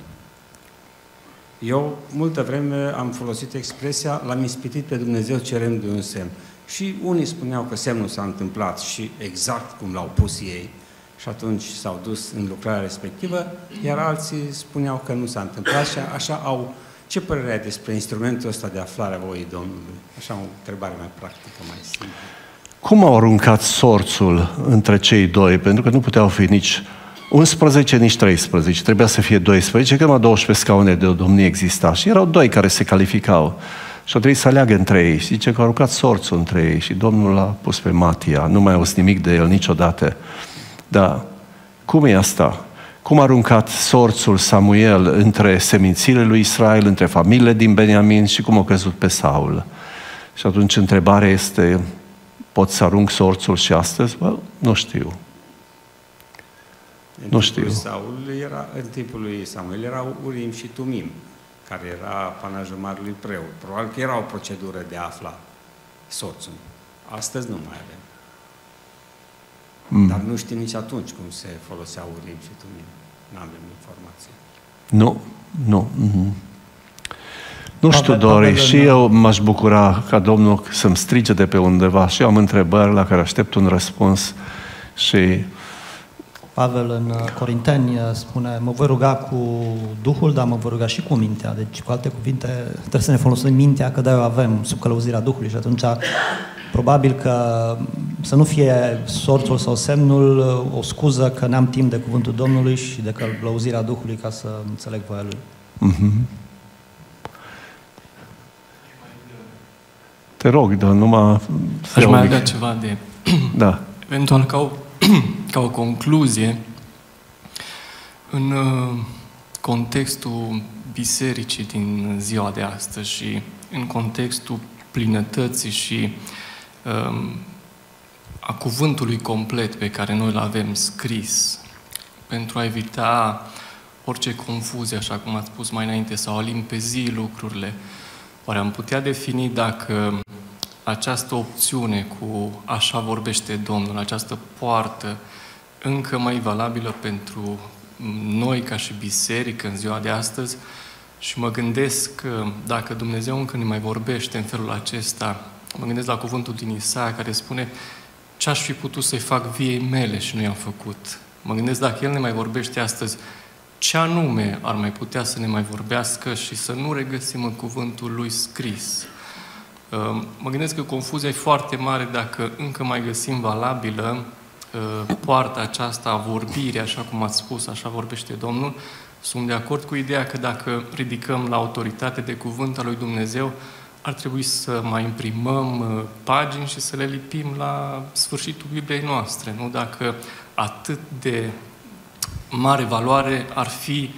Eu, multă vreme, am folosit expresia, l-am ispitit pe Dumnezeu cerând un semn. Și unii spuneau că semnul s-a întâmplat și exact cum l-au pus ei, și atunci s-au dus în lucrarea respectivă, iar alții spuneau că nu s-a întâmplat și așa au... Ce părere ai despre instrumentul ăsta de aflare a voii Domnului? Așa o întrebare mai practică, mai simplă. Cum au aruncat sorțul între cei doi? Pentru că nu puteau fi nici 11, nici 13. Trebuia să fie 12, că numai 12 scaune de domnie exista. Și erau doi care se calificau. Și au trebuit să aleagă între ei. Și zice că au aruncat sorțul între ei. Și Domnul l-a pus pe Matia. Nu mai auzit nimic de el niciodată. Dar cum e asta? Cum a aruncat sorțul Samuel între semințile lui Israel, între familiile din Beniamin și cum a căzut pe Saul? Și atunci întrebarea este, Pot să arunc sorțul și astăzi? Well, nu știu. În nu știu. Saul era, în timpul lui Samuel erau Urim și Tumim, care era panajul marului preot. Probabil că era o procedură de a afla soțul. Astăzi nu mai avem. Mm. Dar nu știm nici atunci cum se foloseau Urim și Tumim. Nu avem informație. Nu, nu. Mm-hmm. Nu știu, Dori, și eu m-aș bucura ca Domnul să-mi strige de pe undeva și eu am întrebări la care aștept un răspuns și Pavel în uh, Corinteni uh, spune, mă voi ruga cu Duhul, dar mă voi ruga și cu mintea. Deci, cu alte cuvinte, trebuie să ne folosim mintea, că de-aia o avem sub călăuzirea Duhului și atunci probabil că să nu fie sorțul sau semnul uh, o scuză că n-am timp de cuvântul Domnului și de călăuzirea Duhului ca să înțeleg voia Lui. Mm-hmm. Te rog, dar numai... Aș mai avea ceva de... (clears throat) Da. Eventual ca o (clears throat) ca o concluzie, în uh, contextul bisericii din ziua de astăzi și în contextul plinătății și um, a cuvântului complet pe care noi îl avem scris, pentru a evita orice confuzie, așa cum ați spus mai înainte, sau a limpezi lucrurile, oare am putea defini dacă această opțiune cu așa vorbește Domnul, această poartă încă mai valabilă pentru noi ca și biserică în ziua de astăzi și mă gândesc că dacă Dumnezeu încă ne mai vorbește în felul acesta, mă gândesc la cuvântul din Isaia care spune ce aș fi putut să-i fac viei mele și nu i-am făcut. Mă gândesc dacă El ne mai vorbește astăzi, ce anume ar mai putea să ne mai vorbească și să nu regăsim în cuvântul Lui scris. Ehm, mă gândesc că confuzia e foarte mare dacă încă mai găsim valabilă ehm, poarta aceasta a vorbirii, așa cum ați spus, așa vorbește Domnul. Sunt de acord cu ideea că dacă ridicăm la autoritate de cuvânt al lui Dumnezeu, ar trebui să mai imprimăm ehm, pagini și să le lipim la sfârșitul Bibliei noastre, nu? Dacă atât de mare valoare ar fi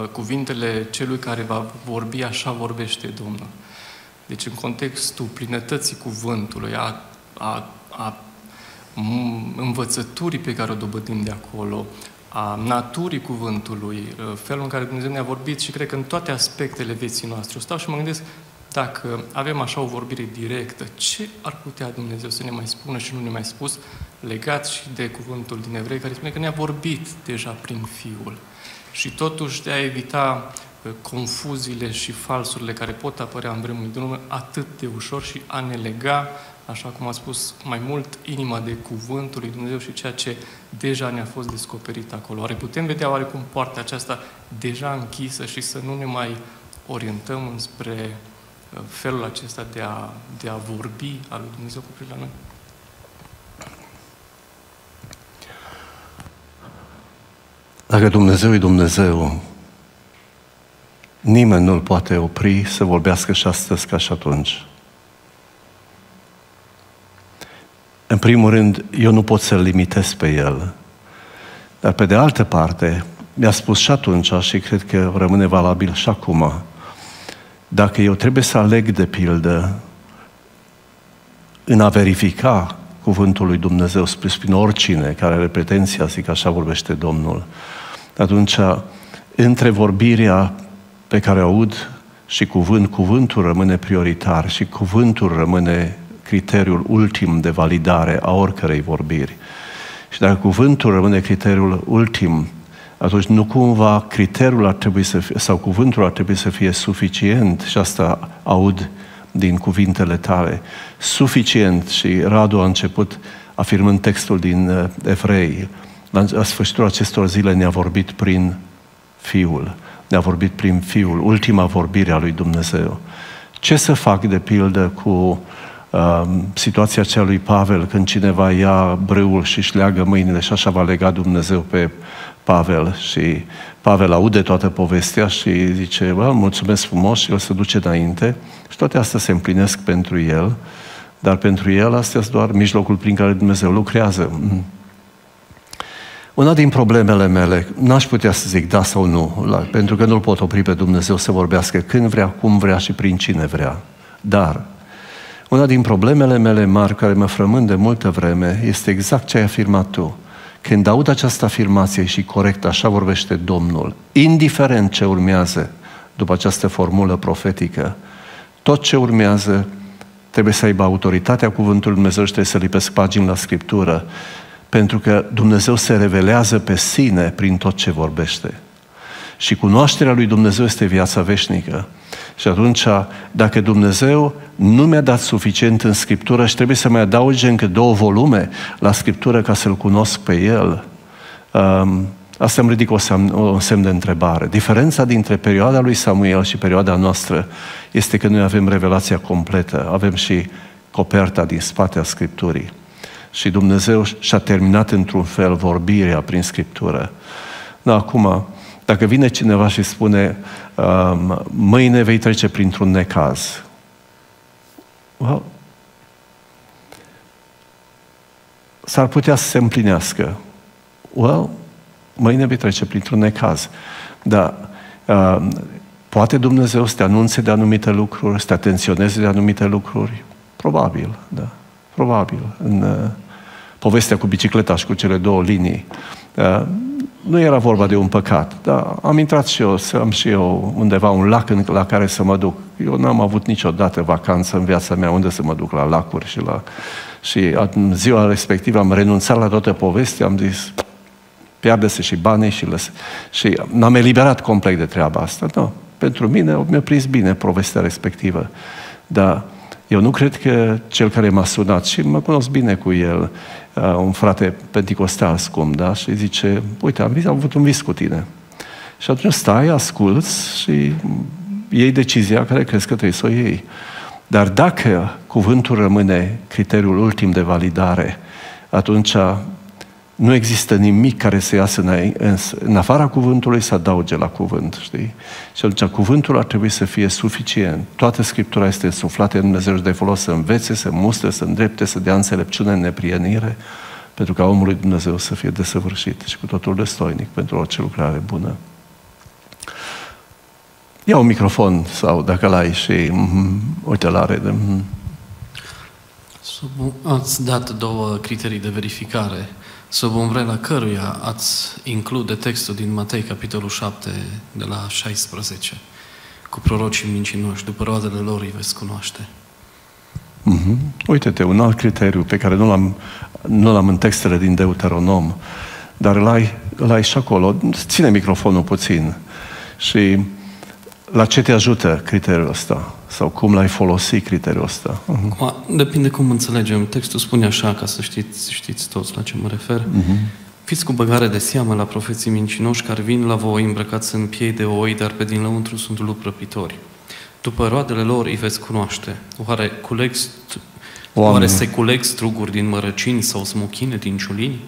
uh, cuvintele celui care va vorbi, așa vorbește Domnul. Deci în contextul plinătății cuvântului, a, a, a învățăturii pe care o dobădim de acolo, a naturii cuvântului, felul în care Dumnezeu ne-a vorbit și cred că în toate aspectele vieții noastre. O stau și mă gândesc, dacă avem așa o vorbire directă, ce ar putea Dumnezeu să ne mai spună și nu ne mai spus, legat și de cuvântul din evrei, care spune că ne-a vorbit deja prin Fiul. Și totuși de a evita confuziile și falsurile care pot apărea în vremurile din lume atât de ușor și a ne lega, așa cum a spus, mai mult inima de cuvântul lui Dumnezeu și ceea ce deja ne-a fost descoperit acolo. Oare putem vedea oarecum poarta aceasta deja închisă și să nu ne mai orientăm înspre uh, felul acesta de a, de a vorbi al lui Dumnezeu cu privire la noi? Dacă Dumnezeu e Dumnezeu, Nimeni nu-l poate opri să vorbească și astăzi ca și atunci. În primul rând, eu nu pot să-l limitez pe el. Dar pe de altă parte, mi-a spus și atunci și cred că rămâne valabil și acum, dacă eu trebuie să aleg de pildă în a verifica cuvântul lui Dumnezeu spre oricine care are pretenția, zic așa vorbește Domnul, atunci între vorbirea pe care o aud și cuvânt, cuvântul rămâne prioritar și cuvântul rămâne criteriul ultim de validare a oricărei vorbiri. Și dacă cuvântul rămâne criteriul ultim, atunci nu cumva criteriul ar trebui să fie, sau cuvântul ar trebui să fie suficient, și asta aud din cuvintele tale, suficient, și Radu a început afirmând textul din uh, Evrei, la sfârșitul acestor zile ne-a vorbit prin Fiul. Ne-a vorbit prin Fiul, ultima vorbire a lui Dumnezeu. Ce să fac, de pildă, cu uh, situația cea lui Pavel, când cineva ia brâul și își leagă mâinile și așa va lega Dumnezeu pe Pavel și Pavel aude toată povestea și zice, bă, mulțumesc frumos și el se duce înainte și toate astea se împlinesc pentru el, dar pentru el astea sunt doar mijlocul prin care Dumnezeu lucrează. Una din problemele mele, n-aș putea să zic da sau nu, la, pentru că nu-L pot opri pe Dumnezeu să vorbească când vrea, cum vrea și prin cine vrea. Dar, una din problemele mele mari care mă frământ de multă vreme este exact ce ai afirmat tu. Când aud această afirmație și corect, așa vorbește Domnul, indiferent ce urmează după această formulă profetică, tot ce urmează trebuie să aibă autoritatea cuvântului Dumnezeu și trebuie să lipesc pagini la Scriptură pentru că Dumnezeu se revelează pe sine prin tot ce vorbește. Și cunoașterea lui Dumnezeu este viața veșnică. Și atunci, dacă Dumnezeu nu mi-a dat suficient în Scriptură și trebuie să mai adauge încă două volume la Scriptură ca să-L cunosc pe El, um, asta îmi ridic o semn, o semn de întrebare. Diferența dintre perioada lui Samuel și perioada noastră este că noi avem revelația completă, avem și coperta din spatea Scripturii. Și Dumnezeu și-a terminat într-un fel vorbirea prin Scriptură. Da, acum, dacă vine cineva și spune, um, mâine vei trece printr-un necaz, well, s-ar putea să se împlinească. Well, mâine vei trece printr-un necaz. Dar uh, poate Dumnezeu să te anunțe de anumite lucruri, să te atenționeze de anumite lucruri? Probabil, da. Probabil. În uh, povestea cu bicicleta și cu cele două linii, uh, nu era vorba de un păcat, dar am intrat și eu, să am și eu undeva un lac în, la care să mă duc. Eu n-am avut niciodată vacanță în viața mea unde să mă duc la lacuri și la... Și în ziua respectivă am renunțat la toată povestea, am zis, pierde-se și banii și lăs. Și m-am eliberat complet de treaba asta. Nu, pentru mine mi-a prins bine povestea respectivă. Dar eu nu cred că cel care m-a sunat, și mă cunosc bine cu el, uh, un frate penticostal scump, da? Și zice, uite, am, vis, am avut un vis cu tine. Și atunci stai, asculți și iei decizia care crezi că trebuie să o iei. Dar dacă cuvântul rămâne criteriul ultim de validare, atunci nu există nimic care să iasă în, în, în afara cuvântului să adauge la cuvânt, știi? Și atunci cuvântul ar trebui să fie suficient. Toată Scriptura este suflată în Dumnezeu și de folos să învețe, să mustre, să îndrepte, să dea înțelepciune în neprienire, pentru ca omul lui Dumnezeu să fie desăvârșit și cu totul destoinic pentru orice lucrare bună. Ia un microfon sau dacă l-ai și mm, uite la are. Mm. Ați dat două criterii de verificare sub umbrela căruia ați include textul din Matei, capitolul 7, de la 16, cu prorocii mincinoși, după roadele lor îi veți cunoaște. Mm-hmm. Uite-te, un alt criteriu pe care nu l-am, nu l-am în textele din Deuteronom, dar l-ai, l-ai și acolo. Ține microfonul puțin. Și la ce te ajută criteriul ăsta? Sau cum l-ai folosit criteriul ăsta? Uh-huh. Depinde cum înțelegem. Textul spune așa, ca să știți, știți toți la ce mă refer. Uh-huh. Fiți cu băgare de seamă la profeții mincinoși care vin la voi îmbrăcați în piei de oi, dar pe din lăuntru sunt luprăpitori. După roadele lor îi veți cunoaște. Oare, culeg, oare se culeg struguri din mărăcini sau smochine din ciulini?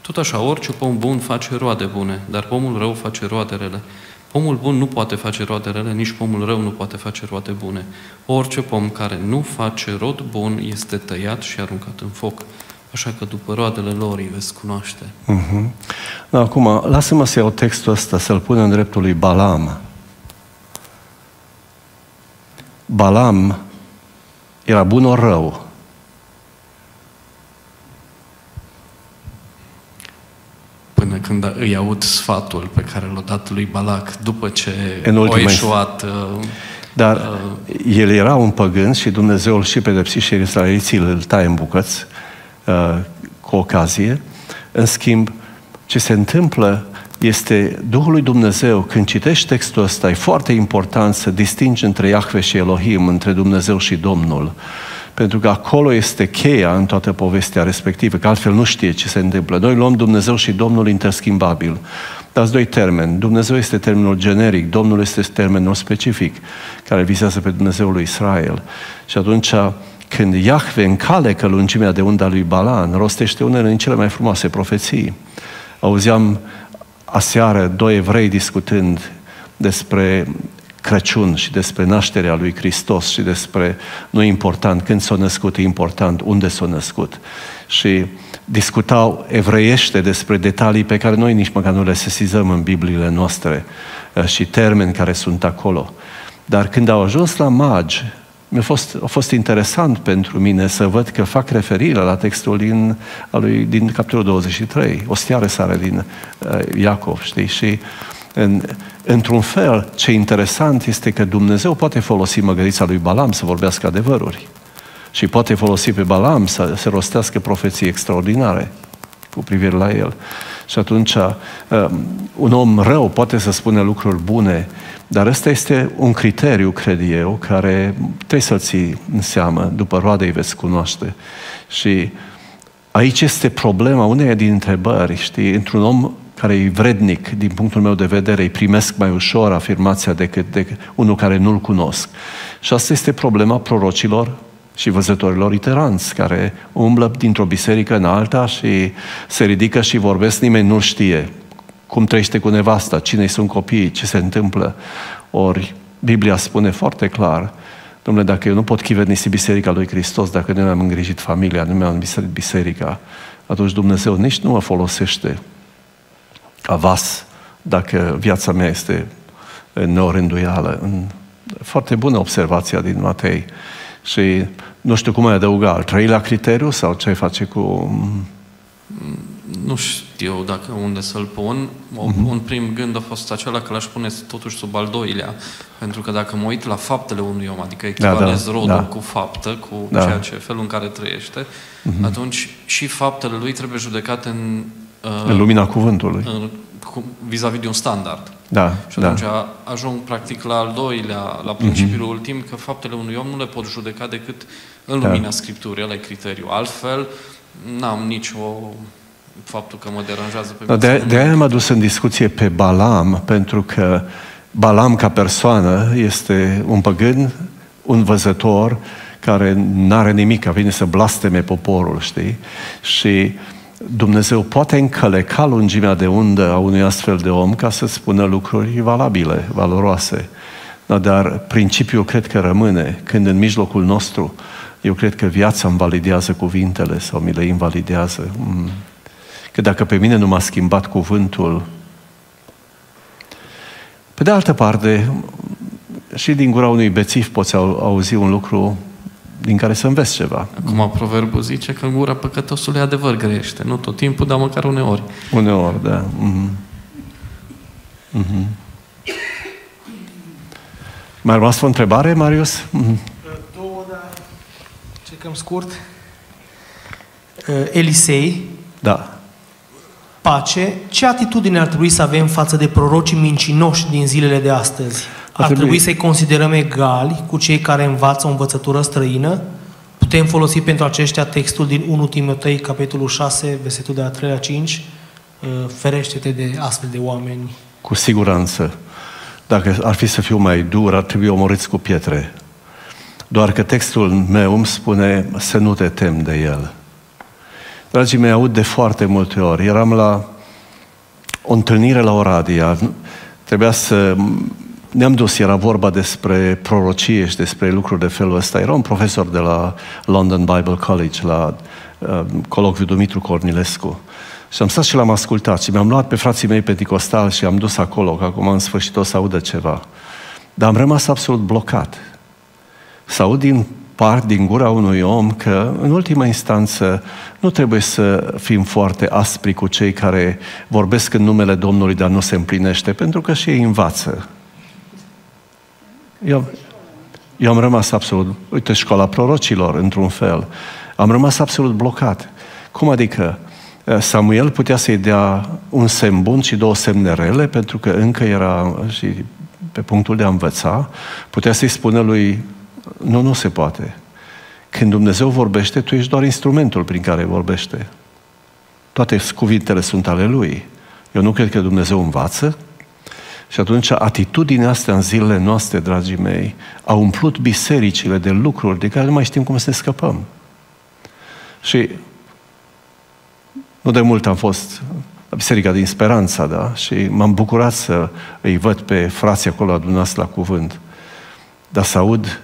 Tot așa, orice pom bun face roade bune, dar pomul rău face roade rele. Pomul bun nu poate face roade rele, nici pomul rău nu poate face roade bune. Orice pom care nu face rod bun este tăiat și aruncat în foc. Așa că după roadele lor îi veți cunoaște. Uh-huh. Da, acum, lasă-mă să iau textul ăsta, să-l pun în dreptul lui Balam. Balam era bun ori rău? până când îi aud sfatul pe care l-a dat lui Balac după ce a ieșuat. Uh, Dar uh, el era un păgân și Dumnezeu îl și pedepsi și israeliții îl taie în bucăți uh, cu ocazie. În schimb, ce se întâmplă este Duhul lui Dumnezeu, când citești textul ăsta, e foarte important să distingi între Iahve și Elohim, între Dumnezeu și Domnul. Pentru că acolo este cheia în toată povestea respectivă, că altfel nu știe ce se întâmplă. Noi luăm Dumnezeu și Domnul interschimbabil. Dați doi termeni. Dumnezeu este termenul generic, Domnul este termenul specific, care vizează pe Dumnezeul lui Israel. Și atunci, când Iahve încalecă lungimea de unda lui Balan, rostește unele din cele mai frumoase profeții. Auzeam aseară doi evrei discutând despre Crăciun și despre nașterea lui Hristos și despre, nu e important când s-a născut, e important unde s-a născut. Și discutau evreiește despre detalii pe care noi nici măcar nu le sesizăm în Bibliile noastre uh, și termeni care sunt acolo. Dar când au ajuns la magi, mi-a fost, a fost interesant pentru mine să văd că fac referire la textul din, lui, din capitolul 23, o stiară sare din uh, Iacov, știi? Și în, într-un fel, ce interesant este că Dumnezeu poate folosi măgărița lui Balam să vorbească adevăruri. Și poate folosi pe Balam să se rostească profeții extraordinare cu privire la el. Și atunci uh, un om rău poate să spună lucruri bune, dar ăsta este un criteriu, cred eu, care trebuie să-l ții în seamă, după roade îi veți cunoaște. Și aici este problema, uneia din întrebări, știi, într-un om care e vrednic, din punctul meu de vedere, îi primesc mai ușor afirmația decât de unul care nu-l cunosc. Și asta este problema prorocilor și văzătorilor iteranți, care umblă dintr-o biserică în alta și se ridică și vorbesc, nimeni nu știe cum trăiește cu nevasta, cine sunt copiii, ce se întâmplă. Ori Biblia spune foarte clar, domnule, dacă eu nu pot chiverni biserica lui Hristos, dacă nu mi-am îngrijit familia, nu mi-am îngrijit biserica, atunci Dumnezeu nici nu mă folosește ca vas dacă viața mea este în neorânduială. Foarte bună observația din Matei. Și nu știu cum ai adăuga al treilea criteriu sau ce ai face cu... Nu știu dacă unde să-l pun. Uh-huh. Un prim gând a fost acela că l-aș pune totuși sub al doilea. Pentru că dacă mă uit la faptele unui om, adică echivalez da, da, rodul da. cu faptă, cu da. ceea ce felul în care trăiește, uh-huh. atunci și faptele lui trebuie judecate în... Uh, în lumina cuvântului. În, cu, vis-a-vis de un standard. Da, și atunci da. ajung practic la al doilea, la principiul uh-huh. ultim, că faptele unui om nu le pot judeca decât în lumina da. Scripturii, ăla e criteriu. Altfel, n-am nicio faptul că mă deranjează pe mine. De, de aia am adus în discuție pe Balam, pentru că Balam ca persoană este un păgân, un văzător, care nu are nimic, a vine să blasteme poporul, știi? Și Dumnezeu poate încăleca lungimea de undă a unui astfel de om ca să spună lucruri valabile, valoroase. Da, dar principiul cred că rămâne când în mijlocul nostru eu cred că viața îmi validează cuvintele sau mi le invalidează. Mm. Că dacă pe mine nu m-a schimbat cuvântul, pe de altă parte, și din gura unui bețiv poți auzi un lucru din care să înveți ceva. Acum proverbul zice că în gura păcătosului adevăr grește. Nu tot timpul, dar măcar uneori. Uneori, da. Mm-hmm. Mm-hmm. Mai rămas o întrebare, Marius? Mm-hmm. Două, dar cecăm scurt. Uh, Elisei. Da. Pace. Ce atitudine ar trebui să avem față de prorocii mincinoși din zilele de astăzi? Ar trebui să-i considerăm egali cu cei care învață o învățătură străină? Putem folosi pentru aceștia textul din 1 Timotei, capitolul 6, versetul de la 3 la 5? Uh, ferește-te de astfel de oameni. Cu siguranță. Dacă ar fi să fiu mai dur, ar trebui omorâți cu pietre. Doar că textul meu îmi spune să nu te tem de el. Dragii mei, aud de foarte multe ori. Eram la o întâlnire la Oradia. Trebuia să ne-am dus, era vorba despre prorocie și despre lucruri de felul ăsta. Era un profesor de la London Bible College, la uh, colocviul Dumitru Cornilescu. Și am stat și l-am ascultat și mi-am luat pe frații mei penticostali și am dus acolo, că acum în sfârșit o să audă ceva. Dar am rămas absolut blocat. Să aud din part din gura unui om că, în ultima instanță, nu trebuie să fim foarte aspri cu cei care vorbesc în numele Domnului, dar nu se împlinește, pentru că și ei învață. Eu, eu am rămas absolut, uite, școala prorocilor, într-un fel. Am rămas absolut blocat. Cum adică? Eh, Samuel putea să-i dea un semn bun și două semne rele, pentru că încă era și pe punctul de a învăța, putea să-i spună lui, nu, nu se poate. Când Dumnezeu vorbește, tu ești doar instrumentul prin care vorbește. Toate cuvintele sunt ale Lui. Eu nu cred că Dumnezeu învață, și atunci atitudinea asta în zilele noastre, dragii mei, a umplut bisericile de lucruri de care nu mai știm cum să ne scăpăm. Și nu de mult am fost la Biserica din Speranța, da? Și m-am bucurat să îi văd pe frații acolo adunați la cuvânt. Dar să aud,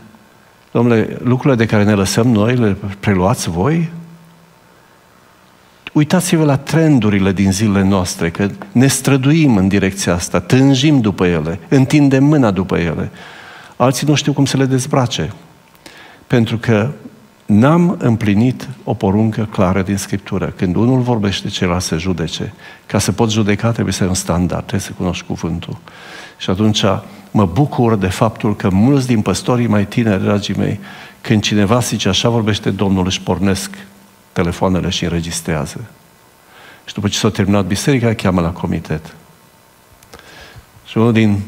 domnule, lucrurile de care ne lăsăm noi, le preluați voi? Uitați-vă la trendurile din zilele noastre, că ne străduim în direcția asta, tânjim după ele, întindem mâna după ele. Alții nu știu cum să le dezbrace. Pentru că n-am împlinit o poruncă clară din Scriptură. Când unul vorbește, celălalt se judece. Ca să poți judeca, trebuie să ai un standard, trebuie să cunoști cuvântul. Și atunci mă bucur de faptul că mulți din păstorii mai tineri, dragii mei, când cineva zice așa vorbește Domnul, își pornesc telefoanele și înregistrează. Și după ce s-a terminat biserica, îi cheamă la comitet. Și unul din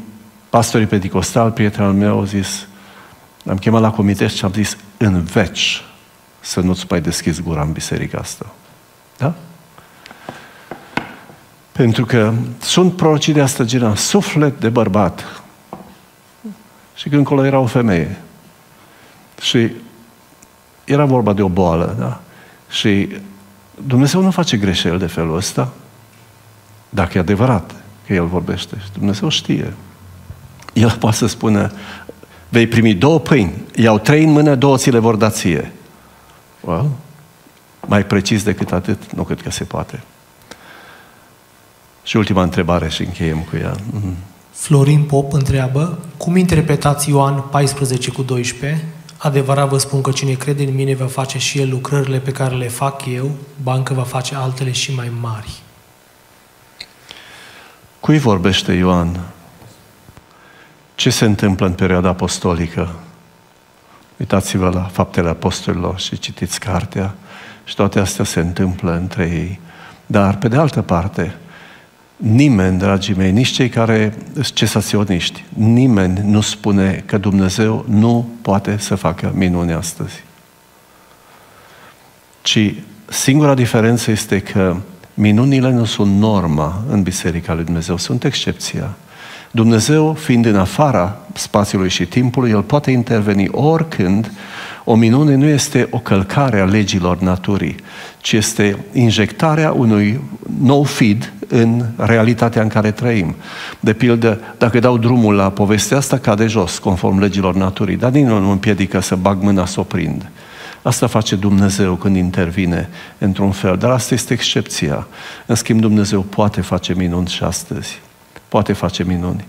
pastorii pedicostal, prietenul meu, a zis, am chemat la comitet și am zis, în veci să nu-ți mai deschizi gura în biserica asta. Da? Pentru că sunt prorocii de asta genă, suflet de bărbat. Și când acolo era o femeie. Și era vorba de o boală, da? Și Dumnezeu nu face greșeli de felul ăsta, dacă e adevărat că El vorbește. Și Dumnezeu știe. El poate să spună, vei primi două pâini, iau trei în mână, două ți le vor da ție. Well, mai precis decât atât, nu cred că se poate. Și ultima întrebare și încheiem cu ea. Mm. Florin Pop întreabă, cum interpretați Ioan 14 cu 12? Adevărat vă spun că cine crede în mine va face și el lucrările pe care le fac eu, bancă va face altele și mai mari. Cui vorbește Ioan? Ce se întâmplă în perioada apostolică? Uitați-vă la faptele apostolilor și citiți cartea și toate astea se întâmplă între ei. Dar, pe de altă parte, nimeni, dragii mei, nici cei care sunt cesaționiști, nimeni nu spune că Dumnezeu nu poate să facă minuni astăzi. Ci singura diferență este că minunile nu sunt norma în Biserica lui Dumnezeu, sunt excepția. Dumnezeu, fiind în afara spațiului și timpului, El poate interveni oricând. O minune nu este o călcare a legilor naturii, ci este injectarea unui nou feed în realitatea în care trăim. De pildă, dacă dau drumul la povestea asta, cade jos, conform legilor naturii, dar nimeni nu împiedică să bag mâna să o prind. Asta face Dumnezeu când intervine într-un fel, dar asta este excepția. În schimb, Dumnezeu poate face minuni și astăzi poate face minuni.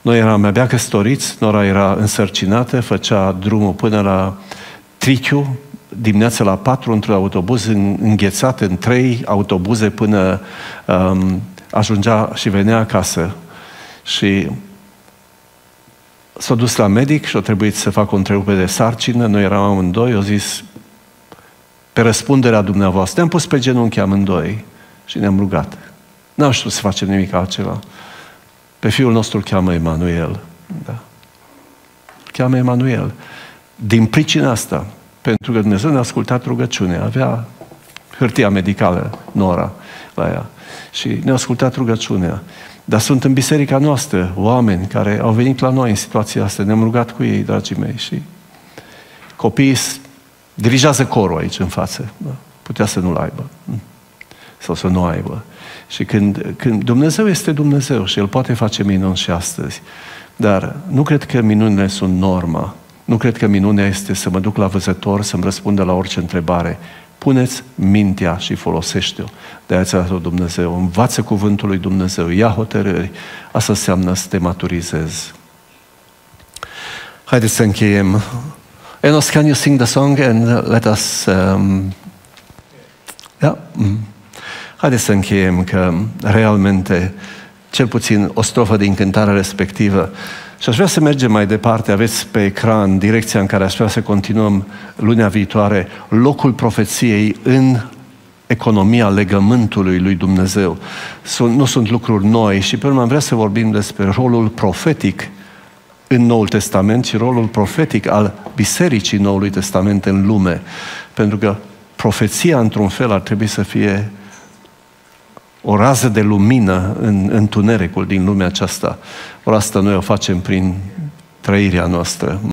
Noi eram abia căsătoriți, Nora era însărcinată, făcea drumul până la Triciu, dimineața la patru într-un autobuz înghețat în trei autobuze până um, ajungea și venea acasă. Și s-a dus la medic și a trebuit să facă o întrerupere de sarcină. Noi eram amândoi, au zis, pe răspunderea dumneavoastră, ne-am pus pe genunchi amândoi și ne-am rugat. N-am știut să facem nimic altceva. Pe fiul nostru îl cheamă Emanuel. Da. Îl cheamă Emanuel. Din pricina asta, pentru că Dumnezeu ne-a ascultat rugăciunea, avea hârtia medicală, Nora, la ea. Și ne-a ascultat rugăciunea. Dar sunt în biserica noastră oameni care au venit la noi în situația asta. Ne-am rugat cu ei, dragii mei, și copiii dirigează corul aici în față. Da? Putea să nu-l aibă. Sau să nu aibă. Și când, când Dumnezeu este Dumnezeu și El poate face minuni și astăzi, dar nu cred că minunile sunt norma. Nu cred că minunea este să mă duc la văzător, să-mi răspundă la orice întrebare. Puneți mintea și folosește-o. De aia ți Dumnezeu. Învață cuvântul lui Dumnezeu. Ia hotărâri. Asta înseamnă să te maturizezi. Haideți să încheiem. Enos, can you sing the song and let us... Um... Yeah? Mm. Haideți să încheiem că realmente, cel puțin o strofă din cântarea respectivă, și aș vrea să mergem mai departe, aveți pe ecran direcția în care aș vrea să continuăm lunea viitoare, locul profeției în economia legământului lui Dumnezeu. Sunt, nu sunt lucruri noi și pe urmă am vrea să vorbim despre rolul profetic în Noul Testament și rolul profetic al Bisericii Noului Testament în lume. Pentru că profeția, într-un fel, ar trebui să fie o rază de lumină în întunericul din lumea aceasta. Ori asta noi o facem prin trăirea noastră.